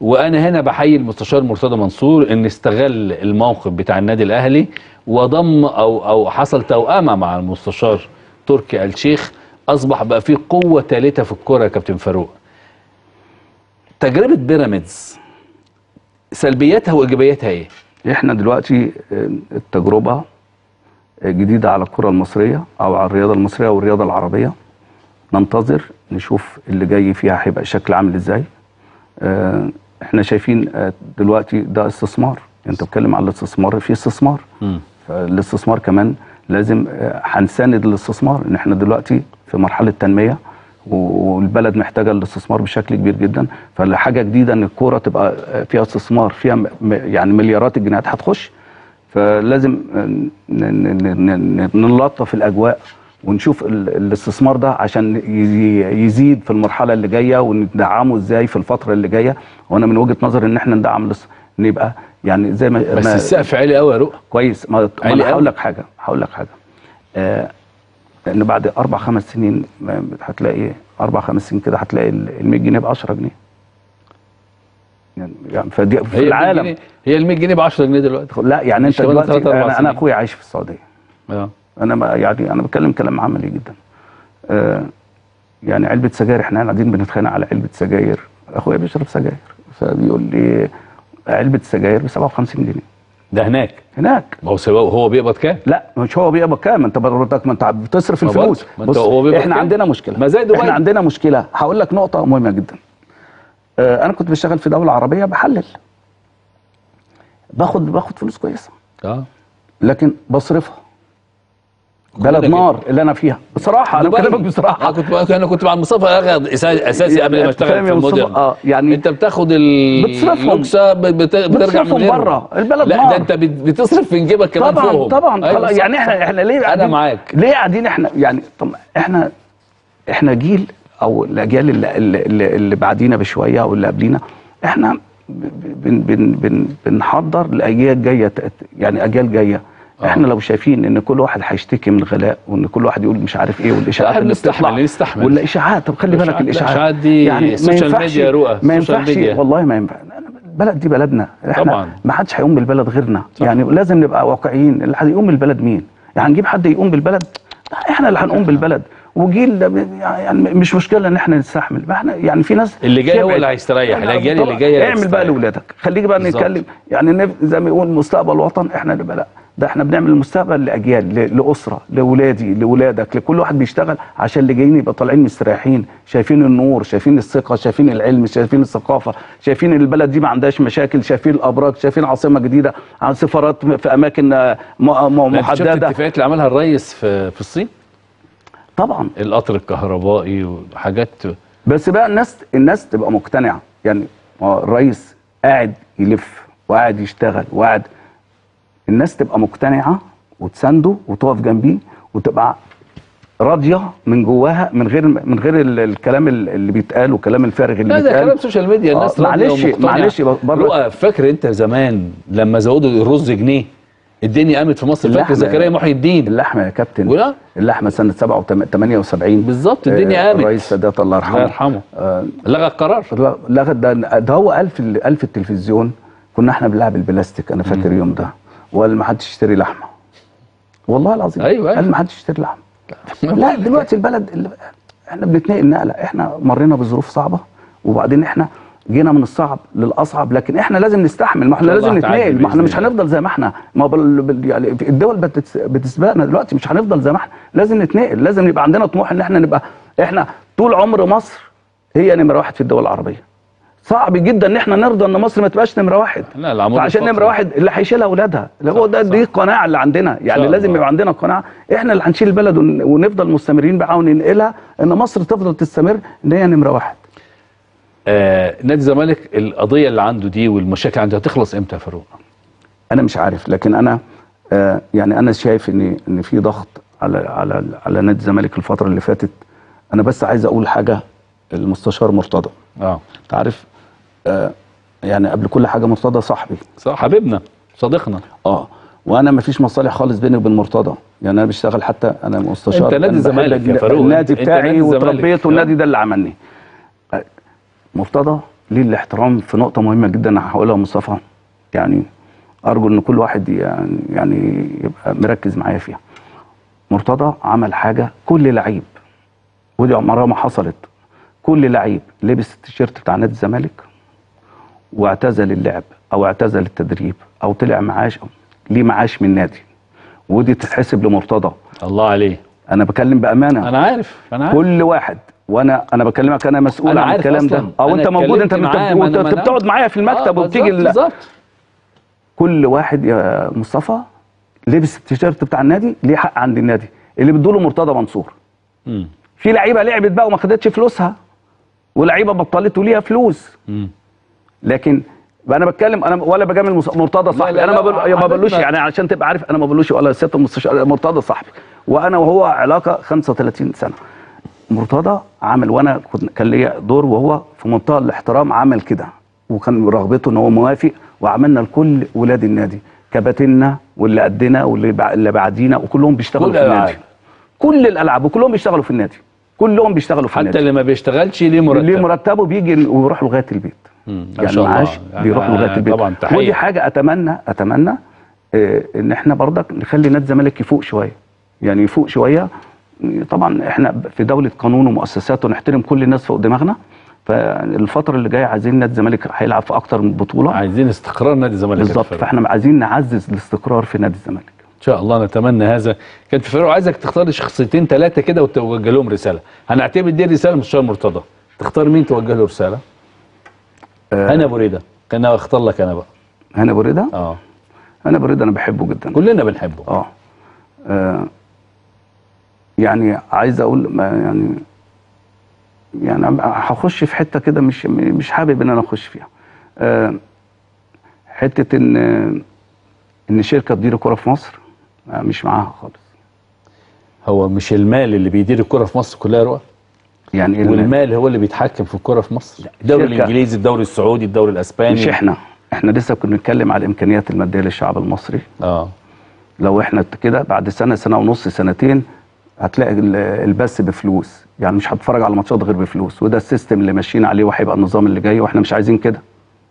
وأنا هنا بحيي المستشار مرتضى منصور إن استغل الموقف بتاع النادي الأهلي وضم أو أو حصل توأمة مع المستشار تركي آل الشيخ أصبح بقى في قوة ثالثة في الكرة يا كابتن فاروق. تجربة بيراميدز سلبياتها وإيجابياتها إيه؟ إحنا دلوقتي آه، التجربة آه، جديدة على الكرة المصرية أو على الرياضة المصرية والرياضه العربية. ننتظر نشوف اللي جاي فيها هيبقى شكل عامل إزاي. آه، إحنا شايفين آه، دلوقتي ده استثمار. أنت بتتكلم على الاستثمار في استثمار. فالاستثمار كمان لازم آه، هنساند الاستثمار. إن إحنا دلوقتي في مرحلة تنمية والبلد محتاجة الاستثمار بشكل كبير جدا. فحاجه جديدة إن الكورة تبقى فيها استثمار فيها يعني مليارات الجنيهات هتخش. فلازم نلطف الأجواء ونشوف ال- الاستثمار ده عشان يزيد في المرحلة اللي جاية وندعمه إزاي في الفترة اللي جاية. وأنا من وجهة نظري إن إحنا ندعم نبقى يعني زي ما بس ما- السقف عالي قوي يا رؤى كويس. ما أنا. هقول لك حاجة هقول لك حاجة. آه لأن بعد أربع خمس سنين هتلاقي أربع خمس سنين كده هتلاقي ال 100 جنيه ب 10 جنيه. يعني فدي في هي ال 100 العالم. جنيه- هي ال 100 جنيه ب 10 جنيه دلوقتي. لا يعني انت دلوقتي أنا, أنا. أخويا عايش في السعودية. آه. أنا ما يعني أنا بتكلم كلام عملي جدا. آه يعني علبة سجاير إحنا قاعدين بنتخانق على علبة سجاير. أخويا بيشرب سجاير فبيقول لي علبة سجاير ب 57 جنيه. ده هناك؟ هناك. ما هو هو بيقبض كام؟ لا مش هو بيقبض كام؟ أنت برضك ما أنت بتصرف الفلوس. أنت هو بيقبض إحنا كام؟ عندنا مشكلة. ما زي دبي. إحنا عندنا مشكلة. هقول لك نقطة مهمة جدا. أنا كنت بشتغل في دولة عربية بحلل باخد باخد فلوس كويسة آه لكن بصرفها بلد بالك نار اللي أنا فيها بصراحة أنا. بكلمك أنا بصراحه كنت أنا كنت مع مصطفى أساسي قبل ما أشتغل في؟ المودرن آه يعني أنت بتاخد ال- بتصرفهم. اللوكسة بترجع من. بره، البلد لا نار. ده أنت بت- بتصرف في جيبك كمان طبعا فوقهم طبعا أيوة خلاص صح، يعني إحنا. إحنا ليه أنا معاك ليه قاعدين إحنا يعني طب إحنا إحنا جيل أو الأجيال اللي, اللي, اللي, اللي بعدينا بشوية أو اللي قبلينا إحنا بن بن بن بنحضر لاجيال جاية يعني أجيال جاية. آه. إحنا لو شايفين إن كل واحد هيشتكي من الغلاء وإن كل واحد يقول مش عارف إيه والإشاعات لا، اللي بتطلع نستحمل. ولا إشاعات. طب خلي بالك الإشاعات- الاشاعات دي ما السوشيال ميديا يا رؤى، ما ينفعش. والله ما ينفع. البلد دي بلدنا. إحنا طبعاً. ما حدش هيقوم بالبلد غيرنا. صح. يعني لازم نبقى واقعيين. اللي هيقوم بالبلد مين؟ يعني هنجيب حد يقوم بالبلد؟ إحنا اللي هنقوم بالبلد. وجيل يعني مش مشكلة إن إحنا نستحمل ما إحنا يعني في ناس اللي جاي هو. اللي هيستريح، الأجيال اللي اللي اعمل بقى. لاولادك خليك بقى. نتكلم يعني زي ما يقول مستقبل الوطن إحنا نبقى لا ده إحنا بنعمل المستقبل لأجيال لأسرة لأولادي لاولادك لكل واحد بيشتغل عشان اللي جايين يبقى طالعين مستريحين شايفين النور شايفين الثقة شايفين العلم شايفين الثقافة شايفين البلد دي ما عندهاش مشاكل شايفين الأبراج شايفين عاصمة جديدة عن سفارات في أماكن آه، م- م- لا، انت شفت محددة الاتفاقات اللي عملها الرئيس في في الصين طبعا. القطر الكهربائي وحاجات بس بقى الناس الناس تبقى مقتنعة. يعني الرئيس قاعد يلف وقاعد يشتغل وقاعد الناس تبقى مقتنعة وتسانده وتقف جنبيه وتبقى راضية من جواها من غير من غير ال- الكلام ال- اللي بيتقال والكلام الفارغ اللي لا ده بيتقال. كلام social media الناس آه، معلش. معلش رؤى فاكر انت زمان لما زودوا الرز جنيه؟ الدنيا قامت في مصر. فاكر. زكريا محي الدين؟ اللحمة يا كابتن. ولا؟ اللحمة سنة 78 بالظبط الدنيا قامت. الرئيس سادات الله يرحمه. الله يرحمه. آه، لغى القرار. لا ده ده هو قال في ال- قال في التلفزيون كنا إحنا بنلعب البلاستيك أنا فاكر اليوم ده. وقال ما حدش يشتري لحمة. والله العظيم. أيوة، أيوة. قال ما حدش يشتري لحمة. لا دلوقتي البلد اللي إحنا بنتنقل نقلة. إحنا مرينا بظروف صعبة وبعدين إحنا جينا من الصعب للأصعب لكن إحنا لازم نستحمل ما إحنا لازم نتنقل ما إحنا مش. هنفضل زي ما إحنا ما بال- يعني الدول بتسبقنا دلوقتي مش هنفضل زي ما إحنا لازم نتنقل لازم يبقى عندنا طموح إن إحنا نبقى إحنا طول عمر مصر هي نمرة واحد في الدول العربية صعب جدا إن إحنا نرضى إن مصر ما تبقاش نمرة واحد لا الفقري. نمرة واحد اللي هيشيلها أولادها اللي هو ده. دي القناعه اللي عندنا يعني لازم. يبقى عندنا قناعة إحنا اللي هنشيل البلد ون- ونفضل مستمرين بقى وننقلها إن مصر تفضل تستمر إن هي نمرة واحد نادي الزمالك القضية اللي عنده دي والمشاكل عنده هتخلص إمتى يا فاروق؟ أنا مش عارف لكن أنا آه يعني أنا شايف ان ان في ضغط على على على نادي الزمالك الفترة اللي فاتت. أنا بس عايز أقول حاجة المستشار مرتضى. آه. أنت عارف آه يعني قبل كل حاجة مرتضى صاحبي. صح حبيبنا صديقنا. آه وأنا ما فيش مصالح خالص بيني وبين مرتضى. يعني أنا بشتغل حتى أنا مستشار أنت نادي الزمالك يا فاروق، النادي بتاعي. وتربيت آه. والنادي ده اللي عملني. آه، مرتضى ليه الاحترام في نقطة مهمة جدا هقولها مصطفى. يعني أرجو إن كل واحد يعني يعني يبقى مركز معايا فيها. مرتضى عمل حاجة كل لعيب ودي عمرها ما حصلت. كل لعيب لبس التيشيرت بتاع نادي الزمالك واعتزل اللعب أو اعتزل التدريب أو طلع معاش ليه معاش من نادي. ودي تتحسب لمرتضى الله عليه. أنا بكلم بأمانة. أنا عارف أنا عارف. كل واحد وأنا أنا بكلمك أنا مسؤول أنا عن الكلام ده أصلاً. أو أنا أنت موجود أنت بتقعد معايا في المكتب آه، وبتيجي بالظبط كل واحد يا مصطفى لبس التيشيرت بتاع النادي ليه حق عند النادي اللي بيدوله مرتضى منصور مم. في لعيبة لعبت بقى وما خدتش فلوسها ولعيبه بطلت وليها فلوس مم. لكن أنا بتكلم أنا ولا بجامل مرتضى صاحبي لا، أنا ما لا، ما. بقولوش يعني عشان تبقى عارف أنا ما بقولوش ولا ست المستشار مرتضى صاحبي وأنا وهو علاقة 35 سنة مرتضى عمل وأنا كنت كان ليا دور وهو في منتهى الاحترام عمل كده وكان رغبته إن هو موافق وعملنا لكل ولاد النادي كباتننا واللي قدنا واللي بع- اللي بعدينا وكلهم بيشتغلوا كل في النادي. كل الألعاب وكلهم بيشتغلوا في النادي. كلهم بيشتغلوا في حتى النادي. اللي ما بيشتغلش ليه مرتب؟ اللي مرتبه بيجي ويروح لغاية البيت. مم. ما يعني شاء الله. معاش يعني بيروح لغاية البيت. طبعا تحية. ودي حاجة أتمنى أتمنى آه، إن إحنا برضك نخلي نادي الزمالك يفوق شوية. يعني يفوق شوية طبعا إحنا في دولة قانون ومؤسسات ونحترم كل الناس فوق دماغنا فالفترة اللي جاية عايزين نادي الزمالك هيلعب في أكتر من بطولة. عايزين استقرار نادي الزمالك بالظبط. فإحنا عايزين نعزز الاستقرار في نادي الزمالك. إن شاء الله نتمنى هذا. كان في فاروق عايزك تختار لي شخصيتين ثلاثة كده وتوجه لهم رسالة. هنعتبر دي رساله مستشار مرتضى. تختار مين توجه له رسالة؟ آه، أنا أبو ريدة. كان أختار لك أنا بقى. هنا أبو رضا آه. هنا أبو رضا أنا بحبه جدا. كلنا بنحبه. آه. آه، يعني عايز أقول ما يعني يعني هخش في حتة كده مش مش حابب إن أنا أخش فيها. آه، حتة إن إن شركة تدير الكورة في مصر آه، مش معاها خالص. هو مش المال اللي بيدير الكره في مصر كلها رؤى؟ يعني ال- والمال هو اللي بيتحكم في الكره في مصر؟ الدوري الإنجليزي الدوري السعودي الدوري الأسباني؟ مش إحنا. إحنا لسه كنا بنتكلم على الإمكانيات المادية للشعب المصري. آه. لو إحنا كده بعد سنة سنة ونص سنتين هتلاقي ال- البث بفلوس. يعني مش هتتفرج على ماتشات غير بفلوس. وده السيستم اللي ماشيين عليه وهيبقى النظام اللي جاي وإحنا مش عايزين كده.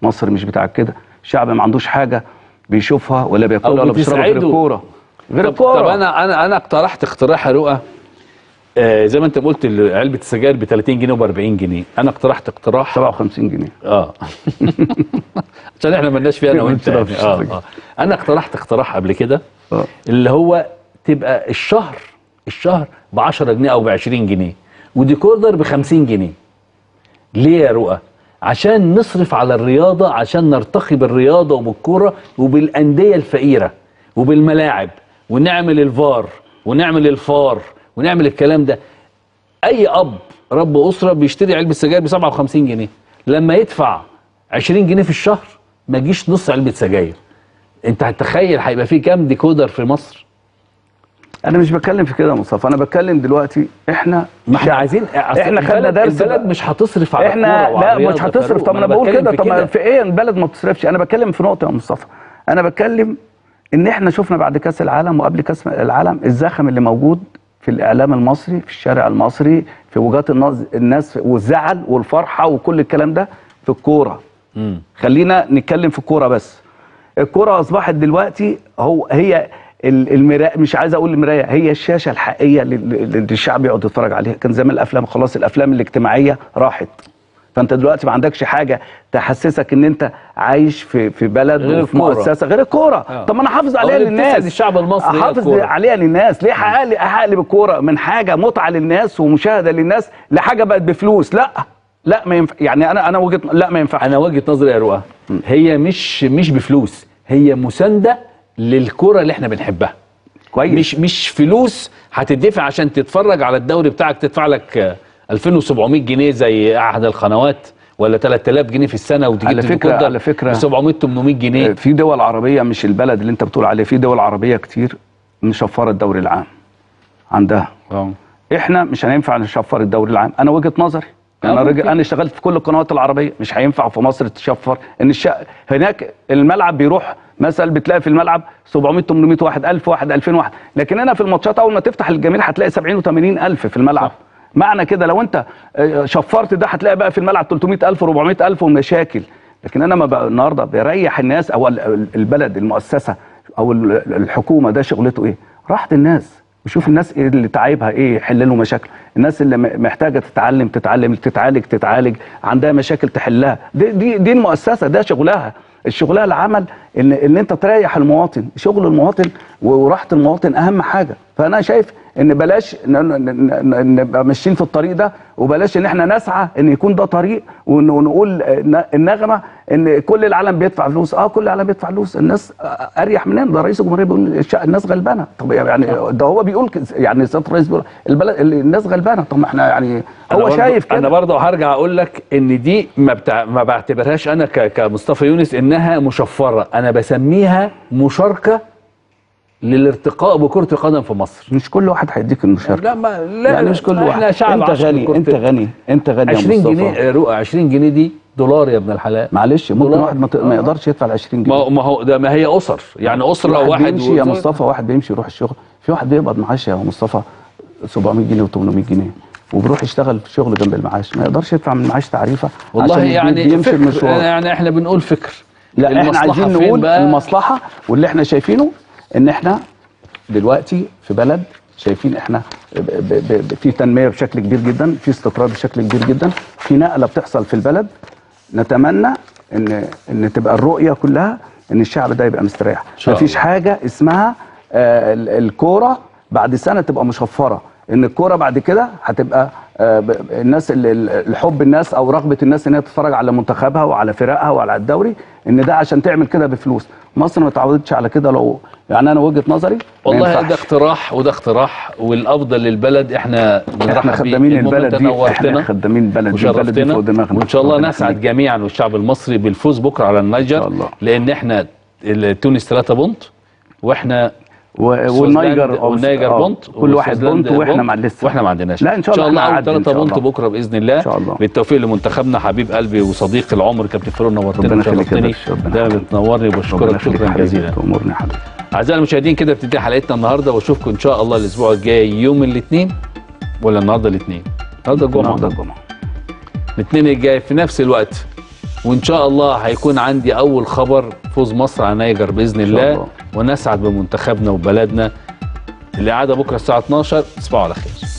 مصر مش بتاع كده. الشعب ما عندوش حاجة بيشوفها ولا بياكلها ولا بيشربها غير. الكورة. غير الكورة. طب أنا أنا أنا اقترحت اقتراح يا رؤى. آه زي ما أنت قلت علبة السجاير ب 30 جنيه وب 40 جنيه. أنا اقترحت اقتراح. 57 جنيه. آه. عشان إحنا مالناش فيها أنا وأنت. يعني. آه. آه. أنا اقترحت اقتراح قبل كده آه. اللي هو تبقى الشهر الشهر ب 10 جنيه أو ب 20 جنيه وديكوردر ب 50 جنيه. ليه يا رؤى؟ عشان نصرف على الرياضة عشان نرتقي بالرياضة وبالكورة وبالأندية الفقيرة وبالملاعب ونعمل الفار ونعمل الفار ونعمل الكلام ده. أي أب رب أسرة بيشتري علبة سجاير ب 57 جنيه. لما يدفع 20 جنيه في الشهر ما يجيش نص علبة سجاير. أنت هتخيل هيبقى في كام ديكودر في مصر؟ أنا مش بتكلم في كده يا مصطفى أنا بتكلم دلوقتي إحنا شعب. عايزين إحنا خدنا درس البلد. مش هتصرف على إحنا لا مش هتصرف. طب أنا بقول كده طب في إيه البلد ما بتصرفش أنا بتكلم في نقطة يا مصطفى أنا بتكلم إن إحنا شفنا بعد كأس العالم وقبل كأس العالم الزخم اللي موجود في الإعلام المصري في الشارع المصري في وجهات الناس الناس والزعل والفرحة وكل الكلام ده في الكورة. خلينا نتكلم في الكورة بس الكورة أصبحت دلوقتي هو هي المراية مش عايز أقول المراية هي الشاشة الحقيقية لل- اللي الشعب يقعد يتفرج عليها. كان زمان الأفلام خلاص الأفلام الاجتماعية راحت. فأنت دلوقتي ما عندكش حاجة تحسسك إن أنت عايش في في بلد غير وفي. مؤسسة غير الكورة. آه. طب ما أنا احافظ أو عليها للناس. الشعب المصري الكورة. عليها للناس. ليه احقق احقق بالكوره من حاجة متعة للناس ومشاهدة للناس؟ لحاجه بقت بفلوس. لا. لا ما ينفع يعني أنا أنا وجهه لا ما ينفعش. أنا وجهة نظري يا رؤى هي مش مش بفلوس هي مساندة للكرة اللي إحنا بنحبها. كويس. مش مش فلوس هتدفع عشان تتفرج على الدوري بتاعك تدفع لك آه، 2700 جنيه زي أحد القنوات ولا 3000 جنيه في السنة وتجيب على فكرة- على فكرة- 700 800 جنيه. في دول عربية مش البلد اللي انت بتقول عليه في دول عربية كتير مشفرة الدوري العام. عندها. آه إحنا مش هينفع نشفر الدوري العام. أنا وجهة نظري آه، أنا. رجل أنا اشتغلت في كل القنوات العربية. مش هينفع في مصر تشفر. إن الش... هناك الملعب بيروح مثلا بتلاقي في الملعب 700 800 واحد 1000 واحد 2000 واحد. لكن هنا في الماتشات أول ما تفتح الجماهير هتلاقي 70 و80 ألف في الملعب. معنى كده لو أنت آه، شفرت ده هتلاقي بقى في الملعب 300 ألف 400 ألف ومشاكل. لكن أنا ما بقى النهارده بريح الناس أو ال- البلد المؤسسة أو ال- الحكومة ده شغلته إيه؟ راحه الناس. وشوف الناس إيه اللي تعايبها إيه يحل له مشاكل. الناس اللي محتاجة تتعلم تتعلم تتعالج تتعالج عندها مشاكل تحلها. دي دي, دي المؤسسة ده شغلها. الشغلها العمل ان إن أنت تريح المواطن. شغل المواطن وراحة المواطن أهم حاجة. فأنا شايف إن بلاش نبقى ماشيين في الطريق ده وبلاش إن إحنا نسعى إن يكون ده طريق ون- ونقول النغمة إن كل العالم بيدفع فلوس. آه كل العالم بيدفع فلوس. الناس أريح مننا ده رئيس الجمهورية بيقول الناس غلبانة. طب يعني ده هو بيقول يعني سياده الرئيس بيقول البلد الناس غلبانة. طب ما إحنا يعني هو شايف كده. أنا برضه هرجع أقول لك إن دي ما, بتاع ما بعتبرهاش أنا ك... كمصطفى يونس إنها مشفرة. أنا بسميها مشاركة للارتقاء بكرة القدم في مصر. مش كل واحد هيديك المشاركه لا ما لا يعني مش كل واحد. شعب أنت غني أنت غني أنت غني يا 20 مصطفى. جنيه رؤى 20 جنيه دي دولار يا ابن الحلال. معلش ممكن دولار. واحد ما, ت- ما آه. يقدرش يدفع ال 20 ما جنيه ما هو ده ما هي أسر. يعني اسره واحد, واحد بيمشي يا. مصطفى واحد بيمشي يروح الشغل. في واحد بيقبض معاش يا مصطفى 700 جنيه و800 جنيه وبيروح يشتغل في شغل جنب المعاش. ما يقدرش يدفع من المعاش تعريفة والله عشان يعني بيمشي فكر المشوار. يعني إحنا بنقول فكر. لا إحنا عايزين نقول؟ المصلحة واللي إحنا شايفينه إن إحنا دلوقتي في بلد شايفين إحنا ب ب ب في تنمية بشكل كبير جدا في استقرار بشكل كبير جدا في نقلة بتحصل في البلد. نتمنى إن إن تبقى الرؤية كلها إن الشعب ده يبقى مستريح. مفيش حاجة اسمها آه ال- الكورة بعد سنة تبقى مشفرة. إن الكورة بعد كده هتبقى الناس اللي ال- الحب الناس أو رغبة الناس إن هي تتفرج على منتخبها وعلى فرقها وعلى الدوري إن ده عشان تعمل كده بفلوس مصر ما اتعودتش على كده لو يعني أنا وجهة نظري والله ده. اقتراح وده اقتراح والأفضل للبلد إحنا إحنا. خدامين البلد دي إحنا خدامين البلد دي وشرفتنا وإن شاء الله نسعد. جميعا والشعب المصري بالفوز بكرة على النيجر. لأن إحنا تونس 3 point وإحنا والنيجر والنيجر آه، point كل واحد point وإحنا مع لسه وإحنا ما عندناش. لا إن شاء الله الله إحنا اول هنعدي إن 3 شاء point الله. بكرة بإذن الله. إن شاء الله. بالتوفيق لمنتخبنا حبيب قلبي وصديقي العمر كابتن يخليك يا وشرفتني يخليك. بتنورني وبشكرك. شكرا جزيلا. تأمرني حبيبي أعزائي المشاهدين كده بتنتهي حلقتنا النهارده. وأشوفكم إن شاء الله الأسبوع الجاي يوم الاثنين ولا النهارده الاثنين؟ النهارده الجمعة. النهارده الجمعة. الاثنين الجاي في نفس الوقت. وإن شاء الله هيكون عندي أول خبر فوز مصر على نيجر بإذن الله. الله. ونسعد بمنتخبنا وبلدنا. الاعاده بكرة الساعة 12 تصبحوا على خير.